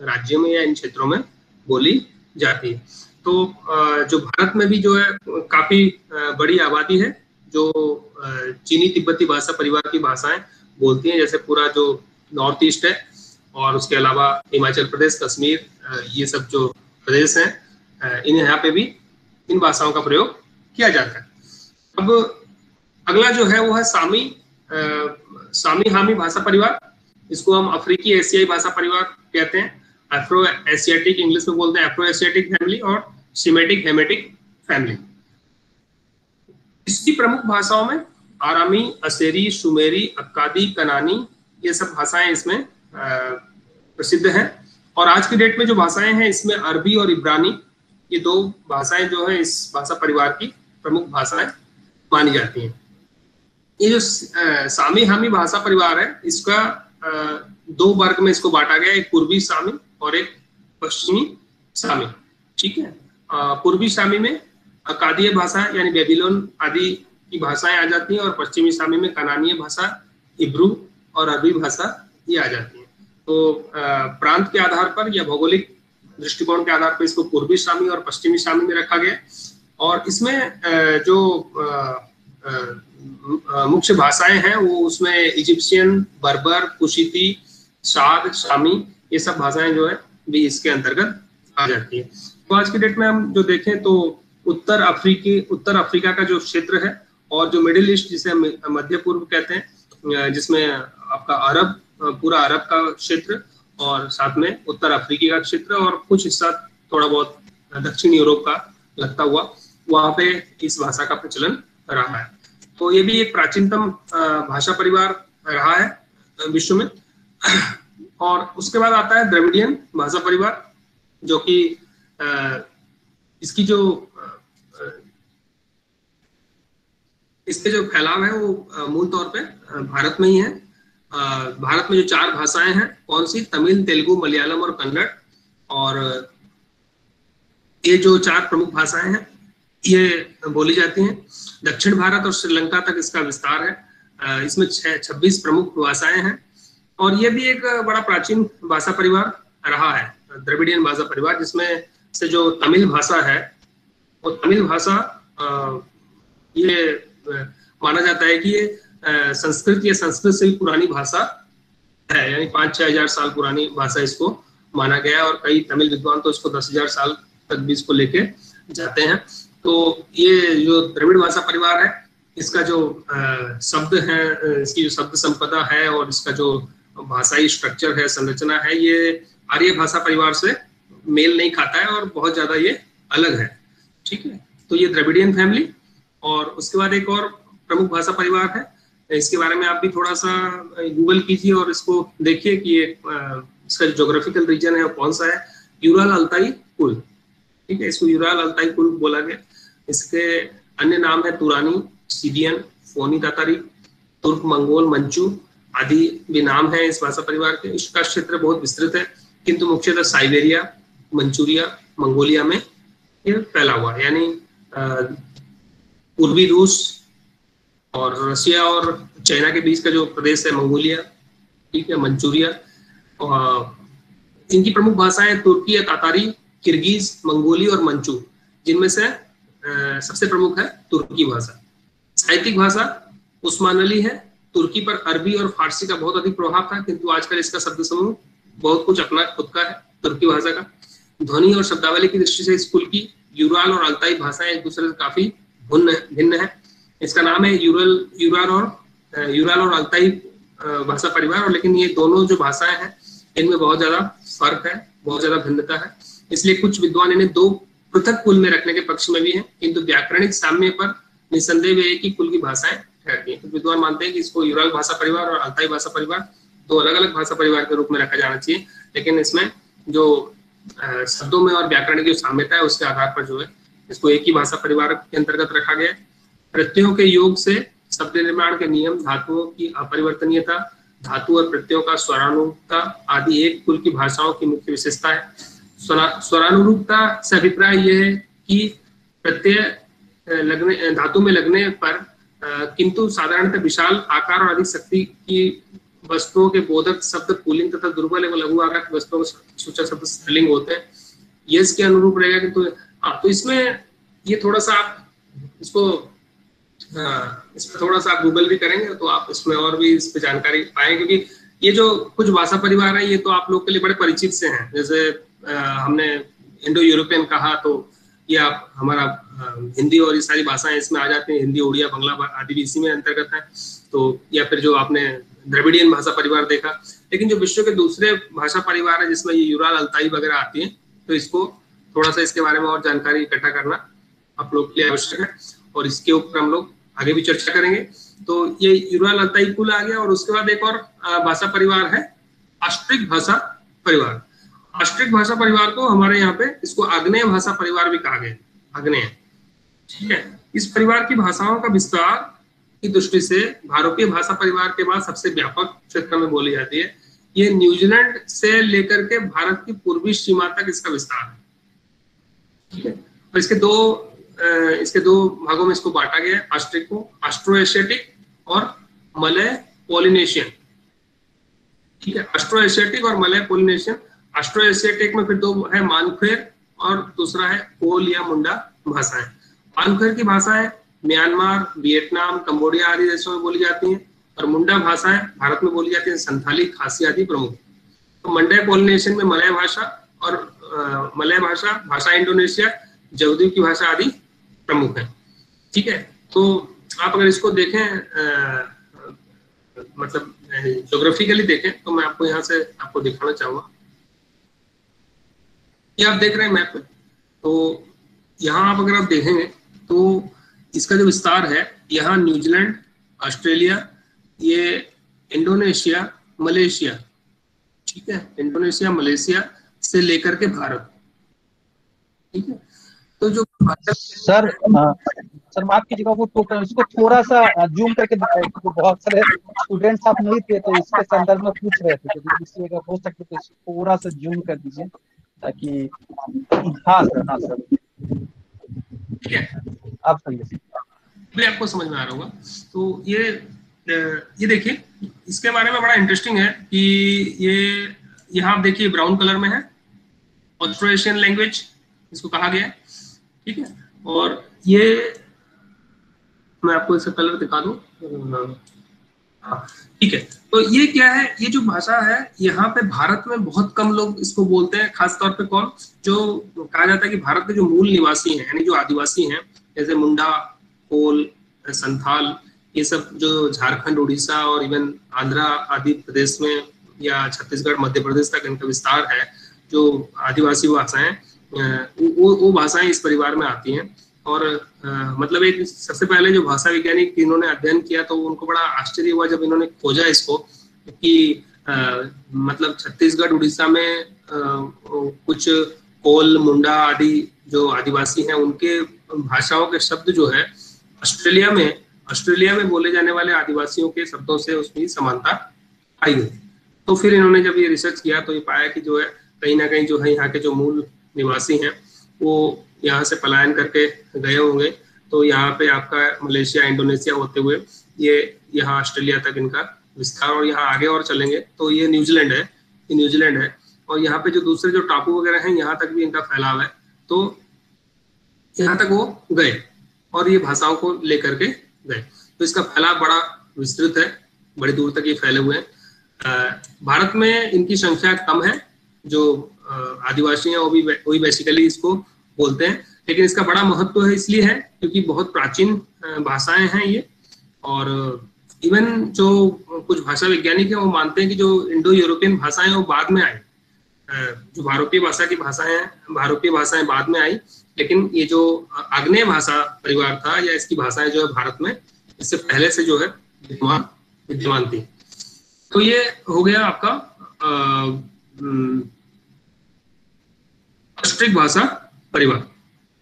राज्यों में या इन क्षेत्रों में बोली जाती है। तो जो भारत में भी जो है, काफ़ी बड़ी आबादी है, जो चीनी तिब्बती भाषा परिवार की भाषाएँ बोलती हैं, जैसे पूरा जो नॉर्थ ईस्ट है और उसके अलावा हिमाचल प्रदेश कश्मीर ये सब जो प्रदेश हैं इन यहाँ पे भी इन भाषाओं का प्रयोग किया जाता है। अब अगला जो है वो है सामी आ, सामी हामी भाषा परिवार। इसको हम अफ्रीकी एशियाई भाषा परिवार कहते हैं। एफ्रो एशियाटिक इंग्लिश में बोलते हैं एफ्रो एशियाटिक फैमिली और सीमेटिक हेमेटिक फैमिली इसकी प्रमुख भाषाओं में आरामी असेरी सुमेरी अक्कादी कनानी ये सब भाषाएँ इसमें प्रसिद्ध है। और आज की डेट में जो भाषाएँ हैं, इसमें अरबी और इब्रानी, ये दो भाषाएँ जो है, इस भाषा परिवार की प्रमुख भाषाएँ मानी जाती हैं। ये जो सामी हामी भाषा परिवार है, इसका दो वर्ग में इसको बांटा गया एक पूर्वी सामी और एक पश्चिमी सामी। ठीक है? पूर्वी सामी में अकादीय भाषा, यानी बेबीलोन आदि की भाषाएँ आ जाती हैं, और पश्चिमी सामी में कनानीय भाषा इब्रू और अरबी भाषा ये आ जाती है। तो प्रांत के आधार पर या भौगोलिक दृष्टिकोण के आधार पर इसको पूर्वी शामी और पश्चिमी शामी में रखा गया। और इसमें जो मुख्य भाषाएँ हैं, वो उसमें इजिप्शियन, बर्बर, कुशीति, साद, शामी, ये सब भाषाएँ जो है, भी इसके अंतर्गत आ जाती है। तो आज की डेट में हम जो देखें तो उत्तर अफ्रीकी, उत्तर अफ्रीका का जो क्षेत्र है और जो मिडिल ईस्ट जिसे मध्य पूर्व कहते हैं जिसमें आपका अरब पूरा अरब का क्षेत्र और साथ में उत्तर अफ्रीकी का क्षेत्र और कुछ हिस्सा थोड़ा बहुत दक्षिण यूरोप का लगता हुआ वहाँ पे इस भाषा का प्रचलन रहा है। तो ये भी एक प्राचीनतम भाषा परिवार रहा है विश्व में। *clears throat* और उसके बाद आता है द्रविडियन भाषा परिवार, जो कि इसकी जो इसके जो फैलाव है वो मूल तौर पे भारत में ही है। भारत में जो चार भाषाएँ हैं, कौन सी? तमिल, तेलुगु, मलयालम और कन्नड़। और ये जो चार प्रमुख भाषाएँ हैं, ये बोली जाती हैं। दक्षिण भारत और श्रीलंका तक इसका विस्तार है। इसमें छब्बीस प्रमुख भाषाएँ हैं। और ये भी एक बड़ा प्राचीन भाषा परिवार रहा है, द्रविडियन भाषा परिवार, जिसमें से जो तमिल भाषा है, वो तमिल भाषा ये माना जाता है कि ये संस्कृत, या संस्कृत से भी पुरानी भाषा है, यानी पाँच छह हज़ार साल पुरानी भाषा इसको माना गया और कई तमिल विद्वान तो इसको दस हज़ार साल तक भी इसको लेके जाते हैं। तो ये जो द्रविड़ भाषा परिवार है, इसका जो शब्द है इसकी जो शब्द संपदा है और इसका जो भाषाई स्ट्रक्चर है, संरचना है, ये आर्य भाषा परिवार से मेल नहीं खाता है और बहुत ज़्यादा ये अलग है। ठीक है? तो ये द्रविडियन फैमिली और उसके बाद एक और प्रमुख भाषा परिवार है इसके बारे में आप भी थोड़ा सा गूगल कीजिए और इसको देखिए कि ये इसका जोग्राफिकल रीजन है कौन सा है। यूराल अल्ताई कुल ठीक है? इसको यूराल अल्ताई कुल बोला गया। इसके अन्य नाम है तुरानी सीडियन फोनी तातारी तुर्क मंगोल मंचू आदि भी नाम है इस भाषा परिवार के। इसका क्षेत्र बहुत विस्तृत है, किंतु मुख्यतः साइबेरिया, मंचूरिया, मंगोलिया में फैला हुआ यानी पूर्वी रूस और रशिया और चाइना के बीच का जो प्रदेश है, मंगोलिया, ठीक है, मंचूरिया इनकी प्रमुख भाषाएँ तुर्की या तातारी, किर्गिज, मंगोली और मंचू, जिनमें से सबसे प्रमुख है तुर्की भाषा। साहित्यिक भाषा उस्मानली है, तुर्की पर अरबी और फारसी का बहुत अधिक प्रभाव था, किंतु आजकल इसका शब्द समूह बहुत कुछ अपना, खुद का है, तुर्की भाषा का। ध्वनि और शब्दावली की दृष्टि से स्कूल की यूराल और अल्ताई भाषाएँ एक दूसरे से काफ़ी भिन्न है। इसका नाम है यूरल, यूराल और यूराल और अल्ताई भाषा परिवार, और लेकिन ये दोनों जो भाषाएँ हैं, इनमें बहुत ज़्यादा फ़र्क है, बहुत ज़्यादा भिन्नता है। इसलिए कुछ विद्वान इन्हें दो पृथक कुल में रखने के पक्ष में भी है, किंतु व्याकरणिक साम्य पर निसंदेह ही कुल की भाषाएँ ठहरती है। तो विद्वान मानते हैं कि इसको यूराल भाषा परिवार और अल्ताई भाषा परिवार, दो अलग अलग भाषा परिवार के रूप में रखा जाना चाहिए। लेकिन इसमें जो शब्दों में और व्याकरण की जो साम्यता है, उसके आधार पर जो है, इसको एक ही भाषा परिवार के अंतर्गत रखा गया प्रत्ययों के योग से शब्द निर्माण के नियम, धातुओं की अपरिवर्तनीयता, धातु और प्रत्ययों का स्वरानुरूपता आदि एक कुल की भाषाओं की मुख्य विशेषता है। स्वरानुरूपता से अभिप्राय यह है कि प्रत्यय लगने धातु में लगने पर किंतु साधारणतः विशाल आकार और अधिक शक्ति की वस्तुओं के बोधक शब्द पुलिंग तथा दुर्बल एवं लघु आकार की वस्तुओं सूचक शब्द स्त्रीलिंग होते हैं। ये इसके अनुरूप रहेगा किंतु हाँ तो इसमें ये थोड़ा सा आप इसको हाँ, इस पर थोड़ा सा आप गूगल भी करेंगे तो आप इसमें और भी इस पर जानकारी पाएँगे क्योंकि ये जो कुछ भाषा परिवार है ये तो आप लोग के लिए बड़े परिचित से हैं। जैसे हमने इंडो यूरोपियन कहा तो ये आप हमारा हिंदी और ये सारी भाषाएँ इसमें आ जाती हैं। हिंदी उड़िया बंगला आदि भी इसी में अंतर्गत है। तो या फिर जो आपने द्रविडियन भाषा परिवार देखा लेकिन जो विश्व के दूसरे भाषा परिवार है जिसमें ये यूराल अल्ताई वगैरह आती है तो इसको थोड़ा सा इसके बारे में और जानकारी इकट्ठा करना आप लोग के लिए आवश्यक है। और इसके ऊपर हम लोग आगे भी चर्चा करेंगे। तो ये यूराल अल्ताई कुल आ गया और उसके बाद एक और भाषा परिवार है आस्ट्रिक भाषा परिवार। आस्ट्रिक भाषा परिवार को हमारे यहाँ पे इसको आग्नेय भाषा परिवार भी कहा गया आग्नेय। ठीक है? इस परिवार की भाषाओं का विस्तार की दृष्टि से भारतीय भाषा परिवार के बाद सबसे व्यापक क्षेत्र में बोली जाती है। ये न्यूजीलैंड से लेकर के भारत की पूर्वी सीमा तक इसका विस्तार है। ठीक है? और इसके दो इसके दो भागों में इसको बांटा गया है, आस्ट्रिक को आस्ट्रो एशियाटिक और मलय पोलिनेशियन ठीक है आस्ट्रो एशियाटिक और मलय पोलिनेशियन आस्ट्रो एशियाटिक में फिर दो है मानखेर और दूसरा है कोल या मुंडा भाषाएँ। मानखेर की भाषाएँ म्यांमार, वियतनाम कंबोडिया आदि देशों में बोली जाती हैं और मुंडा भाषाएँ भारत में बोली जाती है संथाली, खासी आदि प्रमुख। तो मंडे पोलिनेशियन में मलय भाषा और मलय भाषा भाषा इंडोनेशिया जवदी की भाषा आदि प्रमुख है। ठीक है? तो आप अगर इसको देखें आ, मतलब जोग्राफिकली देखें तो मैं आपको यहाँ से आपको दिखाना चाहूँगा। ये आप देख रहे हैं मैप तो यहाँ आप अगर आप देखेंगे तो इसका जो विस्तार है यहाँ न्यूजीलैंड ऑस्ट्रेलिया ये इंडोनेशिया मलेशिया ठीक है? इंडोनेशिया मलेशिया से लेकर के भारत। ठीक है? तो जो सर आ, सर माफ़ कीजिएगा वो टोटल इसको थोड़ा सा जूम करके दिखाए क्योंकि बहुत सारे स्टूडेंट्स आप नहीं थे तो इसके संदर्भ में पूछ रहे थे तो इसलिए अगर हो सके तो इसको थोड़ा सा जूम कर दीजिए ताकि हाँ सर हाँ सर। ठीक है आप समझिए भी आपको समझ में आ रहा होगा। तो ये ये देखिए इसके बारे में बड़ा इंटरेस्टिंग है कि ये यहाँ आप देखिए ब्राउन कलर में है ऑस्ट्रो लैंग्वेज इसको कहा गया है। ठीक है? और ये मैं आपको इसका कलर दिखा दू? हाँ, ठीक है। तो ये क्या है? ये जो भाषा है यहाँ पे भारत में बहुत कम लोग इसको बोलते हैं खासतौर पे कौन? जो कहा जाता है कि भारत के जो मूल निवासी हैं यानी जो आदिवासी हैं जैसे मुंडा कोल संथाल ये सब जो झारखंड उड़ीसा और इवन आंध्रा आदि प्रदेश में या छत्तीसगढ़ मध्य प्रदेश तक इनका विस्तार है जो आदिवासी भाषाएँ वो भाषाएँ इस परिवार में आती हैं। और आ, मतलब एक सबसे पहले जो भाषा वैज्ञानिक इन्होंने अध्ययन किया तो उनको बड़ा आश्चर्य हुआ जब इन्होंने खोजा इसको कि आ, मतलब छत्तीसगढ़ उड़ीसा में आ, कुछ कोल मुंडा आदि जो आदिवासी हैं उनके भाषाओं के शब्द जो है ऑस्ट्रेलिया में ऑस्ट्रेलिया में बोले जाने वाले आदिवासियों के शब्दों से उसमें समानता आई गई तो फिर इन्होंने जब ये रिसर्च किया तो ये पाया कि जो है कहीं ना कहीं जो है यहाँ के जो मूल निवासी हैं, वो यहाँ से पलायन करके गए होंगे। तो यहाँ पे आपका मलेशिया, इंडोनेशिया होते हुए ये, यहाँ ऑस्ट्रेलिया तक इनका विस्तार और यहाँ आगे और चलेंगे। तो ये न्यूजीलैंड है, ये न्यूजीलैंड है। और यहाँ पे जो दूसरे जो टापू वगैरह हैं, यहाँ तक भी इनका फैलाव है। तो यहाँ तक वो गए और ये भाषाओं को लेकर के गए। तो इसका फैलाव बड़ा विस्तृत है, बड़ी दूर तक ये फैले हुए हैं। भारत में इनकी संख्या कम है, जो आदिवासी हैं, वो भी वही बेसिकली इसको बोलते हैं। लेकिन इसका बड़ा महत्व है इसलिए है क्योंकि बहुत प्राचीन भाषाएँ हैं ये। और इवन जो कुछ भाषा वैज्ञानिक है, वो मानते हैं कि जो इंडो यूरोपियन भाषाएँ वो बाद में आई। जो भारतीय भाषा की भाषाएँ हैं, भारतीय भाषाएँ बाद में आई, लेकिन ये जो आग्नेय भाषा परिवार था या इसकी भाषाएँ जो है भारत में, इससे पहले से जो है विद्यमान विद्यमान थी। तो ये हो गया आपका अष्टिक भाषा परिवार।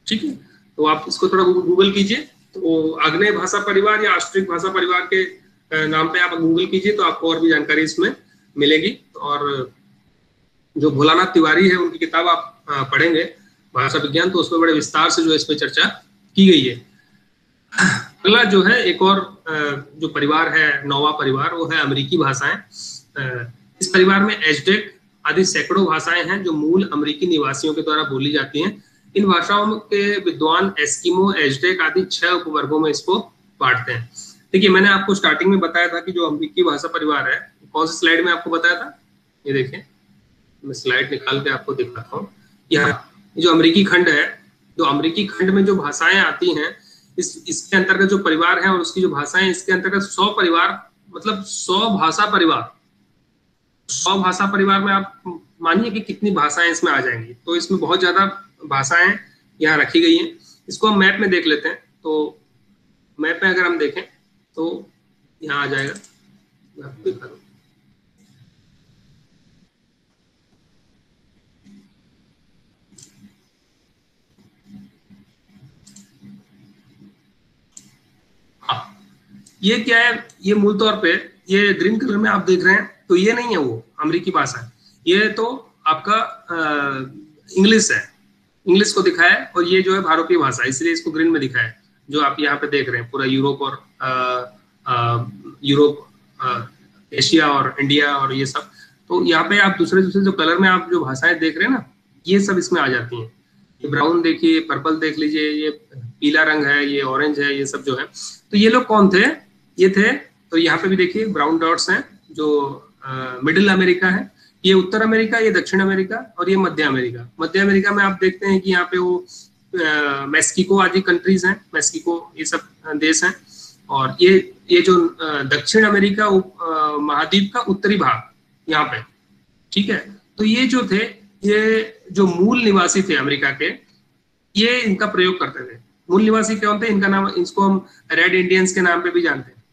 ठीक है? तो आप इसको थोड़ा गूगल कीजिए। तो आग्नेय भाषा परिवार या अष्टिक भाषा परिवार के नाम पे आप गूगल कीजिए तो आपको और भी जानकारी इसमें मिलेगी। और जो भोलानाथ तिवारी है, उनकी किताब आप पढ़ेंगे, भाषा विज्ञान तो उसमें बड़े विस्तार से जो है इसमें चर्चा की गई है। अगला जो है, एक और जो परिवार है, नोवा परिवार, वो है अमेरिकी भाषाएँ। इस परिवार में एचडेक आदि सैकड़ों भाषाएँ हैं जो मूल अमेरिकी निवासियों के द्वारा बोली जाती हैं। इन भाषाओं के विद्वान, एस्किमो एजडेक आदि छह उपवर्गों में इसको बांटते हैं। देखिए, मैंने आपको स्टार्टिंग में बताया था कि जो अमेरिकी भाषा परिवार है, कौन सी स्लाइड में आपको बताया था? ये देखें मैं स्लाइड निकाल के आपको दिखाता हूँ। यहाँ जो अमेरिकी खंड है, जो अमेरिकी खंड में जो भाषाएँ आती हैं, इस, इसके अंतर्गत जो परिवार है और उसकी जो भाषाएँ, इसके अंतर्गत सौ परिवार मतलब सौ भाषा परिवार सौ भाषा परिवार में आप मानिए कि कितनी भाषाएँ इसमें आ जाएँगी। तो इसमें बहुत ज़्यादा भाषाएँ यहाँ रखी गई हैं। इसको हम मैप में देख लेते हैं। तो मैप में अगर हम देखें तो यहाँ आ जाएगा। ये क्या है? ये मूल तौर पे ये ग्रीन कलर में आप देख रहे हैं। तो ये नहीं है वो, अमरीकी भाषा ये तो आपका इंग्लिश है। इंग्लिश को दिखाया है और ये जो है भारतीय भाषा इसलिए इसको ग्रीन में दिखाया है, जो आप यहाँ पे देख रहे हैं, पूरा यूरोप और यूरोप एशिया और इंडिया और ये सब। तो यहाँ पे आप दूसरे दूसरे जो कलर में आप जो भाषाएँ देख रहे हैं ना, ये सब इसमें आ जाती हैं। ये ब्राउन देखिए, पर्पल देख लीजिए, ये पीला रंग है, ये ऑरेंज है, ये सब जो है। तो ये लोग कौन थे? ये थे तो यहाँ पे भी देखिए, ब्राउन डॉट्स हैं, जो मिडिल अमेरिका है, ये उत्तर अमेरिका, ये दक्षिण अमेरिका और ये मध्य अमेरिका। मध्य अमेरिका में आप देखते हैं कि यहाँ पे वो मैस्किको आदि कंट्रीज़ हैं मैस्किको ये सब देश हैं और ये ये जो दक्षिण अमेरिका महाद्वीप का उत्तरी भाग यहाँ पे, ठीक है? तो ये जो थे, ये जो मूल निवासी थे अमेरिका के, ये इनका प्रयोग करते थे। मूल निवासी क्या होते हैं इनका नाम, इसको हम रेड इंडियंस के नाम पे भी जानते हैं,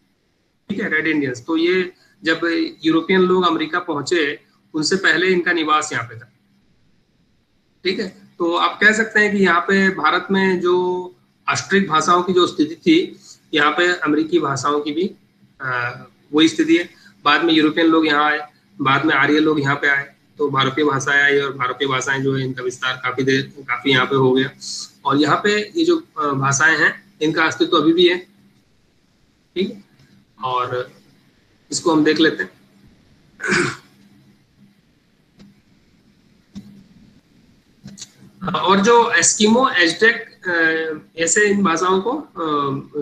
ठीक है? रेड इंडियंस तो ये जब यूरोपियन लोग अमेरिका पहुँचे, उनसे पहले इनका निवास यहाँ पे था। ठीक है? तो आप कह सकते हैं कि यहाँ पे भारत में जो अष्टरिक भाषाओं की जो स्थिति थी, यहाँ पे अमेरिकी भाषाओं की भी वही स्थिति है। बाद में यूरोपियन लोग यहाँ आए, बाद में आर्य लोग यहाँ पे आए तो भारतीय भाषाएँ आई और भारतीय भाषाएँ जो है, इनका विस्तार काफ़ी देर, काफ़ी यहाँ पे हो गया। और यहाँ पे ये जो भाषाएँ हैं, इनका अस्तित्व तो अभी भी है। ठीक और इसको हम देख लेते हैं। और जो एस्किमो, एजटेक ऐसे इन भाषाओं को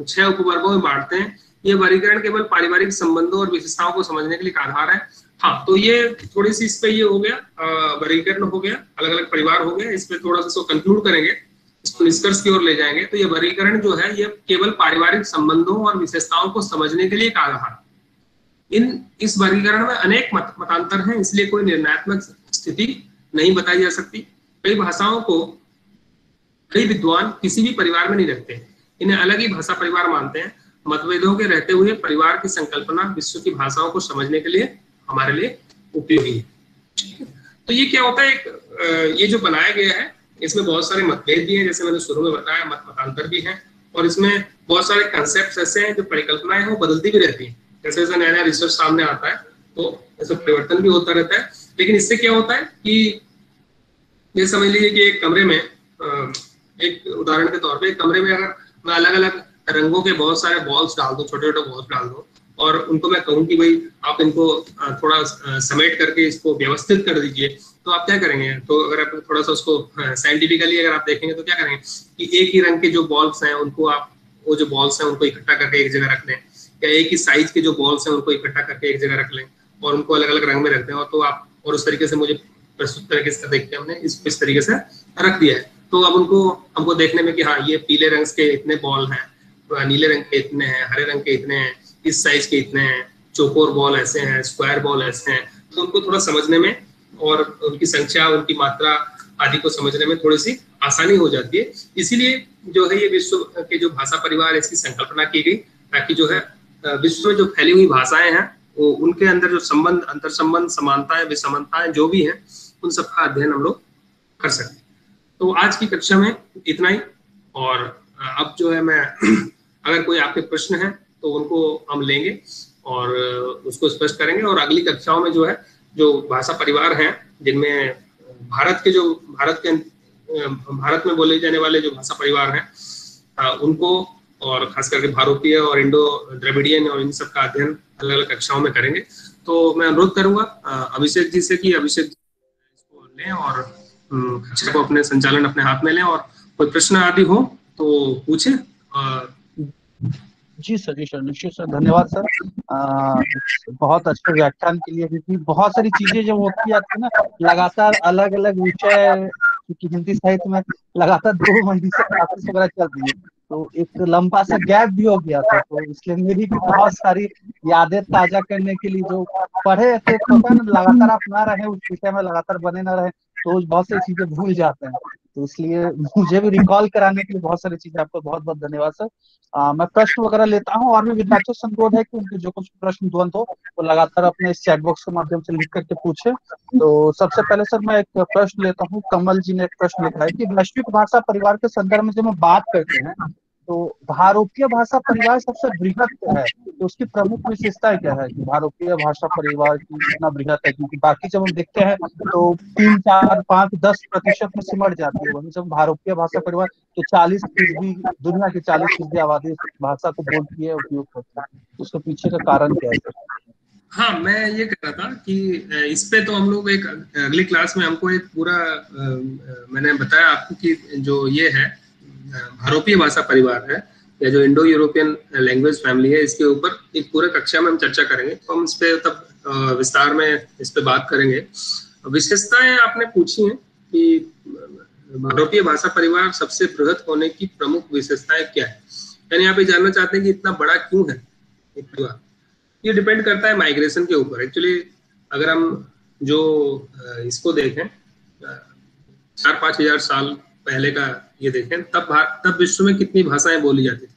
छह उपवर्गों में बांटते हैं, ये वर्गीकरण केवल पारिवारिक संबंधों और विशेषताओं को समझने के लिए आधार है। हाँ तो ये थोड़ी सी इस पे ये हो गया वर्गीकरण हो गया अलग अलग परिवार हो गया इस पे थोड़ा सा इसको कंक्लूड करेंगे, इसको निष्कर्ष की ओर ले जाएँगे। तो ये वर्गीकरण जो है, ये केवल पारिवारिक संबंधों और विशेषताओं को समझने के लिए एक आधार इन इस वर्गीकरण में अनेक मत, मतांतर हैं इसलिए कोई निर्णयात्मक स्थिति नहीं बताई जा सकती। कई भाषाओं को कई विद्वान किसी भी परिवार में नहीं रखते इन्हें अलग ही भाषा परिवार मानते हैं। मतभेदों के रहते हुए परिवार की संकल्पना विश्व की भाषाओं को समझने के लिए हमारे लिए उपयोगी है। तो ये क्या होता है? एक ये जो बनाया गया है इसमें बहुत सारे मतभेद भी हैं जैसे मैंने शुरू में बताया मत मतांतर भी हैं। और इसमें बहुत सारे कंसेप्ट ऐसे हैं जो परिकल्पनाएँ हैं वो बदलती भी रहती हैं। जैसे जैसे नया नया रिसर्च सामने आता है तो ऐसा परिवर्तन भी होता रहता है। लेकिन इससे क्या होता है कि ये समझ लीजिए कि एक कमरे में एक उदाहरण के तौर पे एक कमरे में अगर मैं अलग अलग रंगों के बहुत सारे बॉल्स डाल दूँ छोटे छोटे बॉल्स डाल दूँ, और उनको मैं कहूँ कि भाई आप इनको थोड़ा समेट करके इसको व्यवस्थित कर दीजिए तो आप क्या करेंगे? तो अगर आप थोड़ा सा उसको साइंटिफिकली अगर आप देखेंगे तो क्या करेंगे कि एक ही रंग के जो बॉल्स हैं, उनको आप, वो जो बॉल्स हैं, उनको इकट्ठा करके एक जगह रख लें या एक ही साइज़ के जो बॉल्स हैं, उनको इकट्ठा करके एक जगह रख लें और उनको अलग अलग रंग में रखते हैं और तो आप, और उस तरीके से मुझे प्रस्तुत तरीके से देखते हमने, इस इस तरीके से रख दिया है। तो अब उनको, हमको देखने में कि हाँ ये पीले रंग के इतने बॉल हैं, नीले रंग के इतने हैं, हरे रंग के इतने हैं, इस साइज़ के इतने हैं, चौकोर बॉल ऐसे हैं स्क्वायर बॉल ऐसे हैं। तो उनको थोड़ा समझने में और उनकी संख्या, उनकी मात्रा आदि को समझने में थोड़ी सी आसानी हो जाती है। इसीलिए जो है ये विश्व के जो भाषा परिवार है, इसकी संकल्पना की गई ताकि जो है विश्व में जो फैली हुई भाषाएँ हैं, वो उनके अंदर जो संबंध अंतर संबंध समानताएँ, विसमानताएँ जो भी हैं, उन सबका अध्ययन हम लोग कर सकते तो आज की कक्षा में इतना ही, और अब जो है मैं, *clears throat* अगर कोई आपके प्रश्न है तो उनको हम लेंगे, और उसको स्पष्ट करेंगे, और अगली कक्षाओं में जो है, जो भाषा परिवार हैं, जिनमें भारत के जो, भारत के भारत में बोले जाने वाले जो भाषा परिवार हैं उनको और खास करके भारतीय और इंडो द्रविडियन और इन सब का अध्ययन अलग अलग कक्षाओं में करेंगे। तो मैं अनुरोध करूँगा अभिषेक जी से कि अभिषेक इसको लें और कक्षा को अपने संचालन अपने हाथ में लें और कोई प्रश्न आदि हो तो पूछे। जी सर जी सर निश्चित सर, धन्यवाद सर। बहुत अच्छे व्याख्यान के लिए, क्योंकि बहुत सारी चीज़ें जब होती जाती है ना, लगातार अलग अलग विषय, क्योंकि हिंदी साहित्य में लगातार दो मंडी से क्लासेस वगैरह चल रही है। तो एक लंबा सा गैप भी हो गया था तो इसलिए मेरी भी बहुत सारी यादें ताज़ा करने के लिए जो पढ़े थे ना लगातार आप ना रहे उस विषय में लगातार बने ना रहे तो बहुत सारी चीज़ें भूल जाते हैं। तो इसलिए मुझे भी रिकॉल कराने के लिए बहुत सारी चीज़ें आपको बहुत बहुत धन्यवाद सर आ, मैं प्रश्न वगैरह लेता हूँ और भी विद्यार्थियों से अनुरोध है कि उनके जो कुछ प्रश्न द्वंद हो वो लगातार अपने इस चैट बॉक्स के माध्यम से लिख करके पूछे। तो सबसे पहले सर मैं एक प्रश्न लेता हूँ कमल जी ने एक प्रश्न लिखा है कि वैश्विक भाषा परिवार के संदर्भ में जब हम बात करते हैं तो भारोपीय भाषा परिवार सबसे बृहत है तो उसकी प्रमुख विशेषता क्या है कि भारोपीय भाषा परिवार की इतना बृहत है क्योंकि बाकी जब हम देखते हैं तो तीन, चार, पाँच, दस प्रतिशत में सिमट जाती है। वहीं जब भारतीय भाषा परिवार तो चालीस फ़ीसदी, दुनिया की चालीस फ़ीसदी आबादी भाषा को बोलती है, उपयोग करती है। तो उसके पीछे का कारण क्या है? हाँ मैं ये कह रहा था कि इस पे तो हम लोग एक अगली क्लास में हमको एक पूरा मैंने बताया आपको कि जो ये है भारोपीय भाषा परिवार है, या जो इंडो यूरोपियन लैंग्वेज फैमिली है, इसके ऊपर एक पूरे कक्षा में हम चर्चा करेंगे। तो हम इस पे तब विस्तार में इस पे बात करेंगे। विशेषताएँ आपने पूछी हैं कि भारोपीय भाषा परिवार सबसे बृहद होने की प्रमुख विशेषताएँ क्या है? यानी आप ये जानना चाहते हैं कि इतना बड़ा क्यों है एक परिवार? ये डिपेंड करता है माइग्रेशन के ऊपर। एक्चुअली अगर हम जो इसको देखें चार पाँच हज़ार साल पहले का ये देखें, तब तब विश्व में कितनी भाषाएँ बोली जाती थी?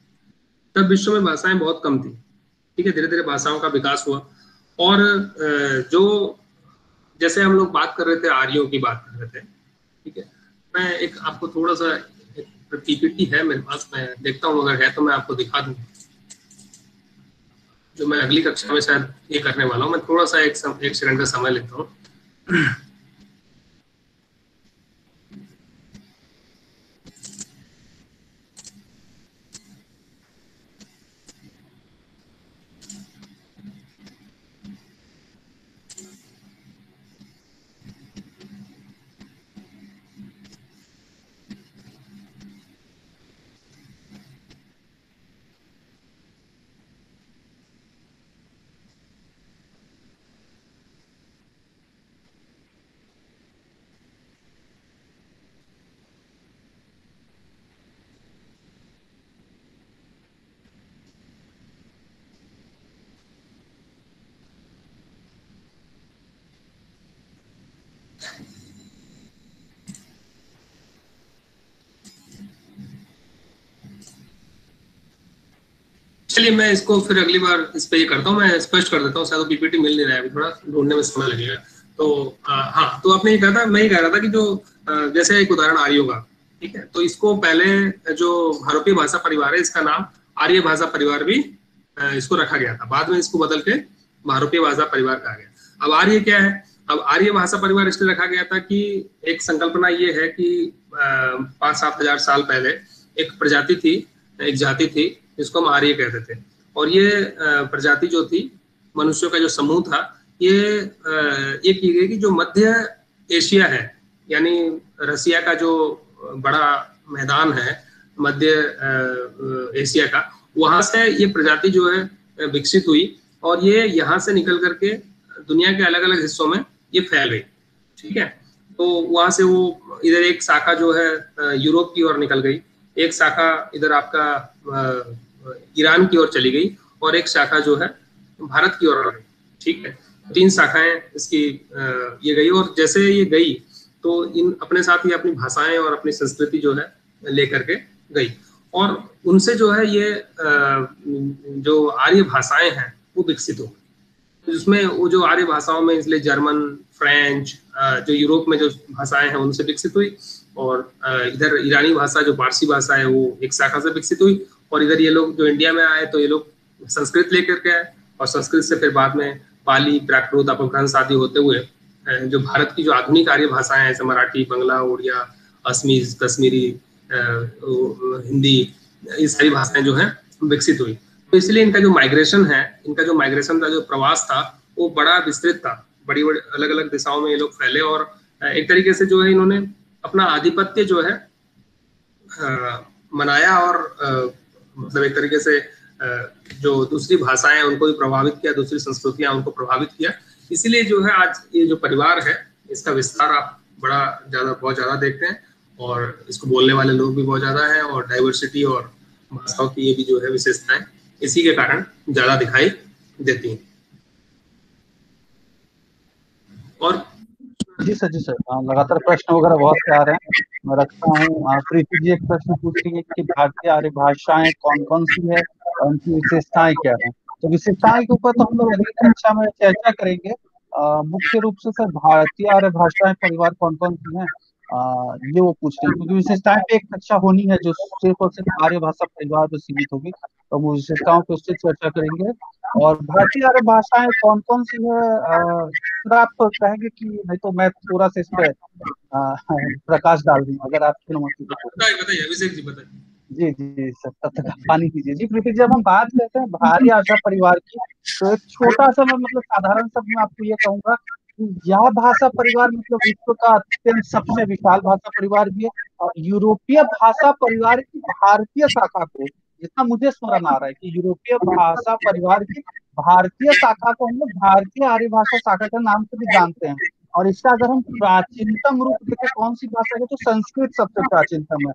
तब विश्व में भाषाएँ बहुत कम थी। ठीक है धीरे धीरे भाषाओं का विकास हुआ। और जो, जैसे हम लोग बात कर रहे थे, आर्यों की बात कर रहे थे, ठीक है? मैं एक आपको थोड़ा सा पीपीटी है मेरे पास, मैं देखता हूँ, अगर है तो मैं आपको दिखा दूँ। जो मैं अगली कक्षा में शायद ये करने वाला हूँ, मैं थोड़ा सा एक एक सेकंड का समय लेता हूँ। चलिए, मैं इसको फिर अगली बार इस पे ये करता हूँ, मैं स्पष्ट कर देता हूँ, शायद पीपीटी मिल नहीं रहा है अभी, थोड़ा ढूँढने में समय लगेगा। तो हाँ तो आपने ये कहा था, मैं ये कह रहा था कि जो जैसे एक उदाहरण आर्यो का ठीक है? तो इसको पहले जो भारतीय भाषा परिवार है, इसका नाम आर्य भाषा परिवार भी इसको रखा गया था। बाद में इसको बदल के भारतीय भाषा परिवार कहा गया। अब आर्य क्या है? अब आर्य भाषा परिवार इसलिए रखा गया था कि एक संकल्पना ये है कि पाँच सात हज़ार साल पहले एक प्रजाति थी, एक जाति थी जिसको हम आर्य कहते थे। और ये प्रजाति जो थी, मनुष्यों का जो समूह था, ये ये की गई कि जो मध्य एशिया है, यानी रसिया का जो बड़ा मैदान है, मध्य एशिया का, वहाँ से ये प्रजाति जो है विकसित हुई और ये यहाँ से निकल करके दुनिया के अलग अलग हिस्सों में ये फैल गई। ठीक है? तो वहाँ से वो इधर एक शाखा जो है यूरोप की ओर निकल गई। एक शाखा इधर आपका ईरान की ओर चली गई और एक शाखा जो है, भारत की ओर ठीक है? तीन शाखाएँ इसकी ये गई और जैसे ये गई तो इन अपने साथ ही अपनी भाषाएँ और अपनी संस्कृति जो है, लेकर के गई। और उनसे जो है ये जो आर्य भाषाएँ हैं, वो विकसित हो गई। जिसमें वो जो आर्य भाषाओं में, इसलिए जर्मन, फ्रेंच जो यूरोप में जो भाषाएँ हैं, उनसे विकसित हुई और इधर ईरानी भाषा, जो पारसी भाषा है, वो एक शाखा से विकसित हुई और इधर ये लोग जो इंडिया में आए तो ये लोग संस्कृत लेकर के आए और संस्कृत से फिर बाद में पाली, प्राकृत, अपभ्रंश आदि होते हुए जो भारत की जो आधुनिक आर्य भाषाएँ हैं, जैसे मराठी, बंगला उड़िया असमीज, कश्मीरी हिंदी, ये सारी भाषाएँ जो है, विकसित हुई। तो इसलिए इनका जो माइग्रेशन है, इनका जो माइग्रेशन का जो प्रवास था, वो बड़ा विस्तृत था। बड़ी बड़ी अलग अलग दिशाओं में ये लोग फैले और एक तरीके से जो है इन्होंने अपना आधिपत्य जो है मनाया और मतलब एक तरीके से जो दूसरी भाषाएँ उनको भी प्रभावित किया, दूसरी संस्कृतियाँ उनको प्रभावित किया। इसीलिए जो है आज ये जो परिवार है, इसका विस्तार आप बड़ा ज़्यादा, बहुत ज़्यादा देखते हैं और इसको बोलने वाले लोग भी बहुत ज़्यादा है और डाइवर्सिटी और भाषाओं की ये भी जो है विशेषताएँ इसी के कारण ज़्यादा दिखाई देती हैं। और जी सर जी सर। लगातार प्रश्न वगैरह बहुत से आ रहे हैं। मैं रखता हूँ। प्रीति जी, एक प्रश्न पूछ रही है कि भारतीय आर्य भाषाएँ कौन कौन सी है और उनकी विशेषताएँ क्या है? तो विशेषताएँ के ऊपर तो हम लोग अगली कक्षा में चर्चा करेंगे। मुख्य रूप से सर, भारतीय आर्य भाषाएँ परिवार कौन कौन सी हैं? ये वो पूछ रहे हैं। क्योंकि विशेषताएँ पे एक कक्षा होनी है जो सिर्फ़ और सिर्फ़ आर्य भाषा परिवार पर सीमित होगी। तो वो विशेषताओं पे उससे चर्चा करेंगे। और भारतीय आर्य भाषाएँ कौन कौन सी है? आप कहेंगे कि नहीं तो मैं थोड़ा सा इस पे प्रकाश डाल दूँ अगर आपकी अनुमति जी जी सर तब तक पानी पीजिए। जी प्रीति जब हम बात करते हैं भारी आशा परिवार की। तो एक छोटा सा मैं मतलब साधारण शब्द में आपको ये कहूँगा यह भाषा परिवार मतलब विश्व का अत्यंत सबसे विशाल भाषा परिवार भी है और यूरोपीय भाषा परिवार की भारतीय शाखा को जितना मुझे स्मरण आ रहा है कि यूरोपीय भाषा परिवार की भारतीय शाखा को हम लोग भारतीय आर्य भाषा शाखा के नाम से भी जानते हैं। और इसका अगर हम प्राचीनतम रूप देखें, कौन सी भाषा है? तो संस्कृत सबसे प्राचीनतम है।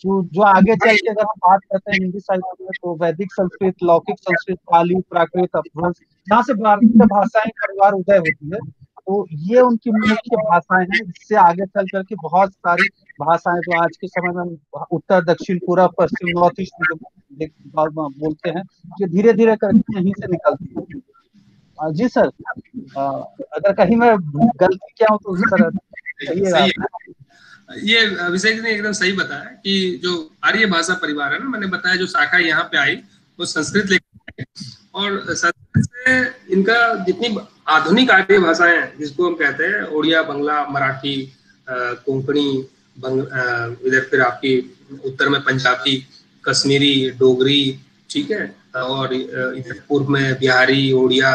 जो जो आगे चल के अगर हम बात करते हैं हिंदी साहित्य में तो वैदिक संस्कृत, लौकिक संस्कृत पाली प्राकृत अपभ्रंश जहाँ से भारतीय भाषाएँ परिवार उदय होती है तो ये उनकी मुख्य भाषाएँ हैं जिससे आगे चल करके बहुत सारी भाषाएँ जो आज के समय में उत्तर दक्षिण पूरा पश्चिम नॉर्थ ईस्ट में बोलते हैं जो धीरे धीरे करके यहीं से निकलती है। जी सर अगर कहीं मैं गलती क्या हूँ तो सर ये अभिषेक ने एकदम सही बताया कि जो आर्य भाषा परिवार है ना मैंने बताया जो शाखा यहाँ पे आई वो संस्कृत लेकर और से इनका जितनी आधुनिक आर्य भाषाएँ हैं, जिसको हम कहते हैं, ओडिया, बंगला, मराठी कोंकणी इधर फिर आपकी उत्तर में पंजाबी, कश्मीरी, डोगरी, ठीक है, और इधर पूर्व में बिहारी, ओडिया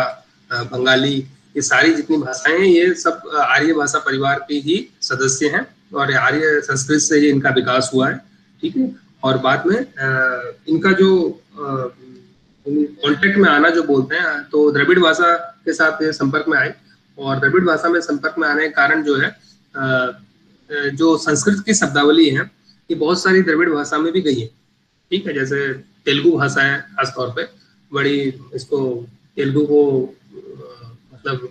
बंगाली, ये सारी जितनी भाषाएँ हैं, ये सब आर्य भाषा परिवार के ही सदस्य हैं, और आर्य संस्कृत से ही इनका विकास हुआ है, ठीक है। और बाद में इनका जो कॉन्टेक्ट में आना जो बोलते हैं तो द्रविड़ भाषा के साथ संपर्क में आए। और द्रविड़ भाषा में संपर्क में आने के कारण जो है जो संस्कृत की शब्दावली है, ये बहुत सारी द्रविड़ भाषा में भी गई है। ठीक है, जैसे तेलुगु भाषा है खासतौर पर बड़ी इसको तेलुगु को मतलब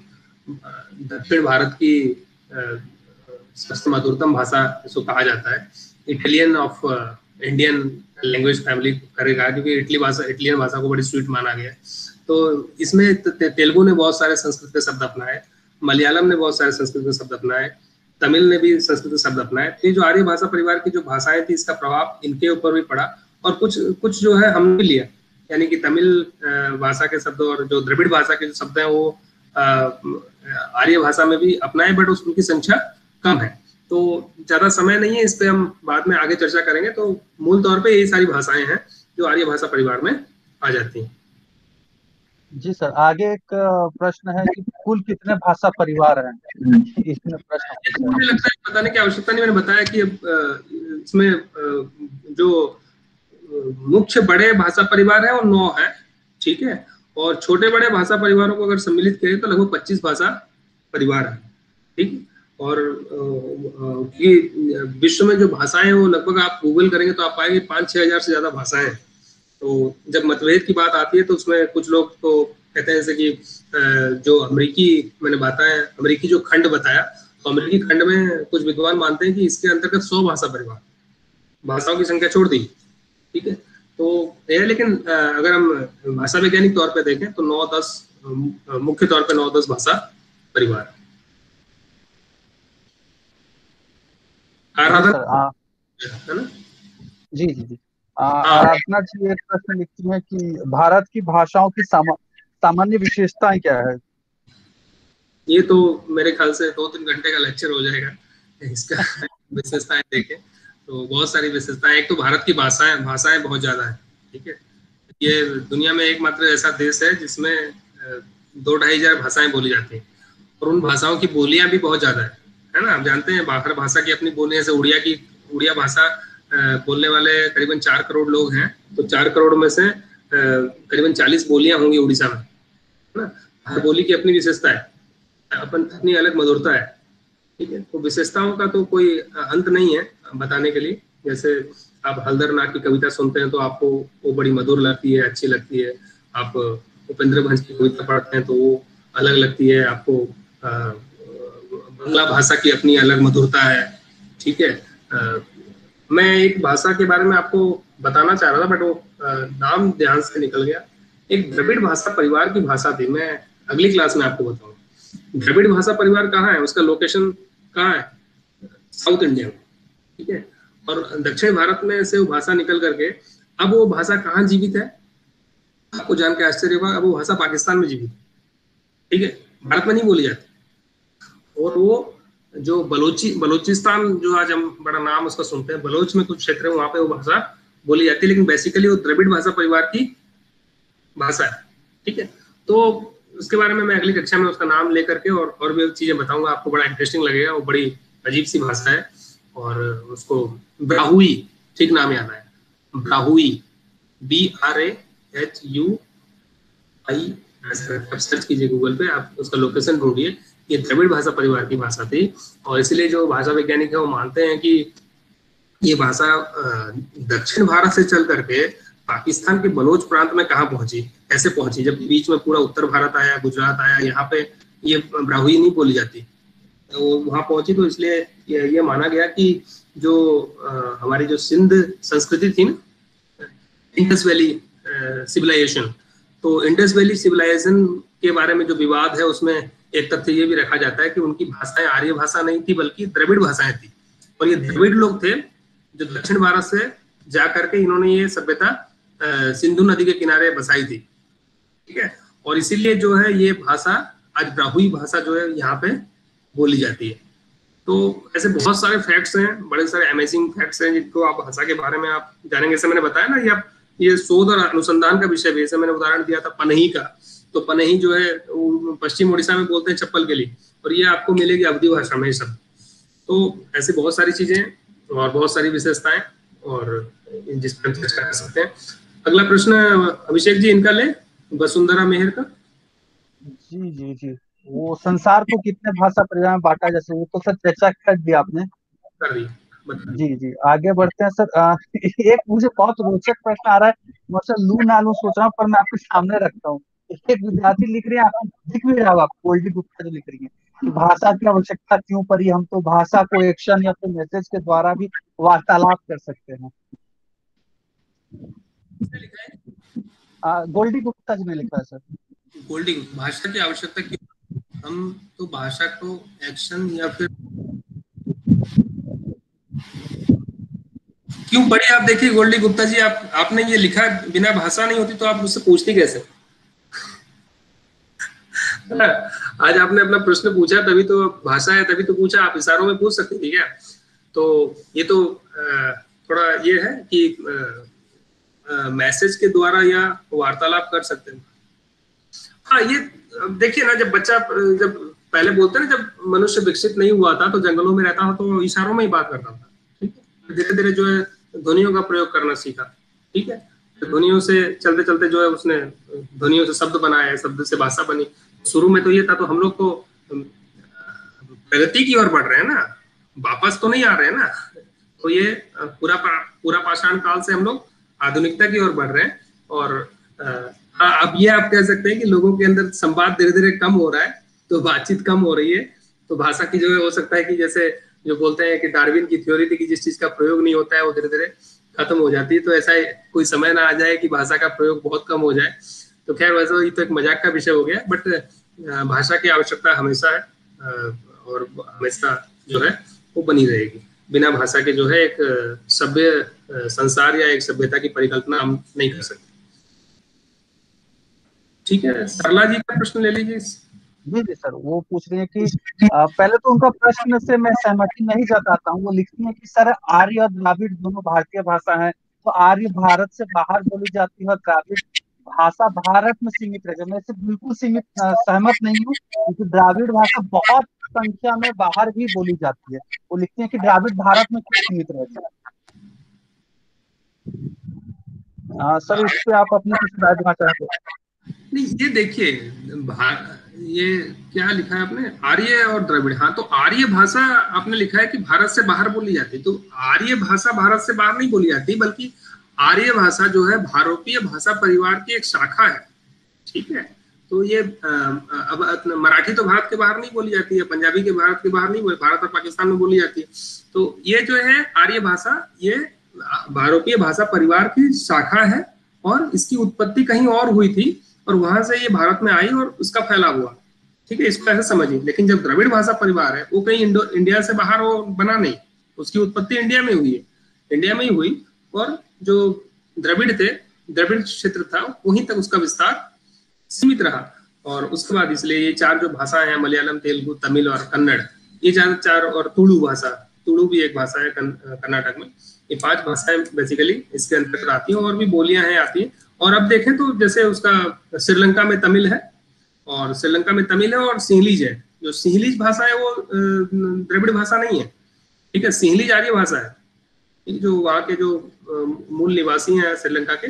दक्षिण भारत की सबसे मधुरतम भाषा इसको कहा जाता है। Italian of Indian language family करेगा क्योंकि इटली भाषा इटलियन भाषा को बड़ी स्वीट माना गया। तो इसमें तेलुगु ने बहुत सारे संस्कृत के शब्द अपनाए, मलयालम ने बहुत सारे संस्कृत के शब्द अपनाए, तमिल ने भी संस्कृत के शब्द अपनाए। तो ये जो आर्य भाषा परिवार की जो भाषाएँ थी, इसका प्रभाव इनके ऊपर भी पड़ा और कुछ कुछ जो है हमने लिया। यानी कि तमिल भाषा के शब्द और जो द्रविड़ भाषा के जो शब्द हैं, वो आर्य भाषा में भी अपनाए बट उनकी संख्या कम है। तो ज़्यादा समय नहीं है इस पर हम बाद में आगे चर्चा करेंगे। तो मूल तौर पर यही सारी भाषाएँ हैं जो आर्य भाषा परिवार में आ जाती हैं। जी सर आगे एक प्रश्न है कि कुल कितने भाषा परिवार हैं? इसमें प्रश्न मुझे लगता है बताने की आवश्यकता नहीं मैंने बताया कि इसमें जो मुख्य बड़े भाषा परिवार है वो नौ है ठीक है? और छोटे बड़े भाषा परिवारों को अगर सम्मिलित करें तो लगभग पच्चीस भाषा परिवार है ठीक? और विश्व में जो भाषाएँ हैं वो लगभग आप गूगल करेंगे तो आप पाएँगे पाँच छह हज़ार से ज़्यादा भाषाएँ हैं। तो जब मतभेद की बात आती है तो उसमें कुछ लोग तो कहते हैं जैसे कि जो अमरीकी, मैंने बताया, अमरीकी जो खंड बताया तो अमरीकी खंड में कुछ विद्वान मानते हैं कि इसके अंतर्गत सौ भाषा परिवार, भाषाओं की संख्या छोड़ दी, ठीक है? तो यह लेकिन अगर हम भाषा वैज्ञानिक तौर पर देखें तो नौ दस मुख्य तौर पर नौ दस भाषा परिवार आराधना जी जी जी आराधना जी एक प्रश्न लिखती है कि भारत की भाषाओं की सामान्य विशेषताएँ क्या है? ये तो मेरे ख्याल से दो तीन घंटे का लेक्चर हो जाएगा इसका *laughs* विशेषताएँ देखें। तो बहुत सारी विशेषताएँ एक तो भारत की भाषाएँ भाषाएँ बहुत ज़्यादा है ठीक है? ये दुनिया में एकमात्र ऐसा देश है जिसमें दो ढाई हज़ार भाषाएँ बोली जाती हैं और उन भाषाओं की बोलियाँ भी बहुत ज़्यादा है। है ना? आप जानते हैं बाखर भाषा की अपनी बोली जैसे उड़िया की उड़िया भाषा बोलने वाले करीबन चार करोड़ लोग हैं। तो चार करोड़ में से करीबन चालीस बोलियाँ होंगी उड़ीसा में है ना? हर बोली की अपनी विशेषता है। अपन अपनी अलग मधुरता है ठीक है? तो विशेषताओं का तो कोई अंत नहीं है बताने के लिए। जैसे आप हल्दरनाथ की कविता सुनते हैं तो आपको वो बड़ी मधुर लगती है अच्छी लगती है। आप उपेंद्र भंज की कविता पढ़ते हैं तो वो अलग लगती है आपको बांग्ला भाषा की अपनी अलग मधुरता है ठीक है? आ, मैं एक भाषा के बारे में आपको बताना चाह रहा था बट वो नाम ध्यान से निकल गया। एक द्रविड़ भाषा परिवार की भाषा थी मैं अगली क्लास में आपको बताऊँगा द्रविड़ भाषा परिवार कहाँ है? उसका लोकेशन कहाँ है? साउथ इंडिया में ठीक है? और दक्षिण भारत में से वो भाषा निकल करके अब वो भाषा कहाँ जीवित है? आपको जान के आश्चर्य होगा अब वो भाषा पाकिस्तान में जीवित है ठीक है? भारत में नहीं बोली जाती और वो जो बलोची, बलोचिस्तान जो आज हम बड़ा नाम उसका सुनते हैं, बलोच में कुछ क्षेत्र है, वहाँ पे वो भाषा बोली जाती है, लेकिन बेसिकली वो द्रविड़ भाषा परिवार की भाषा है, ठीक है? तो उसके बारे में मैं अगली कक्षा में उसका नाम लेकर के और और भी चीज़ें बताऊँगा, आपको बड़ा इंटरेस्टिंग लगेगा, वो बड़ी अजीब सी भाषा है, और उसको ब्राहुई ठीक नाम याद आया Brahui B R A H U I search कीजिए गूगल पे, आप उसका लोकेशन ढूंढिए ये द्रविड़ भाषा परिवार की भाषा थी और इसलिए जो भाषा वैज्ञानिक है वो मानते हैं कि ये भाषा दक्षिण भारत से चल करके पाकिस्तान के बलोच प्रांत में कहा पहुँची? कैसे पहुँची? जब बीच में पूरा उत्तर भारत आया गुजरात आया यहाँ पे ये ब्राहुई नहीं बोली जाती। तो वहाँ पहुँची तो इसलिए ये, ये माना गया कि जो आ, हमारी जो सिंध संस्कृति थी ना इंडस वैली सिविलाइजेशन तो इंडस वैली सिविलाइजेशन के बारे में जो विवाद है उसमें एक तथ्य ये भी रखा जाता है कि उनकी भाषाएँ आर्य भाषा नहीं थी बल्कि द्रविड़ भाषाएँ थी। और ये द्रविड़ लोग थे जो दक्षिण भारत से जा करके इन्होंने ये सभ्यता सिंधु नदी के किनारे बसाई थी। ठीक है? और इसीलिए जो है ये भाषा आज ब्राहुई भाषा जो है यहाँ पे बोली जाती है। तो ऐसे बहुत सारे फैक्ट्स हैं बड़े सारे अमेजिंग फैक्ट्स हैं जिनको आप भाषा के बारे में आप जानेंगे। जैसे मैंने बताया ना ये आप ये शोध और अनुसंधान का विषय भी जैसे मैंने उदाहरण दिया था पनही का। तो पनही जो है पश्चिम उड़ीसा में बोलते हैं चप्पल के लिए और ये आपको मिलेगी अवधि भाषा में सब। तो ऐसे बहुत सारी चीज़ें और बहुत सारी विशेषताएँ और जिस पर हम चर्चा कर सकते हैं। अगला प्रश्न अभिषेक जी इनका ले? वसुंधरा मेहर का? जी जी जी। वो संसार को कितने भाषा परिवार में बांटा जैसे वो तो सर चर्चा कर दी आपने। कर दी। जी जी। आगे बढ़ते हैं सर। आ, *laughs* एक मुझे बहुत रोचक प्रश्न आ रहा है मैं सर लू ना लू सोच रहा हूँ पर मैं आपके सामने रखता हूँ। एक विद्यार्थी लिख रही है आपको दिख भी रहा होगा गोल्डी गुप्ता जो लिख रही है। कि भाषा की आवश्यकता क्यों पड़ी? हम तो भाषा को एक्शन या फिर मैसेज के द्वारा भी वार्तालाप कर सकते हैं। गोल्डी गुप्ता जी ने लिखा है सर। गोल्डी भाषा की आवश्यकता क्यों? हम तो भाषा को एक्शन या फिर क्यों पढ़ी? आप देखिए गोल्डी गुप्ता जी आप आपने ये लिखा बिना भाषा नहीं होती तो आप मुझसे पूछते कैसे? *laughs* आज आपने अपना प्रश्न पूछा, तभी तो भाषा है, तभी तो पूछा, आप इशारों में पूछ सकते थे क्या तो ये तो थोड़ा ये है कि मैसेज के द्वारा या वार्तालाप कर सकते हैं। हाँ ये देखिए ना, जब बच्चा, जब पहले बोलते ना, जब मनुष्य विकसित नहीं हुआ था तो जंगलों में रहता था तो इशारों में ही बात करता था, ठीक है? धीरे धीरे जो है, ध्वनियों का प्रयोग करना सीखा, ठीक है? ध्वनियों से चलते चलते जो है, उसने ध्वनियों से शब्द बनाए शब्द से भाषा बनी। शुरू में तो ये था तो हम लोग तो प्रगति की ओर बढ़ रहे हैं ना। वापस तो नहीं आ रहे हैं ना। तो ये पूरा पूरा पाषाण काल से हम लोग आधुनिकता की ओर बढ़ रहे हैं। और हाँ अब ये आप कह सकते हैं कि लोगों के अंदर संवाद धीरे धीरे कम हो रहा है तो बातचीत कम हो रही है। तो भाषा की जो है, हो सकता है कि जैसे जो बोलते हैं कि डार्विन की थ्योरी थी कि जिस चीज़ का प्रयोग नहीं होता है, वो धीरे धीरे खत्म हो जाती है। तो ऐसा कोई समय ना आ जाए कि भाषा का प्रयोग बहुत कम हो जाए। तो खैर वैसे ये तो एक मज़ाक का विषय हो गया बट भाषा की आवश्यकता हमेशा है और हमेशा जो है वो बनी रहेगी। बिना भाषा के जो है एक सभ्य संसार या एक सभ्यता की परिकल्पना हम नहीं कर सकते। ठीक है सरला जी का प्रश्न ले लीजिए जी जी सर वो पूछ रहे हैं कि आ, पहले तो उनका प्रश्न से मैं सहमति नहीं जताता हूँ। वो लिखती है कि सर आर्य और द्राविड़ दोनों भारतीय भाषा है तो आर्य भारत से बाहर बोली जाती है और द्राविड़ भाषा भारत में सीमित रह मैं इससे बिल्कुल सीमित सहमत नहीं हूँ, क्योंकि द्राविड़ भाषा बहुत संख्या में बाहर भी बोली जाती है। वो लिखते हैं कि द्राविड़ भारत में क्यों सीमित रहती है सर, इस पे आप अपनी कुछ राय देना चाहते नहीं, ये देखिए ये क्या लिखा है आपने? आर्य और द्रविड़। हाँ तो आर्य भाषा आपने लिखा है कि भारत से बाहर बोली जाती तो आर्य भाषा भारत से बाहर नहीं बोली जाती, बल्कि आर्य भाषा जो है भारतीय भाषा परिवार की एक शाखा है। ठीक है? तो ये अब मराठी तो भारत के बाहर नहीं बोली जाती है, पंजाबी के भारत के बाहर नहीं बोली, भारत और पाकिस्तान में बोली जाती है। तो ये जो है, आर्य भाषा, ये भारतीय भाषा परिवार की शाखा है और इसकी उत्पत्ति कहीं और हुई थी और वहाँ से ये भारत में आई और उसका फैला हुआ। ठीक है? इसको ऐसे समझिए। लेकिन जब द्रविड़ भाषा परिवार है, वो कहीं इंडो, इंडिया से बाहर वो बना नहीं। उसकी उत्पत्ति इंडिया में हुई है। इंडिया में ही हुई और जो द्रविड़ थे, द्रविड़ क्षेत्र था, वहीं तक उसका विस्तार सीमित रहा। और उसके बाद इसलिए ये चार जो भाषा है, मलयालम, तेलुगु, तमिल और कन्नड़, ये चार चार और तुलु भाषा तुलु भी एक भाषा है कर्नाटक में। ये पाँच भाषाएँ बेसिकली इसके अंतर्गत आती हैं और भी बोलियाँ हैं, आती हैं। और अब देखें तो जैसे उसका श्रीलंका में तमिल है, और श्रीलंका में तमिल है और सिंहलीज है। जो सिंहलीज भाषा है, वो द्रविड़ भाषा नहीं है। ठीक है, सिंहलीज आर्य भाषा है। जो वहाँ के जो मूल निवासी हैं श्रीलंका के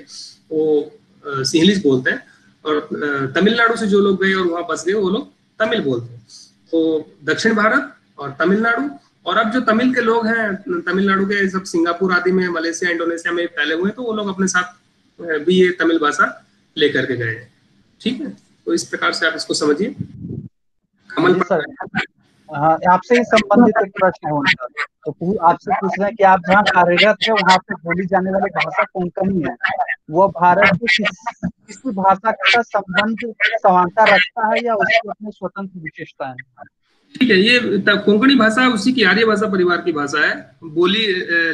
वो सिंहलीज बोलते हैं। और तमिलनाडु से जो लोग गए और वहाँ बस गए वो लोग तमिल बोलते हैं। तो दक्षिण भारत और तमिलनाडु। और अब जो तमिल के लोग हैं तमिलनाडु के सब सिंगापुर आदि में मलेशिया इंडोनेशिया में फैले हुए तो वो लोग अपने साथ भी ये तमिल भाषा लेकर के गए। ठीक है? तो इस प्रकार से आप इसको समझिए। कमल हाँ, आपसे ही संबंधित प्रश्न है। तो आपसे पूछ रहे हैं कि आप जहाँ कार्यरत है वहाँ पे बोली जाने वाली भाषा कौन कौन है? वो भारत की किस, किसी भाषा का संबंध समानता रखता है या उसकी अपनी स्वतंत्र विशेषता है? ठीक है ये कोंकणी भाषा उसी की आर्य भाषा परिवार की भाषा है। बोली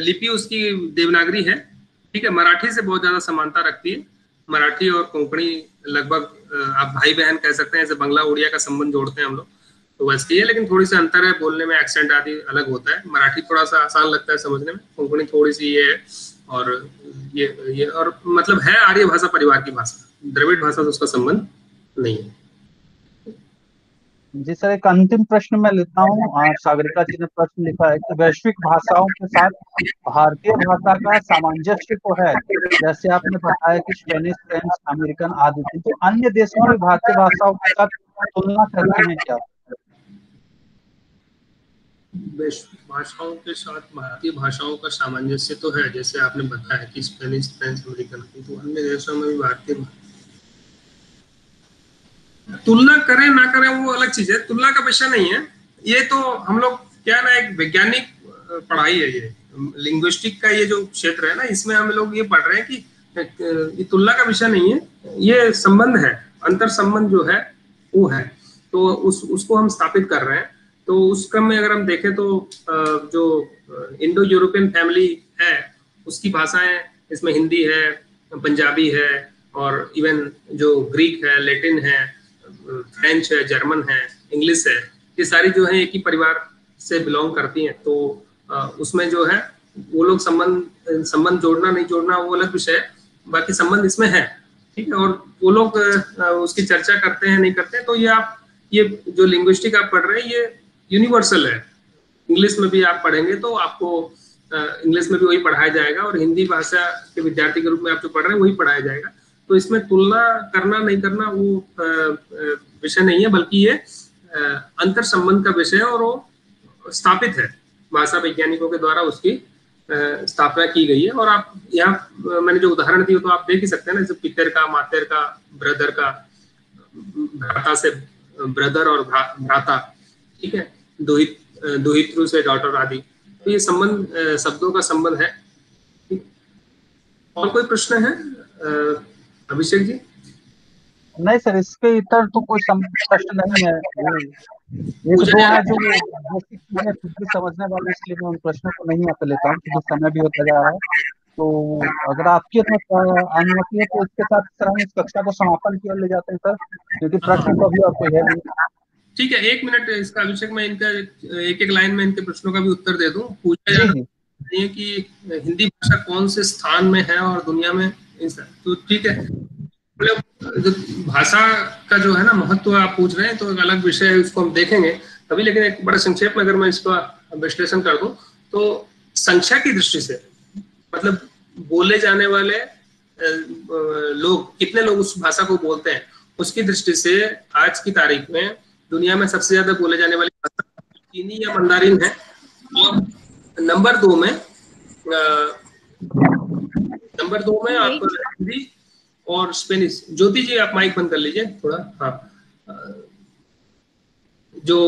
लिपि उसकी देवनागरी है। ठीक है मराठी से बहुत ज़्यादा समानता रखती है। मराठी और कोंकणी लगभग आप भाई बहन कह सकते हैं जैसे बंगला उड़िया का संबंध जोड़ते हैं हम लोग। तो वैसे ही है लेकिन थोड़ी सी अंतर है, बोलने में एक्सेंट आदि अलग होता है। मराठी थोड़ा सा आसान लगता है समझने में। कोंकणी थोड़ी सी ये और ये ये, और मतलब है आर्य भाषा परिवार की भाषा। द्रविड़ भाषा से उसका संबंध नहीं है। जी सर, एक अंतिम प्रश्न मैं लेता हूँ। सागरिका जी ने प्रश्न लिखा है कि वैश्विक भाषाओं के साथ भारतीय भाषा का सामंजस्य तो है। जैसे आपने बताया कि स्पेनिश, फ्रेंच, अमेरिकन आदि तो अन्य देशों में भारतीय भाषाओं के साथ तुलना करते हैं क्या? भाषाओं के साथ भारतीय भाषाओं का सामंजस्य तो है, जैसे आपने बताया कि स्पेनिश फ्रेंच अमेरिकन तो अन्य देशों में भी भारतीय तुलना करें ना करें, वो अलग चीज़ है। तुलना का विषय नहीं है। ये तो हम लोग, क्या ना, एक वैज्ञानिक पढ़ाई है ये। लिंग्विस्टिक का ये जो क्षेत्र है ना, इसमें हम लोग ये पढ़ रहे हैं कि ये तुलना का विषय नहीं है। ये संबंध है अंतर संबंध जो है, वो है। तो उस, उसको हम स्थापित कर रहे हैं। तो उस क्रम में अगर हम देखें तो जो इंडो यूरोपियन फैमिली है, उसकी भाषाएँ इसमें हिंदी है, पंजाबी है और इवन जो ग्रीक है, लेटिन है, फ्रेंच है, जर्मन है, इंग्लिश है, ये सारी जो है एक ही परिवार से बिलोंग करती हैं। तो उसमें जो है, वो लोग संबंध संबंध जोड़ना नहीं जोड़ना वो अलग विषय है, बाकी संबंध इसमें है, ठीक है? और वो लोग उसकी चर्चा करते हैं, नहीं करते हैं तो ये आप, ये जो लिंग्विस्टिक आप पढ़ रहे हैं, ये यूनिवर्सल है। इंग्लिश में भी आप पढ़ेंगे तो आपको इंग्लिश में भी वही पढ़ाया जाएगा और हिंदी भाषा के विद्यार्थी के रूप में आप जो पढ़ रहे हैं वही पढ़ाया जाएगा। तो इसमें तुलना करना नहीं करना वो विषय नहीं है, बल्कि ये अंतर संबंध का विषय है और वो स्थापित है। भाषा वैज्ञानिकों के द्वारा उसकी स्थापना की गई है। और आप यहाँ मैंने जो उदाहरण दिया तो आप देख ही सकते हैं ना, जैसे पितर का, मातर का, ब्रदर का, भ्राता से, ब्रदर और भ्राता। ठीक है? दोहित दोहित्रु से डॉटर आदि तो ये संबंध शब्दों का संबंध है। और कोई प्रश्न है? अभिषेक जी? नहीं सर इसके इतर तो कोई प्रश्न नहीं है। ये जो है जो बेसिक चीज़ें समझने वाले इसलिए मैं उन प्रश्नों को नहीं पे लेता हूँ क्योंकि समय भी होता जा रहा है। तो अगर आपकी अनुमति है तो इसके साथ सर हम इस कक्षा को समापन की ओर ले जाते हैं सर क्योंकि प्रश्न तो अभी और कोई है नहीं। ठीक है एक मिनट इसका अभिषेक मैं इनका एक एक लाइन में इनके प्रश्नों का भी उत्तर दे दूँ। पूछा जा रहा है कि हिंदी भाषा कौन से स्थान में है और दुनिया में तो ठीक है। मतलब भाषा का जो है ना महत्व आप पूछ रहे हैं तो एक अलग विषय है उसको हम देखेंगे अभी लेकिन एक बड़े संक्षेप में अगर मैं इसका विश्लेषण कर दूँ तो संख्या की दृष्टि से मतलब बोले जाने वाले लोग कितने लोग उस भाषा को बोलते हैं उसकी दृष्टि से आज की तारीख में दुनिया में सबसे ज़्यादा बोले जाने वाली भाषा चीनी या मंदारिन है। और नंबर दो में नंबर दो में आप हिंदी और स्पेनिश ज्योति जी आप माइक बंद कर लीजिए थोड़ा हाँ। जो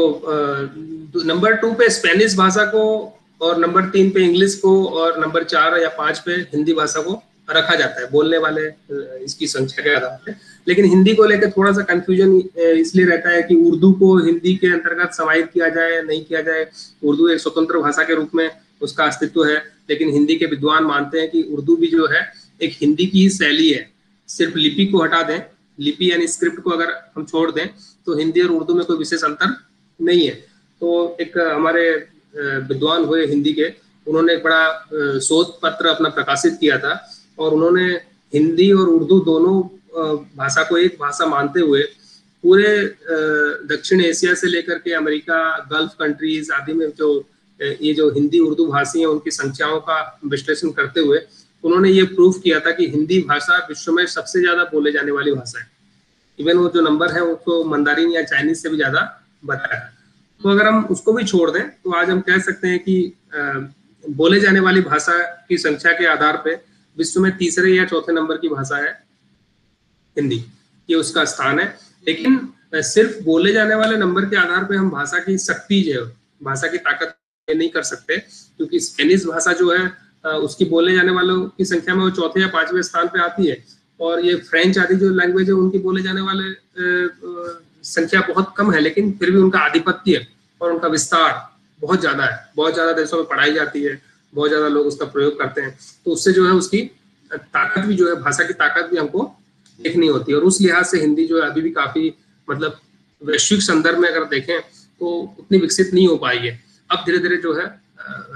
नंबर टू पे स्पेनिश भाषा को और नंबर तीन पे इंग्लिश को और नंबर चार या पाँच पे हिंदी भाषा को रखा जाता है बोलने वाले इसकी संख्या के आधार पे। लेकिन हिंदी को लेकर थोड़ा सा कंफ्यूजन इसलिए रहता है कि उर्दू को हिंदी के अंतर्गत समाहित किया जाए नहीं किया जाए। उर्दू एक स्वतंत्र भाषा के रूप में उसका अस्तित्व है, लेकिन हिंदी के विद्वान मानते हैं कि उर्दू भी जो है, एक हिंदी की ही शैली है। सिर्फ़ लिपि को हटा दें, लिपि यानी स्क्रिप्ट को अगर हम छोड़ दें तो हिंदी और उर्दू में कोई विशेष अंतर नहीं है। तो एक हमारे विद्वान हुए हिंदी के, उन्होंने एक बड़ा शोध पत्र अपना प्रकाशित किया था और उन्होंने हिंदी और उर्दू दोनों भाषा को एक भाषा मानते हुए पूरे दक्षिण एशिया से लेकर के अमेरिका, गल्फ कंट्रीज़ आदि में जो ये जो हिंदी, उर्दू भाषी हैं, उनकी संख्याओं का विश्लेषण करते हुए उन्होंने ये प्रूफ किया था कि हिंदी भाषा विश्व में सबसे ज़्यादा बोले जाने वाली भाषा है। इवन वो जो नंबर है उसको मंदारिन या चाइनीज़ से भी ज़्यादा बताया। तो अगर हम उसको भी छोड़ दें तो आज हम कह सकते हैं कि बोले जाने वाली भाषा की संख्या के आधार पर विश्व में तीसरे या चौथे नंबर की भाषा है। हिंदी, ये उसका स्थान है। लेकिन सिर्फ़ बोले जाने वाले नंबर के आधार पे हम भाषा की शक्ति जो है, भाषा की ताकत नहीं कर सकते, क्योंकि स्पेनिश भाषा जो है उसकी बोले जाने वालों की संख्या में वो चौथे या पाँचवें स्थान पे आती है। और ये फ्रेंच आदि जो लैंग्वेज है, उनकी बोले जाने वाले संख्या बहुत कम है, लेकिन फिर भी उनका आधिपत्य और उनका विस्तार बहुत ज़्यादा है। बहुत ज़्यादा देशों में पढ़ाई जाती है, बहुत ज़्यादा लोग उसका प्रयोग करते हैं। तो उससे जो है, उसकी ताकत भी जो है, भाषा की ताकत भी हमको देखनी होती। है और उस लिहाज से हिंदी जो है अभी भी काफ़ी मतलब वैश्विक संदर्भ में अगर देखें तो उतनी विकसित नहीं हो पाई है। अब धीरे धीरे जो है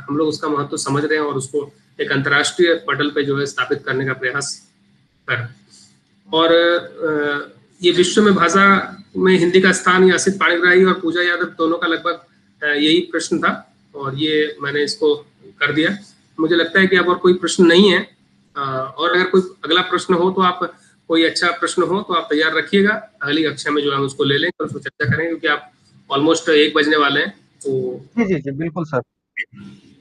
हम लोग उसका महत्व समझ रहे हैं और उसको एक अंतर्राष्ट्रीय पटल पे जो है स्थापित करने का प्रयास कर और ये विश्व में भाषा में हिंदी का स्थान या असित पाणिग्राही और पूजा यादव दोनों का लगभग यही प्रश्न था और ये मैंने इसको कर दिया। मुझे लगता है कि अब और कोई प्रश्न नहीं है। और अगर कोई अगला प्रश्न हो तो आप कोई अच्छा प्रश्न हो तो आप तैयार रखिएगा। अगली कक्षा में जो है उसको ले लेंगे और उसको चर्चा करेंगे क्योंकि आप ऑलमोस्ट एक बजने वाले हैं तो जी जी जी बिल्कुल सर।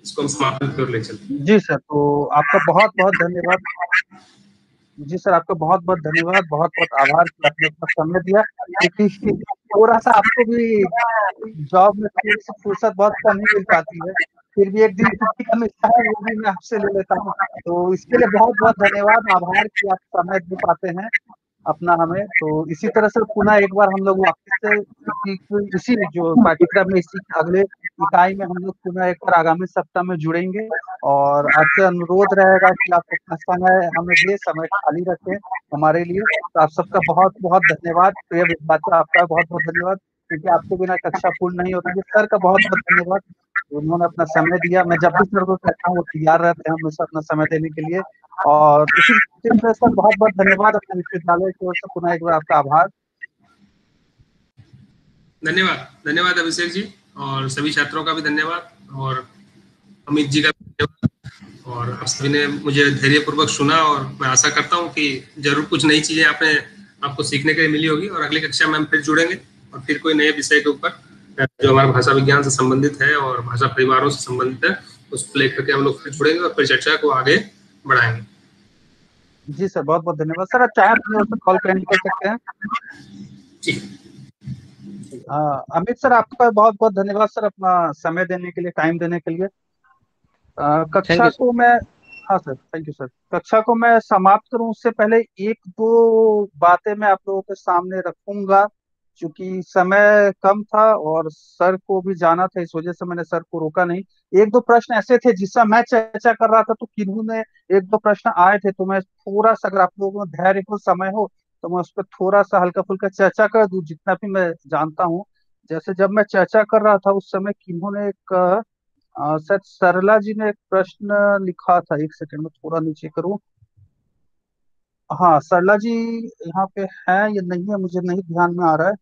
इसको हम समापन की ओर ले चलते जी सर तो आपका बहुत बहुत धन्यवाद। जी सर आपका बहुत बहुत धन्यवाद बहुत बहुत आभार कि आपने अपना समय दिया। क्योंकि थोड़ा सा आपको भी जॉब में फुर्सत बहुत कम ही मिल पाती है। फिर भी एक दिन छुट्टी का मिलता है, वो भी मैं आपसे ले लेता हूँ। तो इसके लिए बहुत बहुत धन्यवाद, आभार कि आप समय दे पाते हैं अपना हमें। तो इसी तरह से पुनः एक बार हम लोग वापस से इसी जो पाठ्यक्रम में इसी अगले इकाई में हम लोग पुनः एक बार आगामी सप्ताह में जुड़ेंगे। और आपसे अनुरोध रहेगा कि आप अपना समय हमें दे समय खाली रखें हमारे लिए। तो आप सबका बहुत बहुत धन्यवाद। प्रिय विद्यार्थी आपका बहुत बहुत धन्यवाद। क्योंकि आपके बिना कक्षा पूर्ण नहीं होती। सर का बहुत बहुत धन्यवाद। उन्होंने अपना समय दिया। मैं जब भी सर को कहता हूँ, वो तैयार रहते हैं हमेशा अपना समय देने के लिए। और इसी सर बहुत बहुत धन्यवाद अपने विश्वविद्यालय की ओर से। पुनः एक बार आपका आभार। धन्यवाद। धन्यवाद अभिषेक जी और सभी छात्रों का भी धन्यवाद और अमित जी का भी धन्यवाद। और आप सभी ने मुझे धैर्य पूर्वक सुना और मैं आशा करता हूँ कि ज़रूर कुछ नई चीज़ें आपने, आपको सीखने के लिए मिली होगी। और अगली कक्षा में हम फिर जुड़ेंगे और फिर कोई नए विषय के ऊपर जो हमारा भाषा विज्ञान से संबंधित है और भाषा परिवारों से संबंधित है उसको लेकर के हम लोग फिर जुड़ेंगे और फिर चर्चा को आगे बढ़ाएँगे। जी सर बहुत बहुत धन्यवाद। सर आप चाहे अपनी ओर कॉल कर सकते हैं? जी। अमित सर आपका बहुत बहुत धन्यवाद सर अपना समय देने के लिए टाइम देने के लिए। कक्षा को मैं हाँ सर थैंक यू सर कक्षा को मैं समाप्त करूँ उससे पहले एक दो बातें मैं आप लोगों के सामने रखूँगा। क्योंकि समय कम था और सर को भी जाना था, इस वजह से मैंने सर को रोका नहीं। एक दो प्रश्न ऐसे थे जिससे मैं चर्चा कर रहा था तो किन्हू ने एक दो प्रश्न आए थे तो मैं थोड़ा सा, अगर आप लोगों में धैर्य को समय हो तो मैं उस पर थोड़ा सा हल्का फुल्का चर्चा कर दू, जितना भी मैं जानता हूँ। जैसे जब मैं चर्चा कर रहा था, उस समय किन्हों ने एक सर सरला जी ने एक प्रश्न लिखा था, एक सेकंड में थोड़ा नीचे करूँ। हाँ सरला जी यहाँ पे है या नहीं है, मुझे नहीं ध्यान में आ रहा है।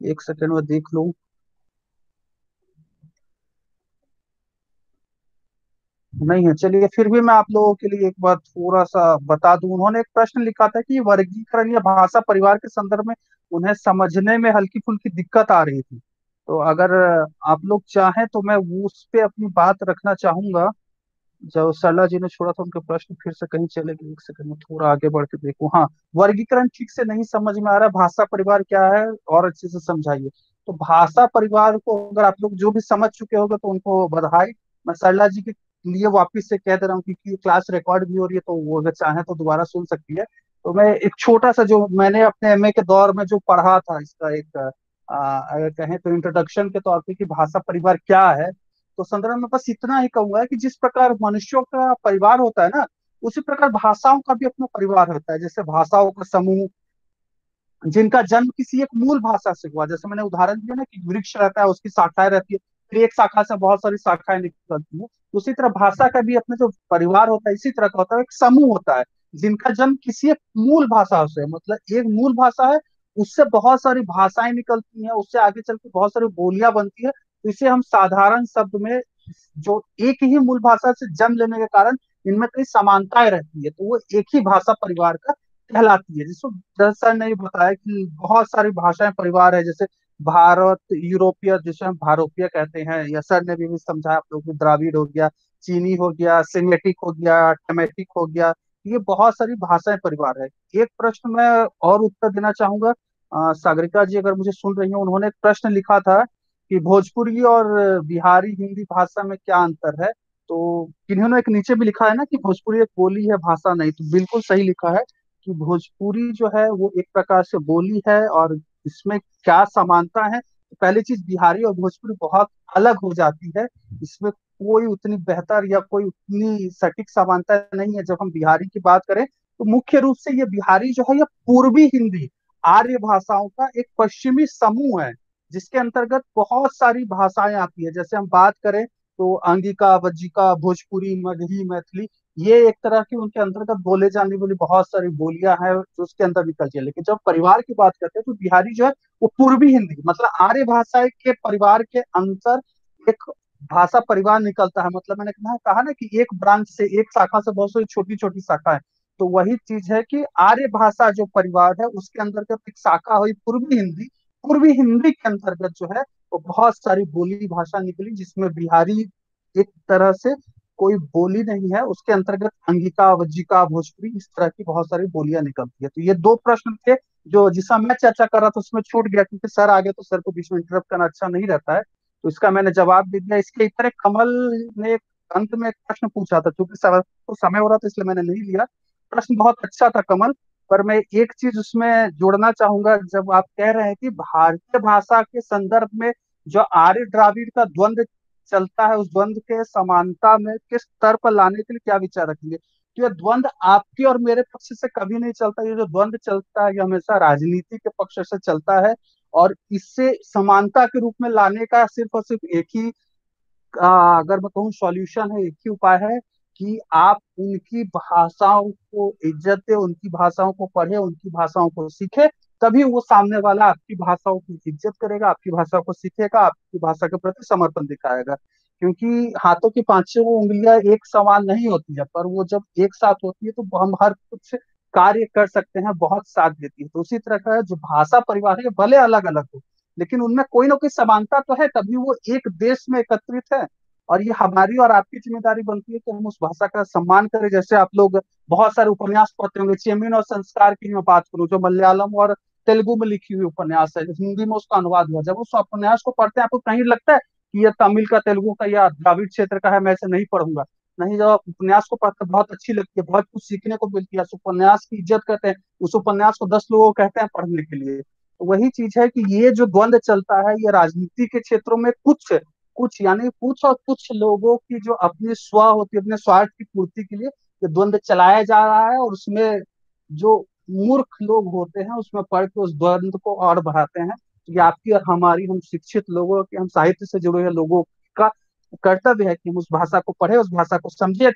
एक सेकेंड में देख लू। नहीं है, चलिए फिर भी मैं आप लोगों के लिए एक बार थोड़ा सा बता दूँ। उन्होंने एक प्रश्न लिखा था कि वर्गीकरण या भाषा परिवार के संदर्भ में उन्हें समझने में हल्की फुल्की दिक्कत आ रही थी। तो अगर आप लोग चाहें तो मैं उस पे अपनी बात रखना चाहूँगा। जो सरला जी ने छोड़ा था, उनके प्रश्न फिर से कहीं चले गए, एक सेकंड में थोड़ा आगे बढ़ के देखो। हाँ वर्गीकरण ठीक से नहीं समझ में आ रहा, भाषा परिवार क्या है, और अच्छे से समझाइए। तो भाषा परिवार को अगर आप लोग जो भी समझ चुके होंगे तो उनको बधाई। मैं सरला जी के लिए वापिस से कह दे रहा हूँ, क्योंकि क्लास रिकॉर्ड भी हो रही है तो वो अगर चाहे तो दोबारा सुन सकती है। तो मैं एक छोटा सा जो मैंने अपने एमए के दौर में जो पढ़ा था, इसका एक अगर कहें तो इंट्रोडक्शन के तौर पे कि भाषा परिवार क्या है तो संदर्भ में बस इतना ही कहूँगा कि जिस प्रकार मनुष्यों का परिवार होता है ना, उसी प्रकार भाषाओं का भी अपना परिवार होता है। जैसे भाषाओं का समूह, जिनका जन्म किसी एक मूल भाषा से हुआ। जैसे मैंने उदाहरण दिया ना कि वृक्ष रहता है, उसकी शाखाएँ रहती है, फिर एक शाखा से बहुत सारी शाखाएँ निकलती है। उसी तरह भाषा का भी अपने जो परिवार होता है, इसी तरह का होता है, एक समूह होता है, जिनका जन्म किसी एक मूल भाषा से मतलब एक मूल भाषा है, उससे बहुत सारी भाषाएँ निकलती हैं, उससे आगे चल के बहुत सारी बोलियाँ बनती है इसे हम साधारण शब्द में जो एक ही मूल भाषा से जन्म लेने के कारण इनमें कई समानताएँ रहती है तो वो एक ही भाषा परिवार का कहलाती है। जिसको जैसा ने बताया कि बहुत सारी भाषाएँ परिवार है जैसे भारत यूरोपीय जिसे हम भारोपीय कहते हैं या सर ने भी, भी समझाया आप लोग द्राविड हो गया चीनी हो गया सिमेटिक हो गया टेमेटिक हो गया ये बहुत सारी भाषाएँ परिवार है। एक प्रश्न मैं और उत्तर देना चाहूँगा। सागरिका जी अगर मुझे सुन रही हो उन्होंने एक प्रश्न लिखा था कि भोजपुरी और बिहारी हिंदी भाषा में क्या अंतर है? तो इन्होंने एक नीचे भी लिखा है ना कि भोजपुरी एक बोली है, भाषा नहीं। तो बिल्कुल सही लिखा है कि भोजपुरी जो है, वो एक प्रकार से बोली है और इसमें क्या समानता है? पहली चीज़, बिहारी और भोजपुरी बहुत अलग हो जाती है। इसमें कोई उतनी बेहतर या कोई उतनी सटीक समानता नहीं है। जब हम बिहारी की बात करें तो मुख्य रूप से ये बिहारी जो है, ये पूर्वी हिंदी आर्य भाषाओं का एक पश्चिमी समूह है। जिसके अंतर्गत बहुत सारी भाषाएँ आती है। जैसे हम बात करें तो अंगिका वज्जिका भोजपुरी, मगही, मैथिली, ये एक तरह की उनके अंतर्गत बोले जाने वाली बहुत सारी बोलियाँ हैं जो उसके अंदर निकलती है। लेकिन जब परिवार की बात करते हैं तो बिहारी जो है, वो पूर्वी हिंदी मतलब आर्य भाषा के परिवार के अंतर एक भाषा परिवार निकलता है। मतलब मैंने कहा कहा ना कि एक ब्रांच से एक शाखा से बहुत सारी छोटी छोटी शाखा है तो वही चीज़ है कि आर्य भाषा जो परिवार है, उसके अंतर्गत एक शाखा हुई पूर्वी हिंदी पूर्वी हिंदी के अंतर्गत जो है, वो बहुत सारी बोली भाषा निकली, जिसमें बिहारी एक तरह से कोई बोली नहीं है। उसके अंतर्गत अंगिका, वज्जिका, भोजपुरी, इस तरह की बहुत सारी बोलियाँ निकलती है। तो ये दो प्रश्न थे, जो जिसका मैं चर्चा कर रहा था, उसमें छूट गया, क्योंकि सर आगे तो सर को बीच में इंटरप्ट करना अच्छा नहीं रहता है। तो इसका मैंने जवाब दे दिया। इसके इतने कमल ने अंत में एक प्रश्न पूछा था, क्योंकि सर तो समय हो रहा था, इसलिए मैंने नहीं लिया। प्रश्न बहुत अच्छा था, कमल। पर मैं एक चीज़ उसमें जोड़ना चाहूँगा जब आप कह रहे हैं कि भारतीय भाषा के संदर्भ में जो आर्य द्राविड़ का द्वंद चलता है उस द्वंद के समानता में किस स्तर पर लाने के लिए क्या विचार रखेंगे? तो यह द्वंद आपके और मेरे पक्ष से कभी नहीं चलता ये जो द्वंद चलता है ये हमेशा राजनीति के पक्ष से चलता है और इससे समानता के रूप में लाने का सिर्फ़ और सिर्फ़ एक ही आ, अगर मैं कहूँ सॉल्यूशन है एक ही उपाय है कि आप उनकी भाषाओं को इज़्ज़त दे, उनकी भाषाओं को पढ़े, उनकी भाषाओं को सीखे, तभी वो सामने वाला आपकी भाषाओं की इज़्ज़त करेगा, आपकी भाषा को सीखेगा, आपकी भाषा के प्रति समर्पण दिखाएगा। क्योंकि हाथों की पाँचों उंगलियाँ एक समान नहीं होती है, पर वो जब एक साथ होती है तो हम हर कुछ कार्य कर सकते हैं, बहुत साथ देती है। तो उसी तरह का जो भाषा परिवार है, भले अलग अलग हो, लेकिन उनमें कोई ना कोई समानता तो है, तभी वो एक देश में एकत्रित है। और ये हमारी और आपकी ज़िम्मेदारी बनती है कि हम उस भाषा का सम्मान करें। जैसे आप लोग बहुत सारे उपन्यास पढ़ते होंगे, चेमिन और संस्कार की मैं बात करूँ, जो मलयालम और तेलुगु में लिखी हुई उपन्यास है हिंदी में उसका अनुवाद हुआ। जब उस उपन्यास को पढ़ते हैं, आपको कहीं लगता है कि यह तमिल का, तेलुगु का या द्राविड क्षेत्र का है, मैं इसे नहीं पढ़ूँगा। नहीं, जब उपन्यास को पढ़ते बहुत अच्छी लगती है, बहुत कुछ सीखने को मिलती है। उपन्यास की इज़्ज़त करते हैं, उस उपन्यास को दस लोगों कहते हैं पढ़ने के लिए। तो वही चीज़ है कि ये जो द्वंद चलता है, ये राजनीति के क्षेत्रों में कुछ कुछ, यानी कुछ और कुछ लोगों की जो अपनी स्व होती है, अपने स्वार्थ की पूर्ति के लिए ये द्वंद चलाया जा रहा है और उसमें जो मूर्ख लोग होते हैं, उसमें पढ़ के उस द्वंद्व को और बढ़ाते हैं। ये आपकी और हमारी, हम शिक्षित लोगों के, हम साहित्य से जुड़े हुए लोगों का कर्तव्य है कि हम उस भाषा को पढ़े, उस भाषा को समझे,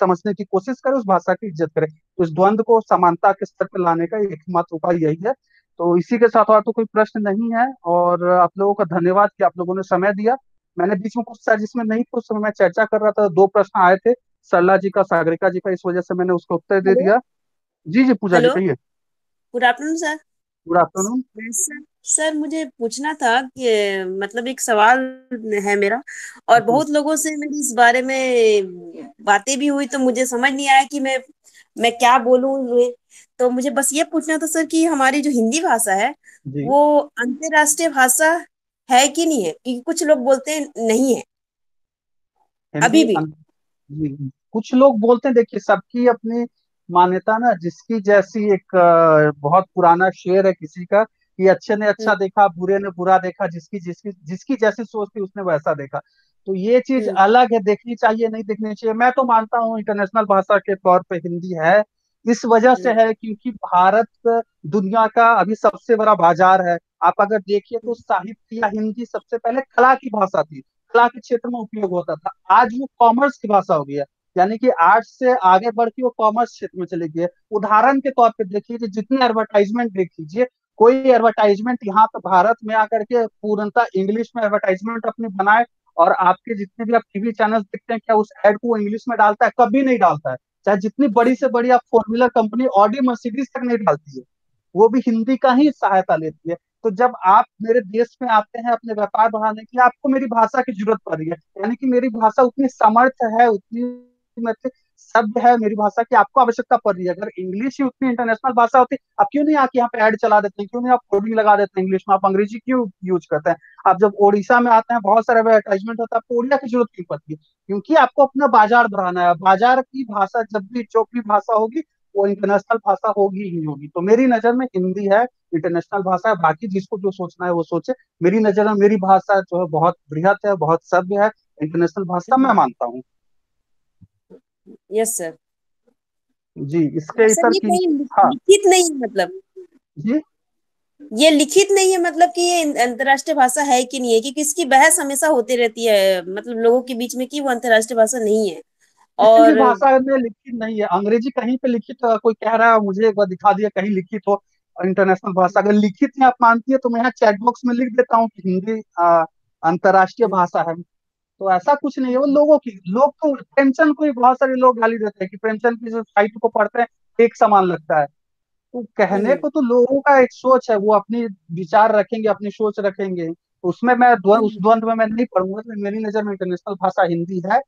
समझने की कोशिश करें, उस भाषा की इज़्ज़त करें। तो इस द्वंद को समानता के स्तर पर लाने का एकमात्र उपाय यही है। तो इसी के साथ और तो कोई प्रश्न नहीं है और आप लोगों का धन्यवाद कि आप लोगों ने समय दिया। मैंने बीच में कुछ सर जिसमें नहीं कुछ समय मैं चर्चा कर रहा था दो प्रश्न आए थे सरला जी का सागरिका जी का इस वजह से मैंने उसको उत्तर दे दिया। जी जी पूजा जी कहिए। Good afternoon sir good afternoon sir sir मुझे पूछना था कि मतलब एक सवाल है मेरा और बहुत लोगों से मेरी इस बारे में बातें भी हुई तो मुझे समझ नहीं आया कि मैं मैं क्या बोलूँ तो मुझे बस ये पूछना था सर कि हमारी जो हिंदी भाषा है वो अंतरराष्ट्रीय भाषा है कि नहीं है? क्योंकि कुछ लोग बोलते हैं नहीं है। अभी भी। कुछ लोग बोलते हैं देखिए सबकी अपनी मान्यता ना जिसकी जैसी एक बहुत पुराना शेर है किसी का कि अच्छे ने अच्छा हम्म। देखा बुरे ने बुरा देखा जिसकी जिसकी जिसकी जैसी सोच थी उसने वैसा देखा। तो ये चीज़ हम्म। अलग है देखनी चाहिए नहीं देखनी चाहिए। मैं तो मानता हूँ इंटरनेशनल भाषा के तौर पे हिंदी है। इस वजह से हम्म। है क्योंकि भारत दुनिया का अभी सबसे बड़ा बाज़ार है। आप अगर देखिए तो साहित्य या हिंदी सबसे पहले कला की भाषा थी। कला के क्षेत्र में उपयोग होता था। आज वो कॉमर्स की भाषा हो गई है। यानी कि आर्ट्स से आगे बढ़ के वो कॉमर्स क्षेत्र में चली है। उदाहरण के तौर पर देखिए जितनी एडवर्टाइजमेंट देख लीजिए, कोई एडवर्टाइजमेंट यहाँ पे भारत में आकर के पूर्णतः इंग्लिश में एडवर्टाइजमेंट अपनी बनाए और आपके जितने भी आप टीवी चैनल देखते हैं, क्या उस एड को इंग्लिश में डालता है? कभी नहीं डालता है। चाहे जितनी बड़ी से बड़ी आप four wheeler company Audi Mercedes तक नहीं डालती है। वो भी हिंदी का ही सहायता लेती है। तो जब आप मेरे देश में आते हैं अपने व्यापार बढ़ाने के लिए, आपको मेरी भाषा की ज़रूरत पड़ रही है। यानी कि मेरी भाषा उतनी समर्थ है, उतनी मतलब शब्द है मेरी भाषा की, आपको आवश्यकता पड़ रही है। अगर इंग्लिश ही उतनी इंटरनेशनल भाषा होती आप क्यों नहीं आके यहाँ पे ऐड चला देते हैं? क्यों नहीं आप कोडिंग लगा देते हैं इंग्लिश में? आप अंग्रेज़ी क्यों यूज़ करते हैं? आप जब ओडिशा में आते हैं, बहुत सारे एडवर्टाइजमेंट होता है, आपको ओडिया की ज़रूरत क्यों पड़ती है? क्योंकि आपको अपना बाज़ार बढ़ाना है। बाज़ार की भाषा, जब भी, जो भी भाषा होगी वो इंटरनेशनल भाषा होगी ही होगी। तो मेरी नज़र में हिंदी है इंटरनेशनल भाषा है। बाकी जिसको जो सोचना है वो सोचे। मेरी नज़र में मेरी भाषा जो है बहुत बृहत है बहुत सभ्य है। इंटरनेशनल भाषा मैं मानता हूँ। यस सर जी इसके इतर की हाँ। लिखित नहीं है मतलब। जी? ये लिखित नहीं है मतलब कि ये अंतरराष्ट्रीय भाषा है कि नहीं है? क्योंकि इसकी बहस हमेशा होती रहती है मतलब लोगों के बीच में कि वो अंतरराष्ट्रीय भाषा नहीं है। और भाषा में लिखित नहीं है। अंग्रेज़ी कहीं पे लिखित है, कोई कह रहा है मुझे एक बार दिखा दिया कहीं लिखित हो इंटरनेशनल भाषा। अगर लिखित में आप मानती है तो मैं यहाँ चैट बॉक्स में लिख देता हूँ कि हिंदी अंतर्राष्ट्रीय भाषा है। तो ऐसा कुछ नहीं है वो लोगों की लोग तो प्रेमचंद को ही बहुत सारे लोग गाली देते हैं कि प्रेमचंद की जो साहित्य को पढ़ते हैं एक समान लगता है। तो कहने को तो लोगों का एक सोच है वो अपनी विचार रखेंगे अपनी सोच रखेंगे। उसमें मैं द्वंद उस हम्म द्वंद में मैं नहीं पढ़ूँगा तो मेरी नज़र में इंटरनेशनल भाषा हिंदी है।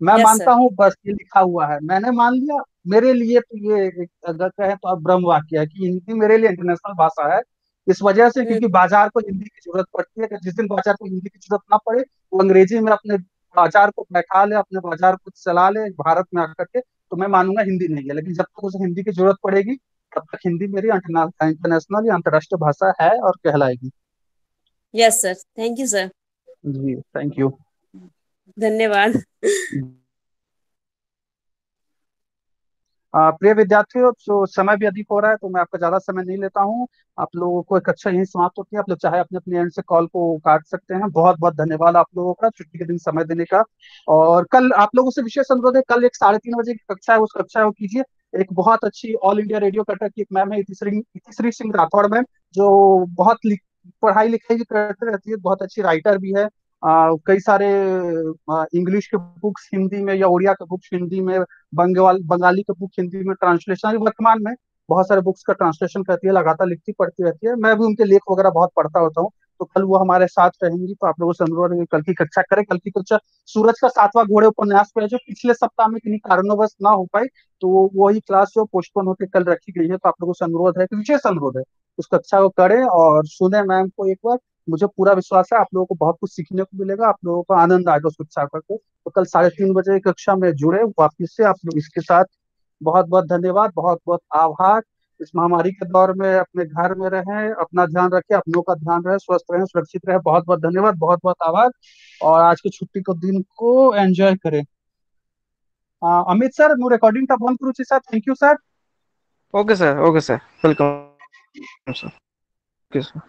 मैं यस मानता हूँ बस ये लिखा हुआ है। मैंने मान लिया मेरे लिए तो ये अगर कहें तो अब ब्रह्म वाक्य है कि हिंदी मेरे लिए इंटरनेशनल भाषा है। इस वजह से क्योंकि हम्म। बाज़ार को हिंदी की ज़रूरत पड़ती है कि जिस दिन बाज़ार को हिंदी की ज़रूरत ना पड़े वो अंग्रेज़ी में अपने बाज़ार को बैठा ले अपने बाज़ार को चला ले भारत में आकर के तो मैं मानूँगा हिंदी नहीं है। लेकिन जब तक उसे हिंदी की ज़रूरत पड़ेगी तब तक हिंदी मेरी इंटरनेशनल या अंतर्राष्ट्रीय भाषा है और कहलाएगी। Yes sir thank you sir ji thank you धन्यवाद। प्रिय विद्यार्थियों तो समय भी अधिक हो रहा है तो मैं आपका ज़्यादा समय नहीं लेता हूँ। आप लोगों को कक्षा यही समाप्त होती है। आप लोग चाहे अपने अपने एंड से कॉल को काट सकते हैं। बहुत बहुत धन्यवाद आप लोगों का, छुट्टी के दिन समय देने का। और कल आप लोगों से विशेष अनुरोध है, कल एक साढ़े तीन बजे की कक्षा है, उस कक्षा को कीजिए। एक बहुत अच्छी ऑल इंडिया रेडियो कटर की एक मैम है, इतिश्री सिंह राठौड़ मैम जो बहुत पढ़ाई लिखाई करते रहती है, बहुत अच्छी राइटर भी है। कई सारे इंग्लिश के बुक्स हिंदी में या उड़िया के बुक्स हिंदी में बंगाल बंगाली के बुक हिंदी में ट्रांसलेशन वर्तमान में बहुत सारे बुक्स का ट्रांसलेशन करती है, लगातार लिखती पढ़ती रहती है। मैं भी उनके लेख वगैरह बहुत पढ़ता होता हूँ तो कल वो हमारे साथ रहेंगी तो आप लोगों से अनुरोध है कल की कक्षा करें। कल की कक्षा सूरज का सातवां घोड़े उपन्यास पे है, जो पिछले सप्ताह में किन्हीं कारणों ना हो पाई तो वही क्लास जो पोस्टपोन होकर कल रखी गई है तो आप लोगों से अनुरोध है विशेष अनुरोध है, उस कक्षा को करें और सुने मैम को एक बार। मुझे पूरा विश्वास है, आप लोगों को बहुत कुछ सीखने को मिलेगा, आप लोगों को आनंद आएगा उसको सागर को। तो कल साढ़े तीन बजे कक्षा में जुड़े, वापिस से आप लोग इसके साथ। बहुत बहुत धन्यवाद बहुत बहुत आभार। इस महामारी के दौर में अपने घर में रहें, अपना ध्यान रखें अपनों का ध्यान रहे, स्वस्थ रहें, सुरक्षित रहें। बहुत बहुत धन्यवाद बहुत बहुत आभार। और आज की छुट्टी को दिन को एंजॉय करें। अमित सर, मु रिकॉर्डिंग टा बंद करूची sir thank you sir okay sir okay sir welcome sir okay sir